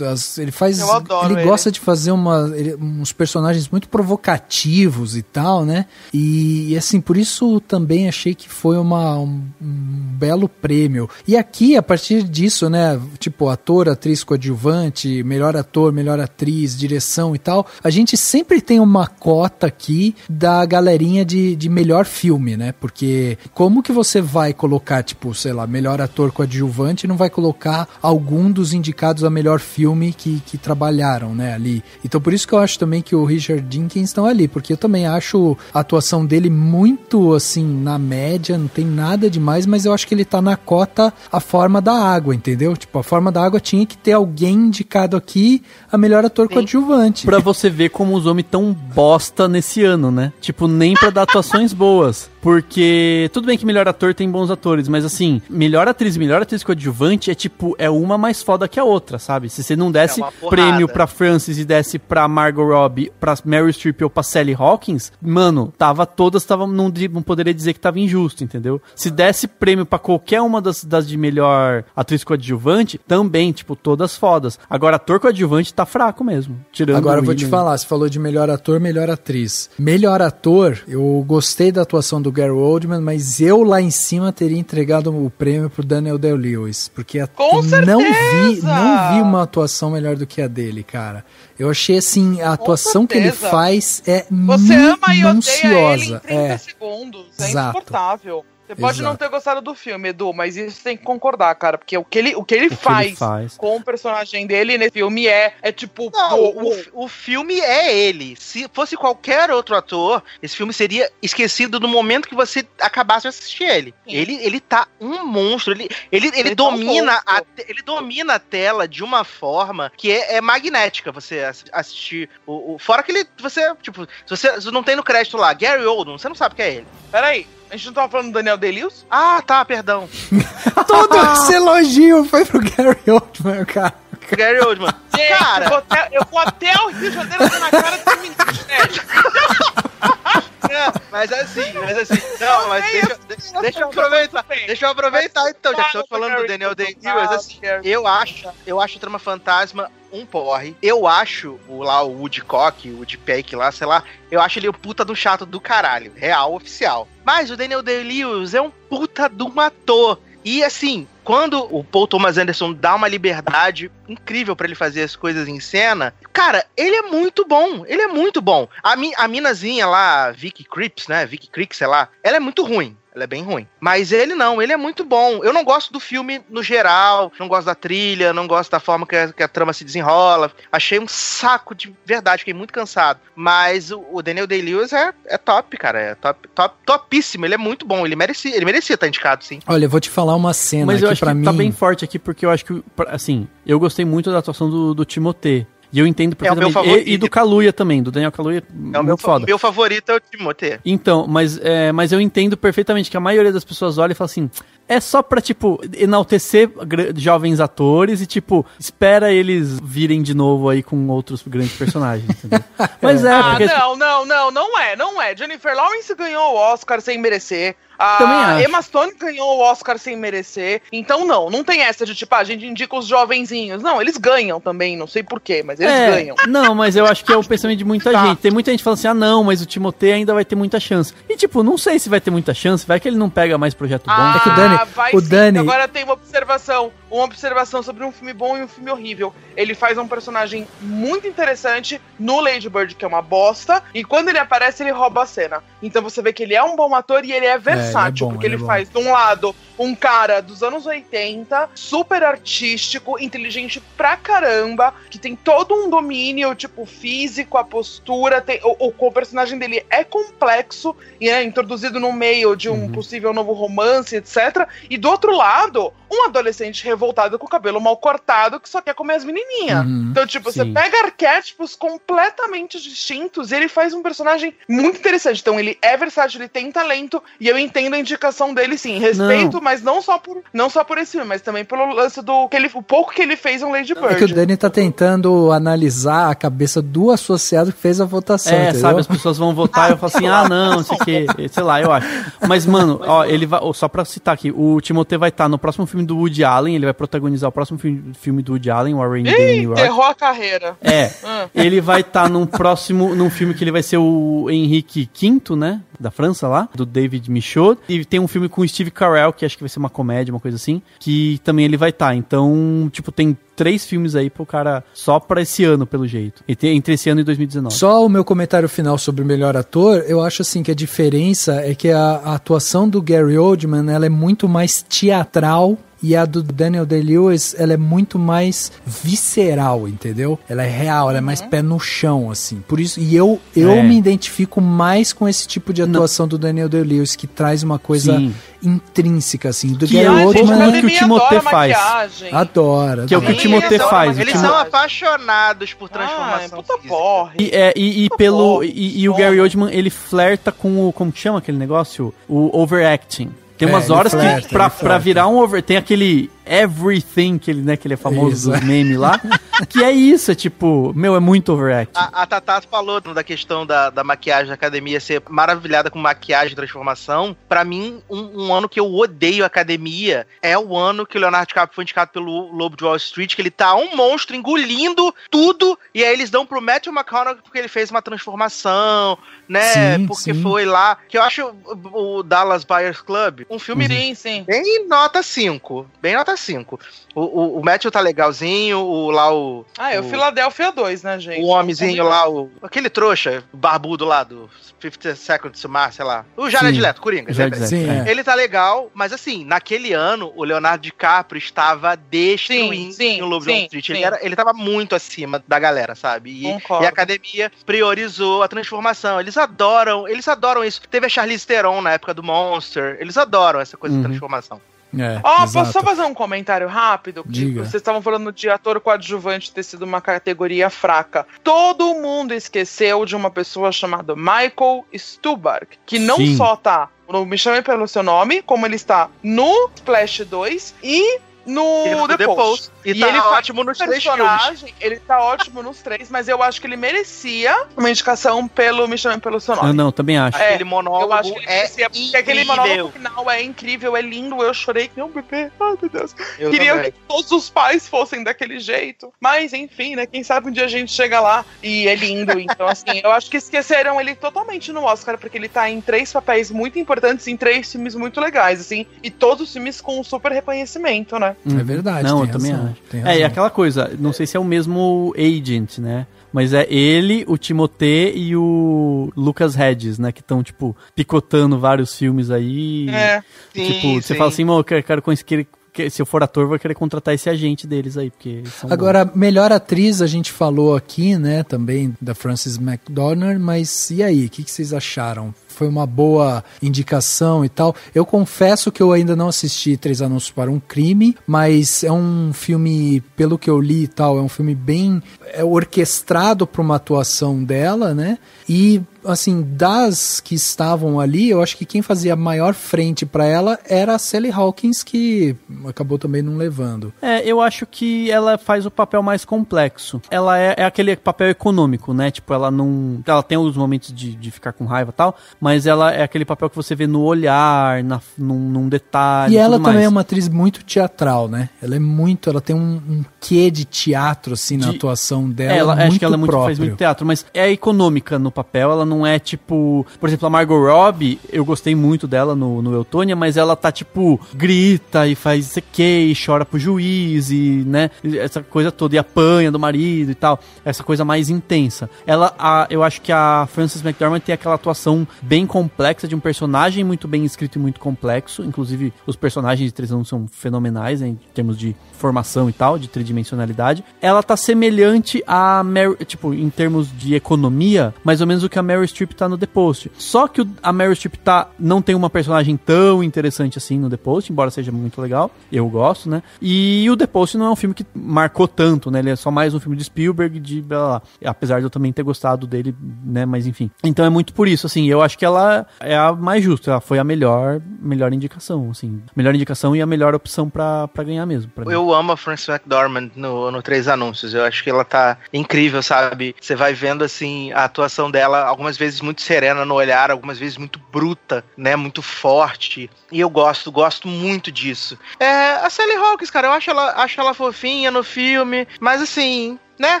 Ele faz. Eu adoro ele ele. gosta de fazer uma, ele- uns personagens muito provocativos e tal, né? E, e, assim, por isso também achei que foi uma, um, um belo prêmio. E aqui, a partir disso, né? Tipo, ator, atriz coadjuvante, melhor ator, melhor atriz, direção e tal, a gente sempre tem uma cota aqui da galerinha de, de melhor filme, né? Porque como que você vai colocar, tipo, sei lá, melhor ator coadjuvante e não vai colocar algum dos indicados a melhor filme que, que trabalharam, né, ali. Então por isso que eu acho também que o Richard Jenkins estão ali, porque eu também acho a atuação dele muito, assim, na média, não tem nada demais, mas eu acho que ele tá na cota a forma da água, entendeu? Tipo, a forma da água tinha que ter alguém indicado aqui a melhor ator coadjuvante. Pra você ver como os homens tão bosta nesse ano, né? Tipo, nem pra dar atuações boas. Porque, tudo bem que melhor ator tem bons atores, mas assim, melhor atriz e melhor atriz coadjuvante é tipo, é uma mais foda que a outra, sabe? Se você não desse É uma porrada. prêmio pra Francis e desse pra Margot Robbie, pra Meryl Streep ou pra Sally Hawkins, mano, tava todas, tava, não, não poderia dizer que tava injusto, entendeu? Se desse prêmio pra qualquer uma das, das de melhor atriz coadjuvante, também, tipo, todas fodas. Agora, ator coadjuvante tá fraco mesmo. Tirando Agora eu o vou te falar, você falou de melhor ator, melhor atriz. Melhor ator, eu gostei da atuação do Gary Oldman, mas eu lá em cima teria entregado o prêmio pro Daniel Day-Lewis, porque Com não vi, não vi uma atuação melhor do que a dele, cara. Eu achei assim, a atuação que ele faz é Você ama e odeia ele em minuciosa. 30 É. segundos. É Exato. insuportável. Você pode não Exato. ter gostado do filme, Edu, mas isso tem que concordar, cara. Porque o que ele, o que ele, que faz, ele faz. com o personagem dele nesse filme é, é tipo. Não, pô, o, o filme é ele. Se fosse qualquer outro ator, esse filme seria esquecido no momento que você acabasse de assistir ele. Sim. Ele, ele tá um monstro. Ele, ele, ele, Ele tá um domina a, ele domina a tela de uma forma que é, é magnética você ass- assistir. O, o- fora que ele. Você, tipo, se você não tem no crédito lá, Gary Oldman, você não sabe que é ele. Peraí, a gente não tava falando do Daniel Day-Lewis? Ah, tá, perdão. Todo esse elogio foi pro Gary Oldman, cara. Gary Oldman. Gente, eu, Cara, vou até, eu vou até o Rio de Janeiro na cara desse menino, né? É, mas assim, mas assim. Não, mas deixa, deixa, deixa eu aproveitar. Deixa eu aproveitar então, já que estamos falando do Daniel Day-Lewis, assim, eu acho, eu acho o Trama Fantasma um porre. Eu acho o lá o Woodcock, o Woodpeck lá, sei lá, eu acho ele o puta do chato do caralho, real oficial. Mas o Daniel Day-Lewis é um puta de um ator. E assim, quando o Paul Thomas Anderson dá uma liberdade incrível pra ele fazer as coisas em cena, cara, ele é muito bom. Ele é muito bom. A, mi, a minazinha lá, Vicky Creeps, né? Vicky Creek, sei lá, ela é muito ruim. Ela é bem ruim. Mas ele não, ele é muito bom. Eu não gosto do filme no geral, não gosto da trilha, não gosto da forma que a, que a trama se desenrola. Achei um saco de verdade, fiquei muito cansado. Mas o, o Daniel Day-Lewis é, é top, cara. É top, top, topíssimo. Ele é muito bom. Ele merecia, ele merecia estar indicado, sim. Olha, eu vou te falar uma cena Mas eu acho pra que mim. tá bem forte aqui, porque eu acho que, assim, eu gostei muito da atuação do, do Timothée. E eu entendo É perfeitamente. favorito. e, e do Kaluuya também, do Daniel Kaluuya, É o meu, foda. meu favorito é o Timothée. Então, mas, é, mas eu entendo perfeitamente que a maioria das pessoas olha e fala assim: é só pra, tipo, enaltecer jovens atores e, tipo, espera eles virem de novo aí com outros grandes personagens, entendeu? Mas é, ah, porque. não, não, não, não é, não é. Jennifer Lawrence ganhou o Oscar sem merecer. Também A acho. Emma Stone ganhou o Oscar sem merecer. Então, não, não tem essa de tipo, ah, a gente indica os jovenzinhos. Não, eles ganham também, não sei porquê, mas eles É, ganham. Não, mas eu acho que é o pensamento de muita Tá. gente. Tem muita gente falando assim: ah, não, mas o Timothée ainda vai ter muita chance. E, tipo, não sei se vai ter muita chance, vai que ele não pega mais projeto bom. Ah, É que o Dani- vai o sim. Dani- Agora tem uma observação, uma observação sobre um filme bom e um filme horrível. Ele faz um personagem muito interessante no Lady Bird, que é uma bosta, e quando ele aparece, ele rouba a cena. Então você vê que ele é um bom ator e ele é versátil, bom, porque ele ele, é faz, de um lado, um cara dos anos 80, super artístico, inteligente pra caramba, que tem todo um domínio, tipo, físico, a postura, tem, o, o, o personagem dele é complexo e é introduzido no meio de um Uhum. possível novo romance, etc. E do outro lado, um adolescente revoltado com o cabelo mal cortado que só quer comer as menininhas. Uhum. Então, tipo, você Sim. pega arquétipos completamente distintos e ele faz um personagem muito interessante. Então, ele é versátil, ele tem talento e eu entendo a indicação dele, sim. Respeito, mas não só por não só por esse filme, mas também pelo lance do que ele, o pouco que ele fez em Lady É que o Bird. Dani tá tentando analisar a cabeça do associado que fez a votação, É, entendeu? sabe, as pessoas vão votar e eu falo assim, ah, não, não sei o que, sei lá, eu acho. Mas, mano, ó, ele vai, ó, só pra citar aqui, o Timothée vai estar no próximo filme do Woody Allen, ele vai protagonizar o próximo filme, filme do Woody Allen, o A Rainy Day in New York. errou a carreira. É, Ah. ele vai estar num próximo, num filme que ele vai ser o Henrique V, né, da França lá, do David Michaud, e tem um filme com o Steve Carell, que acho que vai ser uma comédia, uma coisa assim, que também ele vai estar, então, tipo, tem três filmes aí pro cara só pra esse ano, pelo jeito, Entre- entre esse ano e 2019. Só o meu comentário final sobre o melhor ator, eu acho assim que a diferença é que a, a atuação do Gary Oldman ela é muito mais teatral e a do Daniel Day-Lewis ela é muito mais visceral, entendeu? Ela é real, ela é mais pé no chão, assim. Por isso, e eu, eu É. me identifico mais com esse tipo de atuação do Daniel Day-Lewis, que traz uma coisa Sim. intrínseca, assim. Do Que Gary é Oldman, do que o Timothée faz. maquiagem. adora. Que é o que o adora. Timothée faz. o Eles são apaixonados por Ah, transformação puta porra. E, é, e, e pelo e, e o. Gary Oldman ele flerta com o como que chama aquele negócio o overacting tem É, umas ele horas que pra, pra virar um over tem aquele everything, que ele, né, que ele é famoso Isso. dos memes lá. que é isso, é tipo, meu, é muito overact. A, a Tatá falou da questão da, da maquiagem da academia ser maravilhada com maquiagem e transformação. Pra mim, um, um ano que eu odeio a academia é o ano que o Leonardo DiCaprio foi indicado pelo Lobo de Wall Street, que ele tá um monstro engolindo tudo, e aí eles dão pro Matthew McConaughey porque ele fez uma transformação, né? Sim, porque sim. foi lá. Que eu acho o, o Dallas Buyers Club um filme Sim, sim. bem nota 5. Bem nota 5. O, o, o Matthew tá legalzinho, o lá o. Ah, é o Philadelphia 2, né, gente? O homenzinho lá, o, aquele trouxa, barbudo lá do 50 Seconds to Mars, sei lá. O Jared. Leto, Coringa. Jared. Leto, Sim, é. Ele tá legal, mas assim, naquele ano, o Leonardo DiCaprio estava destruindo Sim, sim, o Lobo de sim, Wall Street. Ele, era, ele tava muito acima da galera, sabe? E, e a academia priorizou a transformação. Eles adoram, eles adoram isso. Teve a Charlize Theron na época do Monster. Eles adoram essa coisa Uhum. de transformação. É, Ó, exato. posso só fazer um comentário rápido? Diga. Vocês estavam falando de ator coadjuvante ter sido uma categoria fraca. Todo mundo esqueceu de uma pessoa chamada Michael Stuhlbarg, que não Sim. só tá no Me Chame Pelo Seu Nome, como ele está no Splash 2 e no, no The, The Post. Post. E tá ele faz ótimo nos três personagem, Ele tá ótimo nos três, mas eu acho que ele merecia uma indicação pelo Me Chame Pelo Seu Nome. Eu não, também acho. É, Aquele monólogo eu acho que ele é merecia, porque aquele incrível. monólogo final é incrível, é lindo, eu chorei que um bebê. Ai, meu Deus. Eu Queria também. que todos os pais fossem daquele jeito. Mas, enfim, né? Quem sabe um dia a gente chega lá e é lindo. Então, assim, eu acho que esqueceram ele totalmente no Oscar, porque ele tá em três papéis muito importantes, em três filmes muito legais, assim, e todos os filmes com um super reconhecimento, né? Uhum. É verdade, Não, tem eu também razão, acho. tem É, e aquela coisa, não sei se é o mesmo agent, né? Mas é ele, o Timothée e o Lucas Hedges, né? Que estão, tipo, picotando vários filmes aí. É. Tipo, Sim, você sim. fala assim, mano, eu quero, quero conseguir. que- Se eu for ator, vou querer contratar esse agente deles aí, porque Agora, melhor atriz, a gente falou aqui, né, também da Frances McDormand, mas e aí, o que, que vocês acharam? Foi uma boa indicação e tal. Eu confesso que eu ainda não assisti Três Anúncios para um Crime, mas é um filme, pelo que eu li e tal, é um filme bem é, orquestrado para uma atuação dela, né? E assim, das que estavam ali, eu acho que quem fazia maior frente para ela era a Sally Hawkins, que acabou também não levando. É, eu acho que ela faz o papel mais complexo. Ela é, é aquele papel econômico, né? Tipo, ela não. Ela tem os momentos de, de ficar com raiva e tal, mas ela é aquele papel que você vê no olhar, na, num, num detalhe. E ela também mais. é uma atriz muito teatral, né? Ela é muito, ela tem um, um quê de teatro assim na De- atuação dela, ela, muito acho que ela é muito, faz muito teatro, mas é econômica no papel, ela não é tipo. Por exemplo, a Margot Robbie, eu gostei muito dela no, no Eutônia, mas ela tá tipo, grita e faz isso aqui, e chora pro juiz, e né, essa coisa toda, e apanha do marido e tal, essa coisa mais intensa. Ela, a, eu acho que a Frances McDormand tem aquela atuação bem complexa de um personagem muito bem escrito e muito complexo, inclusive os personagens de Três Anos são fenomenais né, em termos de formação e tal, de tridimensionalidade. Ela tá semelhante a Meryl, tipo, em termos de economia, mais ou menos o que a Meryl Streep tá no The Post. Só que a Meryl Streep tá, não tem uma personagem tão interessante assim no The Post, embora seja muito legal, eu gosto, né? E o The Post não é um filme que marcou tanto, né? Ele é só mais um filme de Spielberg, de blá, blá, blá. apesar de eu também ter gostado dele, né? Mas enfim. Então é muito por isso, assim, eu acho que ela é a mais justa, ela foi a melhor, melhor indicação, assim, melhor indicação e a melhor opção pra ganhar mesmo. pra. Eu amo a Frances McDormand no, no Três Anúncios. Eu acho que ela tá incrível, sabe? Você vai vendo, assim, a atuação dela, algumas vezes muito serena no olhar, algumas vezes muito bruta, né? Muito forte. E eu gosto, gosto muito disso. É, a Sally Hawkins, cara, eu acho ela, acho ela fofinha no filme, mas assim. Né?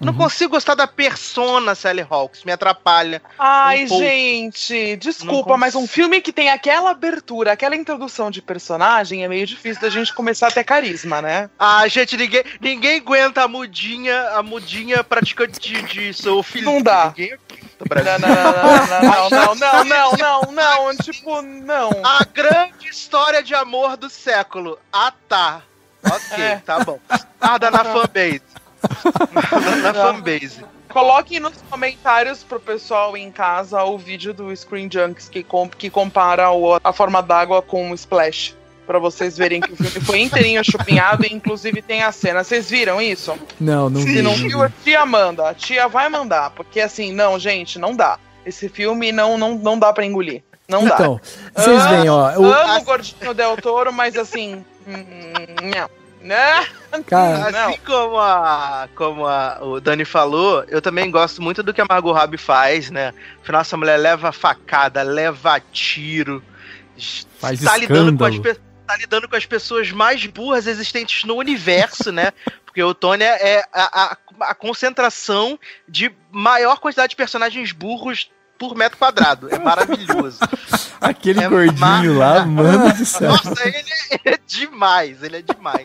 Não consigo gostar da persona Sally Hawkins, me atrapalha. Ai, Um gente, desculpa, mas um filme que tem aquela abertura, aquela introdução de personagem, é meio difícil da gente começar a ter carisma, né? Ah, gente, ninguém, ninguém aguenta a mudinha, a mudinha praticante de, de zoofilia. Não dá. Ninguém. Não, não, não, não, não, não, não, não, tipo, não. A grande história de amor do século. Ah, tá. Ok, É. tá bom. Nada na fanbase. Na fanbase. Coloquem nos comentários pro pessoal em casa o vídeo do Screen Junks que, com- que compara o- a forma d'água com o Splash. Pra vocês verem que o filme foi inteirinho chupinhado e inclusive tem a cena. Vocês viram isso? Não, não Se vi. não viu, a tia manda. A tia vai mandar. Porque assim, não, gente, não dá. Esse filme não, não, não dá pra engolir. Não dá. Então, vocês veem, ó, o- Amo o Gordinho Del Toro, mas assim. hum, não. Né? Cara, Assim como, a, como a, o Dani falou, eu também gosto muito do que a Margot Robbie faz, né? Afinal, essa mulher leva facada, leva tiro, Faz tá lidando, com as, escândalo. pe- tá lidando com as pessoas mais burras existentes no universo, né? Porque o Tony é a, a- a concentração de maior quantidade de personagens burros por metro quadrado. É maravilhoso. Aquele É gordinho lá, mano do céu. Nossa, ele é, ele é demais, ele é demais.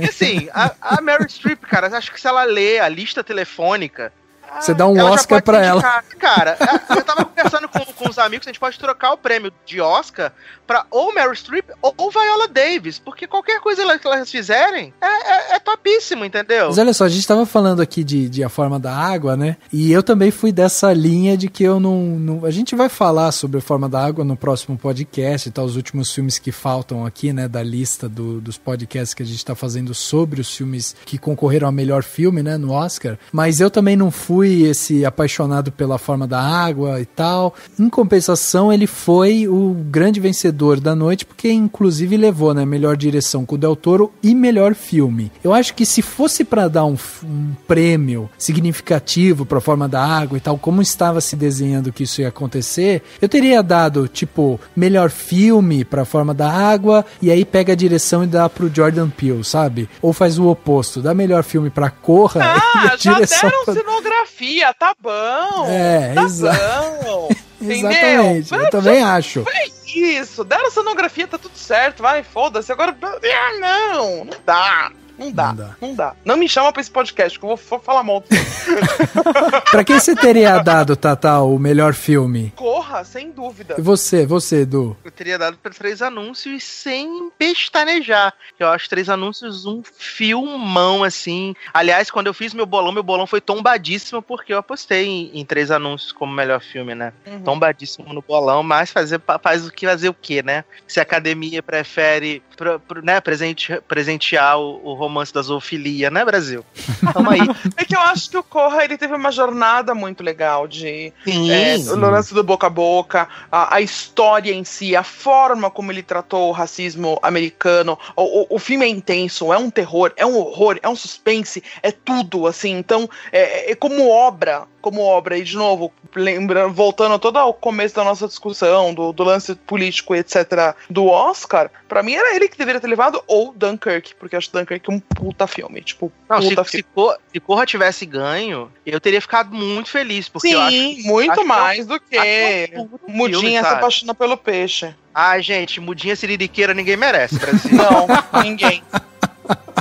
E assim, a, a Meryl Streep, cara, acho que se ela lê a lista telefônica. Você dá um ela Oscar pra ela. Cara, a- eu tava conversando com, com os amigos, a gente pode trocar o prêmio de Oscar pra ou Meryl Streep ou Viola Davis, porque qualquer coisa que elas fizerem é, é, é topíssimo, entendeu? Mas olha só, a gente tava falando aqui de, de A Forma da Água, né? E eu também fui dessa linha de que eu não, não- A gente vai falar sobre A Forma da Água no próximo podcast, tá? Os últimos filmes que faltam aqui, né? Da lista do- dos podcasts que a gente tá fazendo sobre os filmes que concorreram ao melhor filme, né? No Oscar. Mas eu também não fui esse apaixonado pela Forma da Água e tal. Em compensação, ele foi o grande vencedor da noite, porque inclusive levou, né? Melhor direção com o Del Toro e melhor filme. Eu acho que se fosse para dar um, um prêmio significativo para Forma da Água e tal, como estava se desenhando que isso ia acontecer, eu teria dado, tipo, melhor filme para Forma da Água e aí pega a direção e dá pro Jordan Peele, sabe? Ou faz o oposto, dá melhor filme para Corra e Ah, a já direção deram pra- cenografia, tá bom. É, tá exa- bom. Entendeu? Exatamente, eu também acho. Foi isso, deram cenografia, tá tudo certo, vai, foda-se. Agora. Ah, não, não dá. Não dá, não dá. Não, me chama pra esse podcast, que eu vou, falar mal. Pra quem você teria dado, Tata, o melhor filme? Corra, sem dúvida. E você, você, Edu? Eu teria dado para três anúncios sem pestanejar. Eu acho três anúncios um filmão, assim. Aliás, quando eu fiz meu bolão, meu bolão foi tombadíssimo porque eu apostei em, em três anúncios como melhor filme, né? Uhum. Tombadíssimo no bolão, mas fazer, faz o que fazer o quê, né? Se a academia prefere pro- pro- né, presente, presentear o, o romance da zoofilia, né, Brasil? Tamo aí. É que eu acho que o Corra ele teve uma jornada muito legal de Sim. é, Sim. o lance do boca a boca, a, a história em si, a forma como ele tratou o racismo americano. O, o, o filme é intenso, é um terror, é um horror, é um suspense, é tudo assim. Então, é, é como obra, como obra e de novo lembrando, voltando todo ao começo da nossa discussão do, do lance político etc do Oscar, pra mim era ele que deveria ter levado ou Dunkirk, porque eu acho Dunkirk um puta filme, tipo Não, se, puta se, filme. Se Corra tivesse ganho, eu teria ficado muito feliz. Porque eu acho Sim, muito acho que é mais do que acho que é Mudinha filme, se sabe? apaixona pelo peixe. Ai, gente, mudinha siririqueira ninguém merece, Brasil. Não, ninguém.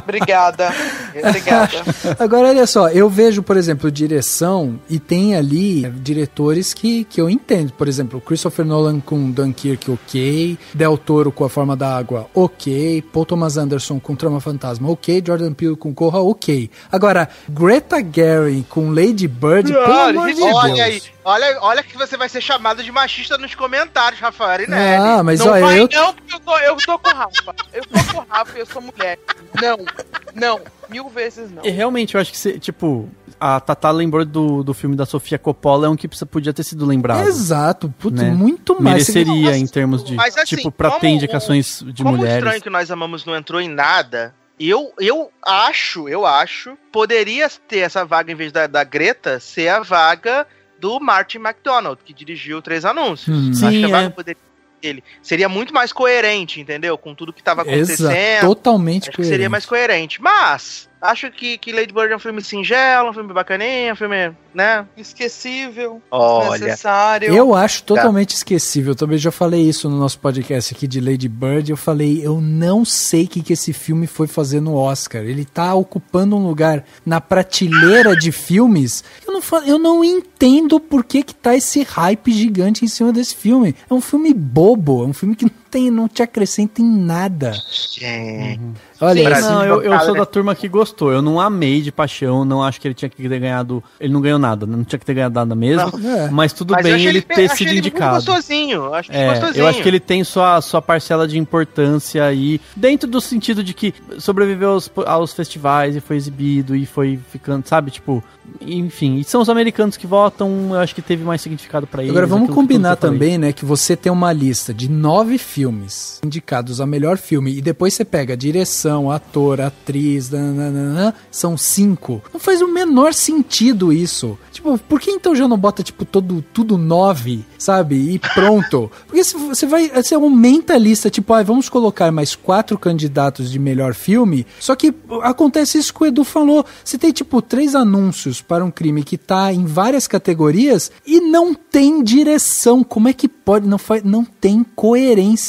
Obrigada. Obrigada. Agora, olha só, eu vejo, por exemplo, direção e tem ali diretores que, que eu entendo. Por exemplo, Christopher Nolan com Dunkirk, ok. Del Toro com A Forma da Água, ok. Paul Thomas Anderson com Trama Fantasma, ok. Jordan Peele com Corra, ok. Agora, Greta Gerwig com Lady Bird, pelo amor de olha Deus. aí, olha, olha que você vai ser chamado de machista nos comentários, Rafael Arinelli. Ah, mas não olha, vai eu... não, porque eu tô, eu tô com o Rafa. Eu tô com o Rafa e eu sou mulher. Não, não, mil vezes não. E realmente, eu acho que, você, tipo, a Tata lembrou do, do filme da Sofia Coppola, é um que podia ter sido lembrado. Exato, putz, né? muito mais. Mereceria em termos de, Mas, assim, tipo, pra ter como indicações de Como o mulheres. Estranho que Nós Amamos não entrou em nada, eu, eu acho, eu acho, poderia ter essa vaga, em vez da, da Greta, ser a vaga do Martin McDonald, que dirigiu Três Anúncios. Hum. acho Sim, que a vaga é. poderia ser dele. Seria muito mais coerente, entendeu? Com tudo que estava acontecendo. Exato, totalmente Acho que seria coerente. mais coerente. Mas, acho que, que Lady Bird é um filme singelo, um filme bacaninha, um filme, né? Esquecível, Olha. desnecessário. Eu acho totalmente esquecível. Também já falei isso no nosso podcast aqui de Lady Bird. Eu falei, eu não sei o que, que esse filme foi fazer no Oscar. Ele tá ocupando um lugar na prateleira de filmes. Eu não, fa- eu não entendo por que, que tá esse hype gigante em cima desse filme. É um filme bobo, é um filme que não, tem, não te acrescenta em nada. Gente. Olha, Sim, não, eu, eu sou né? da turma que gostou. Eu não amei de paixão, não acho que ele tinha que ter ganhado. Ele não ganhou nada, não tinha que ter ganhado nada mesmo. É. Mas tudo Mas bem ele pe- ter sido ele indicado. Muito gostosinho, acho É, gostosinho. eu acho que ele tem sua, sua parcela de importância aí, dentro do sentido de que sobreviveu aos, aos festivais e foi exibido e foi ficando, sabe, tipo, enfim, e são os americanos que votam, eu acho que teve mais significado pra eles. Agora vamos combinar também, né, que você tem uma lista de nove filmes indicados a melhor filme e depois você pega direção, ator, atriz, nananana, são cinco. Não faz o menor sentido isso. Tipo, por que então já não bota, tipo, todo, tudo nove, sabe? E pronto. Porque se você vai, você aumenta a lista, tipo, ah, vamos colocar mais quatro candidatos de melhor filme. Só que acontece isso que o Edu falou. Você tem, tipo, três anúncios para um crime que tá em várias categorias e não tem direção. Como é que pode? Não, faz, não tem coerência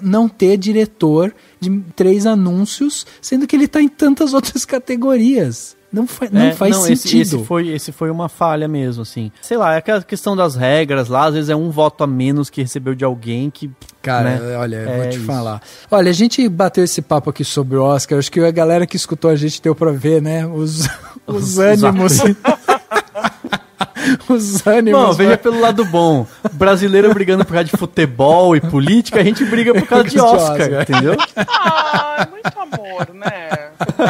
não ter diretor de três anúncios, sendo que ele tá em tantas outras categorias. Não, fa não É, faz não, esse- sentido. Esse, foi, esse foi uma falha mesmo, assim. Sei lá, é aquela questão das regras lá, às vezes é um voto a menos que recebeu de alguém que. Cara, né, olha, eu é vou te isso. falar. Olha, a gente bateu esse papo aqui sobre o Oscar. Acho que a galera que escutou a gente deu pra ver, né? Os, os Os ânimos. os ânimos. Não, veja né? pelo lado bom. Brasileiro brigando por causa de futebol e política, a gente briga por causa de Oscar, Oscar. entendeu? Ah, é muito amor, né?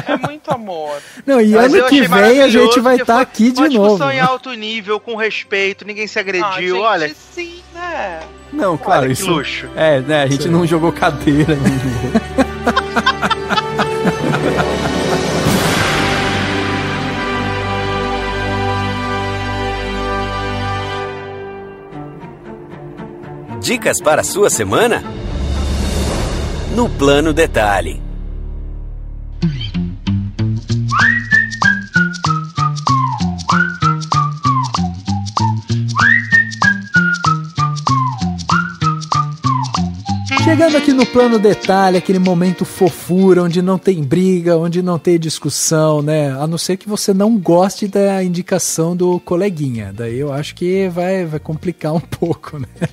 É muito amor. Não, e Mas ano que vem a gente vai estar foi aqui de Uma novo. discussão em alto nível, com respeito, ninguém se Ah, agrediu. gente, Olha, sim, né? Não, claro, Olha que isso. luxo. É, né? A gente não jogou cadeira. Dicas para a sua semana? No Plano Detalhe. Chegando aqui no plano detalhe, aquele momento fofura, onde não tem briga, onde não tem discussão, né? A não ser que você não goste da indicação do coleguinha. Daí eu acho que vai, vai complicar um pouco, né?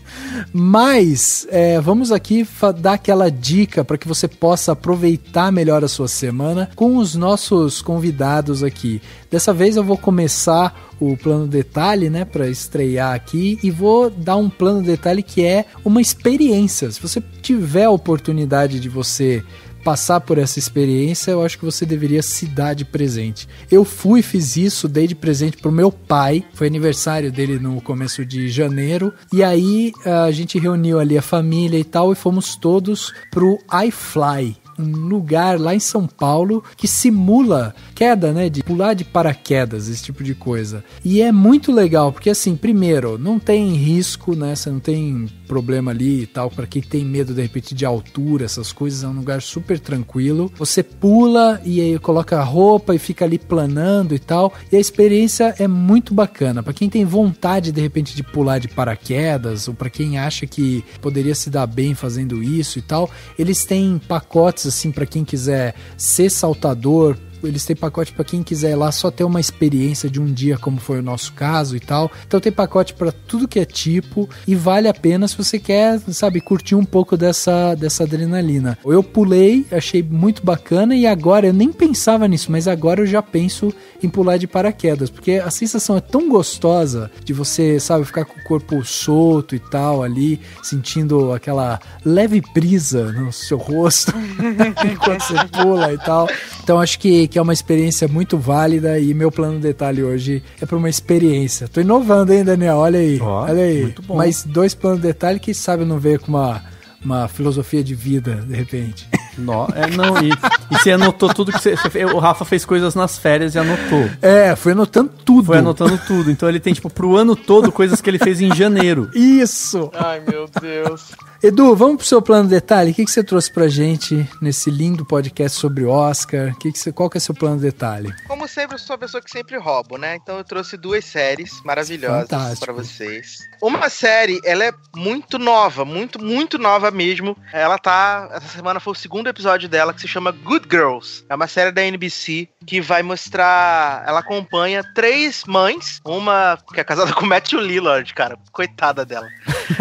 Mas é, vamos aqui dar aquela dica para que você possa aproveitar melhor a sua semana com os nossos convidados aqui. Dessa vez eu vou começar o plano detalhe, né, para estrear aqui e vou dar um plano detalhe que é uma experiência. Se você tiver a oportunidade de você passar por essa experiência, eu acho que você deveria se dar de presente. Eu fui, fiz isso, dei de presente pro meu pai. Foi aniversário dele no começo de janeiro. E aí a gente reuniu ali a família e tal e fomos todos pro iFly um lugar lá em São Paulo que simula queda, né? De pular de paraquedas, esse tipo de coisa. E é muito legal, porque assim, primeiro, não tem risco, né? Você não tem problema ali e tal, para quem tem medo de repente de altura, essas coisas, é um lugar super tranquilo. Você pula e aí coloca a roupa e fica ali planando e tal. E a experiência é muito bacana. Para quem tem vontade de repente de pular de paraquedas, ou para quem acha que poderia se dar bem fazendo isso e tal, eles têm pacotes assim para quem quiser ser saltador, eles têm pacote para quem quiser ir lá só ter uma experiência de um dia, como foi o nosso caso e tal. Então tem pacote para tudo que é tipo e vale a pena se você quer, sabe, curtir um pouco dessa, dessa adrenalina. Eu pulei, achei muito bacana e agora eu nem pensava nisso, mas agora eu já penso em pular de paraquedas, porque a sensação é tão gostosa de você, sabe, ficar com o corpo solto e tal ali, sentindo aquela leve brisa no seu rosto enquanto você pula e tal. Então acho que, que é uma experiência muito válida e meu plano detalhe hoje é para uma experiência. Tô inovando, hein, Daniel? Olha aí. Ó, olha aí. muito bom. Mais dois planos detalhe que sabe não ver com uma, uma filosofia de vida, de repente. Nó, é, não, e, e você anotou tudo que você, você fez. O Rafa fez coisas nas férias e anotou. É, fui anotando tudo. Foi anotando tudo. Então ele tem, tipo, pro ano todo coisas que ele fez em janeiro. Isso! Ai, meu Deus. Edu, vamos pro seu plano detalhe. O que, que você trouxe pra gente nesse lindo podcast sobre o Oscar? Que que você, qual que é seu plano detalhe? Como sempre, eu sou a pessoa que sempre roubo, né? Então eu trouxe duas séries maravilhosas pra vocês. Uma série, ela é muito nova, muito, muito nova mesmo. Ela tá. Essa semana foi o segundo episódio dela, que se chama Good Girls. É uma série da NBC que vai mostrar. Ela acompanha três mães. Uma que é casada com Matthew Lillard, cara. Coitada dela.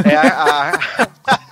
É a- a...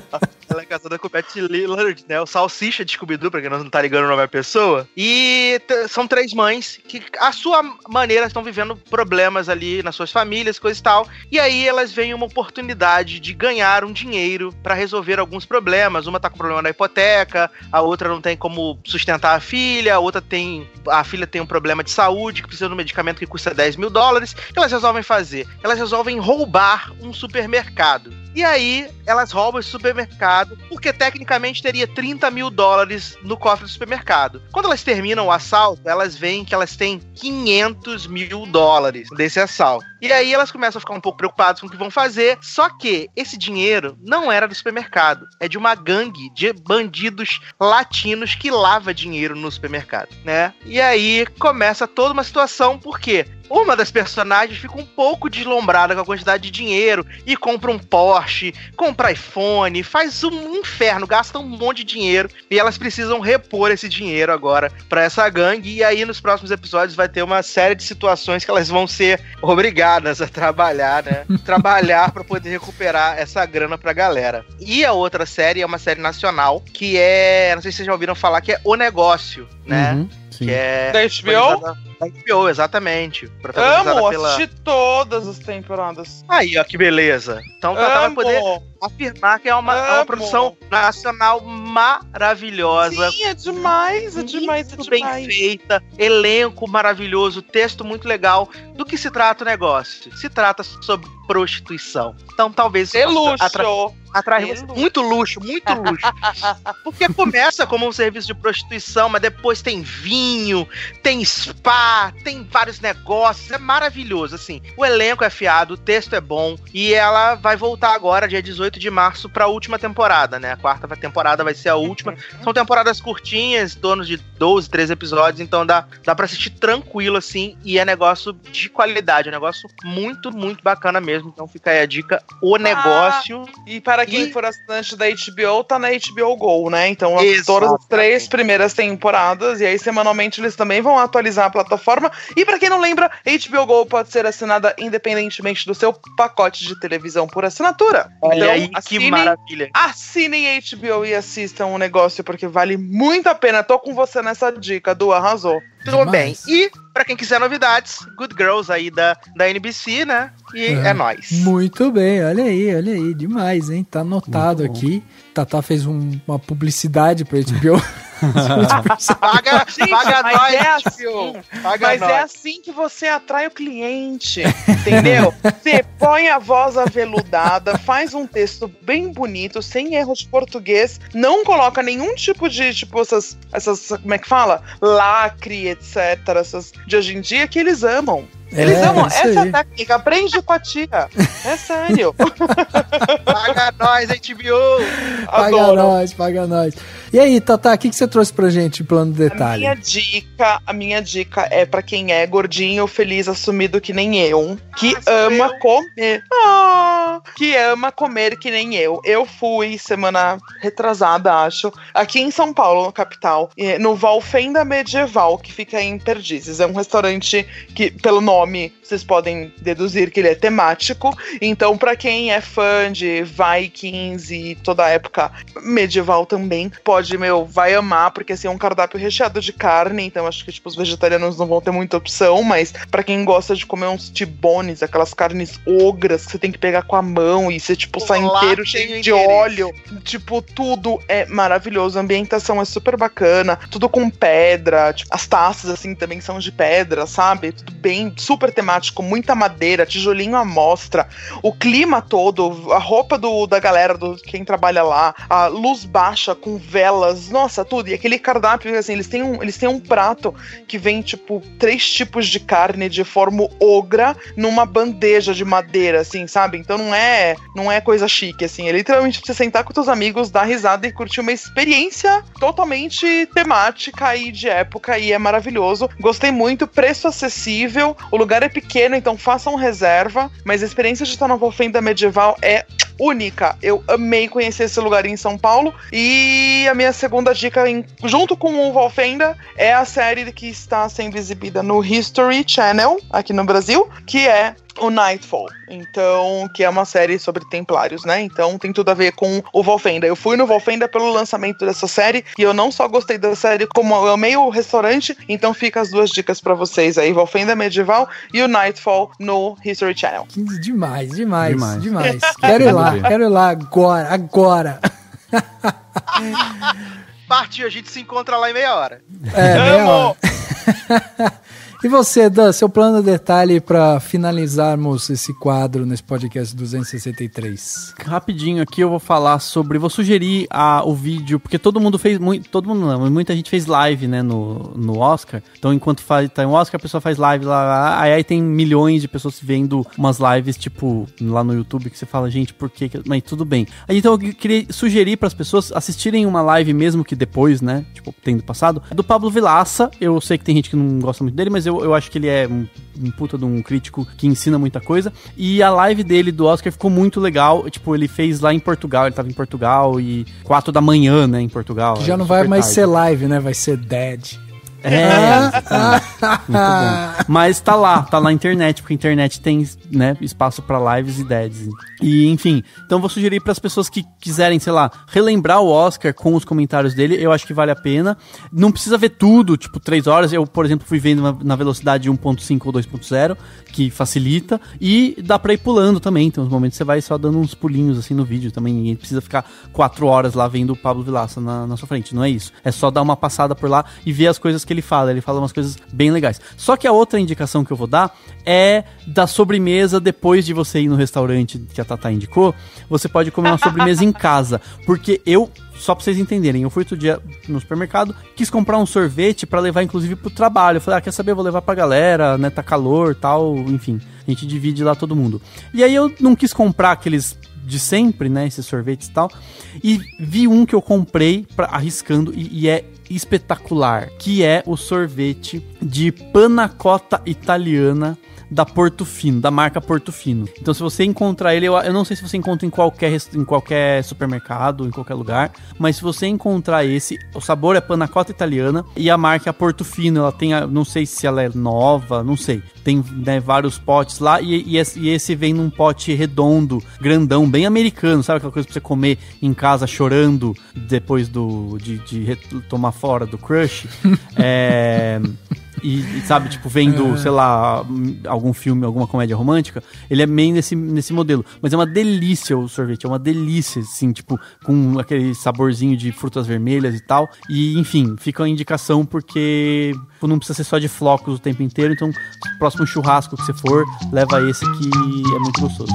com o Pat Lillard, né? O Salsicha de Scooby-Doo, pra quem não tá ligando o nome da pessoa. E são três mães que, à sua maneira, estão vivendo problemas ali nas suas famílias, coisa e tal. E aí elas veem uma oportunidade de ganhar um dinheiro pra resolver alguns problemas. Uma tá com problema na hipoteca, a outra não tem como sustentar a filha, a outra tem. A filha tem um problema de saúde, que precisa de um medicamento que custa 10 mil dólares. O que elas resolvem fazer? Elas resolvem roubar um supermercado. E aí, elas roubam esse supermercado, porque tecnicamente teria 30 mil dólares no cofre do supermercado. Quando elas terminam o assalto, elas veem que elas têm 500 mil dólares desse assalto. E aí elas começam a ficar um pouco preocupadas com o que vão fazer. Só que esse dinheiro não era do supermercado, é de uma gangue de bandidos latinos que lava dinheiro no supermercado, né? E aí começa toda uma situação, porque uma das personagens fica um pouco deslumbrada com a quantidade de dinheiro e compra um Porsche, compra iPhone, faz um inferno, gasta um monte de dinheiro e elas precisam repor esse dinheiro agora pra essa gangue. E aí nos próximos episódios vai ter uma série de situações que elas vão ser obrigadas a trabalhar, né? trabalhar pra poder recuperar essa grana pra galera. E a outra série é uma série nacional que é, não sei se vocês já ouviram falar, que é O Negócio, né? Uhum, sim. Que é Da HBO? Da HBO, exatamente. Amo, pela... assisti todas as temporadas. Aí, ó, que beleza. Então tá, vai Amo. poder afirmar que é uma, é uma Amo. produção nacional maravilhosa. Sim, é demais, é demais, é Muito bem demais. feita, elenco maravilhoso, texto muito legal. Do que se trata o negócio? Se trata sobre prostituição. Então talvez É luxo. atra- É luxo. Muito luxo, muito luxo. Porque começa como um serviço de prostituição, mas depois tem vinho, tem spa, tem vários negócios. É maravilhoso, assim. O elenco é fiado, o texto é bom. E ela vai voltar agora, dia 18 de março, pra última temporada, né? A quarta temporada vai ser a última. São temporadas curtinhas, torno de 12, 13 episódios, então dá, dá pra assistir tranquilo, assim. E é negócio de qualidade, é um negócio muito, muito bacana mesmo. Então fica aí a dica, o negócio. E para quem E- for assinante da HBO, tá na HBO Go, né? Então, as- Exatamente. todas as três primeiras temporadas, e aí semanalmente eles também vão atualizar a plataforma. E pra quem não lembra, HBO Go pode ser assinada independentemente do seu pacote de televisão por assinatura. Olha então, aí que assinem- maravilha. Assinem HBO e assistam o negócio, porque vale muito a pena. Tô com você nessa dica, Du, arrasou. Tudo bem. E, pra quem quiser novidades, Good Girls aí da, da NBC, né? E é, É. nóis. Muito bem, olha aí, olha aí, demais, hein? Tá anotado aqui. Tatá fez um- uma publicidade pra HBO. Paga, Gente, paga mas nós, é assim. Paga Mas nós. é assim que você atrai o cliente, entendeu? Você põe a voz aveludada, faz um texto bem bonito, sem erro de português, não coloca nenhum tipo de, tipo, essas, essas como é que fala? Lacre, etc, essas de hoje em dia, que eles amam. Eles É, amam isso essa aí. técnica, aprende com a tia. É sério. Paga nós, HBO. Paga Adoro. nós, paga nós. E aí, Tatá, o que, que você trouxe pra gente, plano de A detalhe? minha dica, a minha dica é pra quem é gordinho, feliz, assumido que nem eu, que ama comer. Ah, que ama comer que nem eu. Eu fui semana retrasada, acho, aqui em São Paulo, no capital, e no Valfenda Medieval, que fica em Perdizes. É um restaurante que, pelo nome, vocês podem deduzir que ele é temático. Então, pra quem é fã de Vikings e toda a época medieval também, pode, meu, vai amar, porque assim, é um cardápio recheado de carne, então acho que, tipo, os vegetarianos não vão ter muita opção, mas pra quem gosta de comer uns tibones, aquelas carnes ogras que você tem que pegar com a mão e você, tipo, sai Lá inteiro cheio de óleo, tipo, tudo é maravilhoso, a ambientação é super bacana, tudo com pedra, tipo, as taças, assim, também são de pedra, sabe? Tudo bem, super temático, muita madeira, tijolinho à mostra, o clima todo, a roupa do, da galera, do quem trabalha lá, a luz baixa com nossa, tudo. E aquele cardápio, assim, eles têm um, eles têm um prato que vem, tipo, três tipos de carne de forma ogra numa bandeja de madeira, assim, sabe? Então não é, não é coisa chique, assim. É literalmente pra você sentar com seus amigos, dar risada e curtir uma experiência totalmente temática e de época e é maravilhoso. Gostei muito, preço acessível, o lugar é pequeno, então façam reserva, mas a experiência de estar na Volfenda Medieval é única. Eu amei conhecer esse lugar em São Paulo e a minha segunda dica, em- junto com o Volfenda, é a série que está sendo exibida no History Channel aqui no Brasil, que é o Nightfall. Então, que é uma série sobre templários, né? Então tem tudo a ver com o Volfenda. Eu fui no Volfenda pelo lançamento dessa série e eu não só gostei da série, como eu amei o restaurante. Então fica as duas dicas pra vocês aí: Volfenda Medieval e o Nightfall no History Channel. Demais, demais, demais. Demais. Quero ir lá, quero ir lá agora, agora. Partiu, a gente se encontra lá em meia hora. É, meia hora. E você, Dan, seu plano de detalhe para finalizarmos esse quadro nesse podcast 263? Rapidinho aqui eu vou falar sobre, vou sugerir a, o vídeo, porque todo mundo fez, muito, todo mundo não, muita gente fez live, né, no, no Oscar. Então enquanto faz, tá no Oscar, a pessoa faz live lá, lá, aí, aí tem milhões de pessoas vendo umas lives, tipo, lá no YouTube, que você fala, gente, por que- mas tudo bem. Aí, então eu queria sugerir para as pessoas assistirem uma live mesmo que depois, né, tipo, tendo passado, do Pablo Vilaça. Eu sei que tem gente que não gosta muito dele, mas eu, eu acho que ele é um, um puta de um crítico que ensina muita coisa. E a live dele do Oscar ficou muito legal. Tipo, ele fez lá em Portugal, ele tava em Portugal e quatro da manhã, né, em Portugal. Que já não vai mais tarde. ser live, né? Vai ser dead. É. Muito bom. Mas tá lá, tá lá na internet, porque a internet tem, né, espaço pra lives e deads. E, enfim, então vou sugerir para as pessoas que quiserem, sei lá, relembrar o Oscar com os comentários dele, eu acho que vale a pena. Não precisa ver tudo, tipo, três horas. Eu, por exemplo, fui vendo na- velocidade 1.5 ou 2.0, que facilita. E dá pra ir pulando também. Tem uns momentos que você vai só dando uns pulinhos assim no vídeo também. Ninguém precisa ficar quatro horas lá vendo o Pablo Vilaça na, na sua frente. Não é isso. É só dar uma passada por lá e ver as coisas que ele fala. Ele fala umas coisas bem legais. Só que a outra indicação que eu vou dar é da sobremesa depois de você ir no restaurante que a Tata indicou. Você pode comer uma sobremesa em casa. Porque eu só pra vocês entenderem, eu fui outro dia no supermercado, quis comprar um sorvete pra levar inclusive pro trabalho. Eu falei, ah, quer saber, eu vou levar pra galera, né, tá calor, tal, enfim. A gente divide lá todo mundo. E aí eu não quis comprar aqueles de sempre, né, esses sorvetes e tal, e vi um que eu comprei pra, arriscando e, e é espetacular, que é o sorvete de panacota italiana da Portofino, da marca Portofino. Então, se você encontrar ele, eu, eu não sei se você encontra em qualquer, em qualquer supermercado, em qualquer lugar, mas se você encontrar esse, o sabor é panacota italiana e a marca é Portofino. Ela tem, a- não sei se ela é nova, não sei. Tem né, vários potes lá e, e esse, vem num pote redondo, grandão, bem americano, sabe aquela coisa pra você comer em casa chorando depois do de, de tomar fora do crush? é. E, e, sabe, tipo, vendo, sei lá, algum filme, alguma comédia romântica, ele é meio nesse, nesse modelo. Mas é uma delícia o sorvete, é uma delícia, assim, tipo, com aquele saborzinho de frutas vermelhas e tal. E, enfim, fica a indicação porque tipo, não precisa ser só de flocos o tempo inteiro. Então, próximo churrasco que você for, leva esse que é muito gostoso.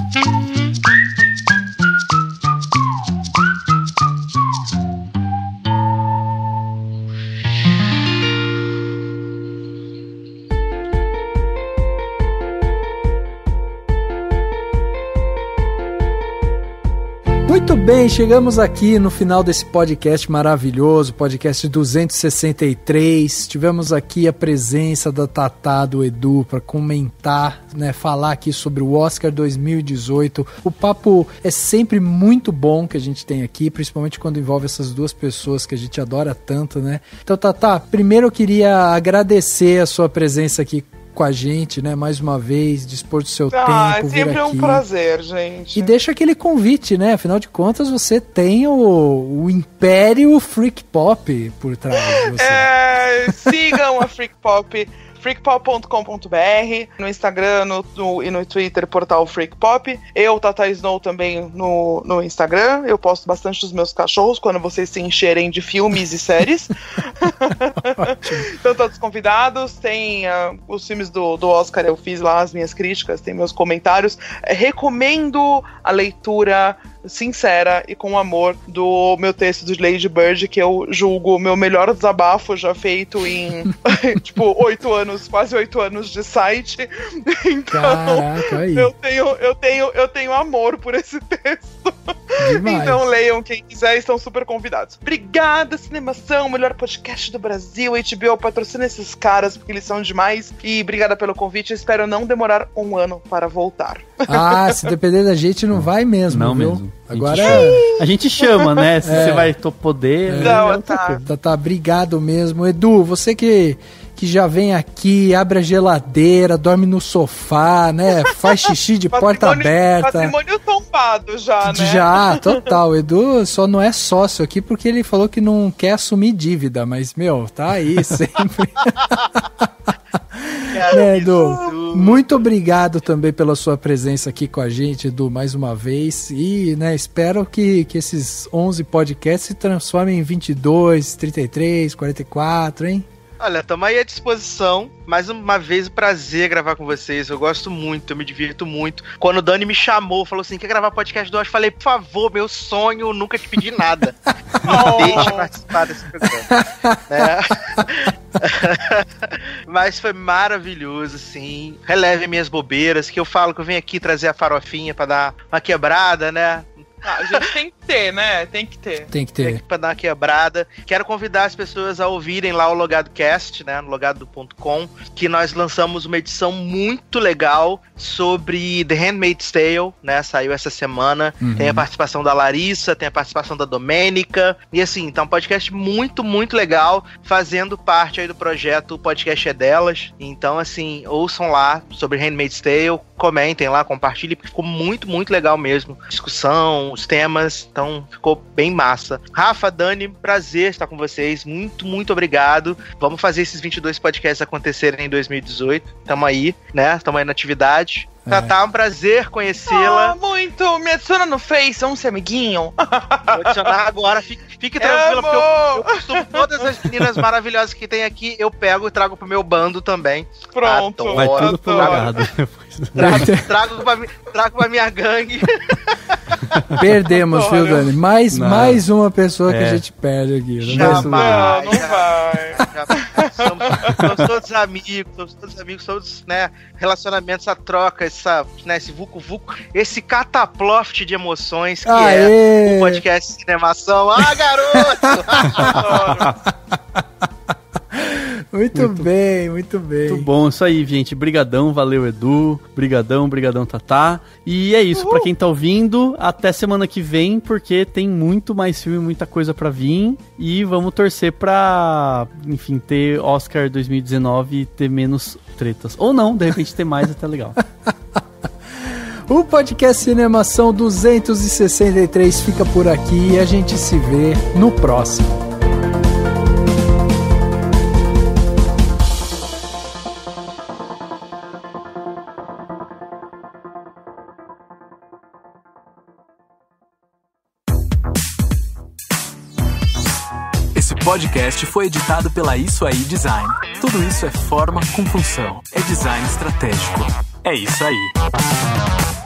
Muito bem, chegamos aqui no final desse podcast maravilhoso, podcast 263. Tivemos aqui a presença da Tatá, do Edu, para comentar, né, falar aqui sobre o Oscar 2018. O papo é sempre muito bom que a gente tem aqui, principalmente quando envolve essas duas pessoas que a gente adora tanto, né? Então, Tatá, primeiro eu queria agradecer a sua presença aqui com a gente, né, mais uma vez, dispor do seu Ah, tempo, é vir sempre um aqui. prazer, gente. E deixa aquele convite, né? Afinal de contas, você tem o, o Império Freak Pop por trás de você. É, sigam a Freak Pop, freakpop.com.br, no Instagram no, no- e no Twitter, portal Freak Pop. Eu, Tata Snow, também no, no Instagram. Eu posto bastante dos meus cachorros quando vocês se encherem de filmes e séries. então, todos convidados. Tem ah, os filmes do, do Oscar, eu fiz lá as minhas críticas, tem meus comentários. Recomendo a leitura sincera e com amor do meu texto do Lady Bird, que eu julgo o meu melhor desabafo já feito em, tipo, oito anos, quase oito anos de site. Então, Caraca, eu tenho, eu tenho, eu tenho amor por esse texto. Demais. Então leiam quem quiser, estão super convidados. Obrigada, Cinemação, melhor podcast do Brasil. HBO patrocina esses caras porque eles são demais. E obrigada pelo convite. Espero não demorar um ano para voltar. Ah, se depender da gente, não vai mesmo, Não viu? mesmo. A gente Agora chama. A gente chama, né? Se É. você vai to- poder. Não, é outra tá. coisa. Tá, tá, obrigado mesmo. Edu, você que, que já vem aqui, abre a geladeira, dorme no sofá, né? Faz xixi de porta aberta. Patrimônio tombado já, né? Já, total. Edu só não é sócio aqui porque ele falou que não quer assumir dívida, mas, meu, tá aí sempre. Né, Edu? Muito obrigado também pela sua presença aqui com a gente, Edu, mais uma vez. E, né, espero que, que esses 11 podcasts se transformem em 22, 33, 44, hein? Olha, tamo aí à disposição. Mais uma vez, um prazer gravar com vocês. Eu gosto muito, eu me divirto muito. Quando o Dani me chamou, falou assim: quer gravar podcast do Osh? Eu falei, por favor, meu sonho, nunca te pedi nada. Me deixe participar desse programa. né? Mas foi maravilhoso, sim. Releve minhas bobeiras, que eu falo que eu venho aqui trazer a farofinha pra dar uma quebrada, né? Ah, a gente tem que ter, né? Tem que ter. Tem que ter. Pra dar uma quebrada. Quero convidar as pessoas a ouvirem lá o Logado Cast, né? No logado.com, que nós lançamos uma edição muito legal sobre The Handmaid's Tale, né? Saiu essa semana. Uhum. Tem a participação da Larissa, tem a participação da Domênica. E assim, tá um podcast muito, muito legal, fazendo parte aí do projeto O Podcast é Delas. Então, assim, ouçam lá sobre Handmaid's Tale, comentem lá, compartilhem, porque ficou muito, muito legal mesmo. Discussão, os temas, então ficou bem massa. Rafa, Dani, prazer estar com vocês. Muito, muito obrigado. Vamos fazer esses 22 podcasts acontecerem em 2018. Tamo aí, né? Tamo aí na atividade. Tatá, um prazer conhecê-la. Ah, muito. Me adiciona no Face, vamos ser amiguinho. Vou adicionar agora. Fique, fique tranquila, porque eu, eu costumo todas as meninas maravilhosas que tem aqui, eu pego e trago pro meu bando também. Pronto. Adoro, Vai tudo pro. Trago, trago, pra, trago pra minha gangue. Perdemos, viu, Adoro. Dani? Mais, Não. mais uma pessoa que É. a gente perde aqui. Não Jamais. vai Não, não vai. Somos, somos todos amigos, somos todos amigos, somos, né, relacionamentos, essa troca, essa, né, esse vucu-vucu, esse cataploft de emoções que Aê! é o podcast Cinemação. Ah, garoto! Muito, bem, muito bem. Muito bom, isso aí, gente. Brigadão, valeu, Edu. Brigadão, brigadão, Tatá. E é isso, pra quem tá ouvindo, até semana que vem, porque tem muito mais filme, muita coisa pra vir. E vamos torcer pra, enfim, ter Oscar 2019 e ter menos tretas. Ou não, de repente ter mais, até legal. O podcast Cinemação 263 fica por aqui e a gente se vê no próximo. Podcast foi editado pela Isso Aí Design. Tudo isso é forma com função. É design estratégico. É isso aí.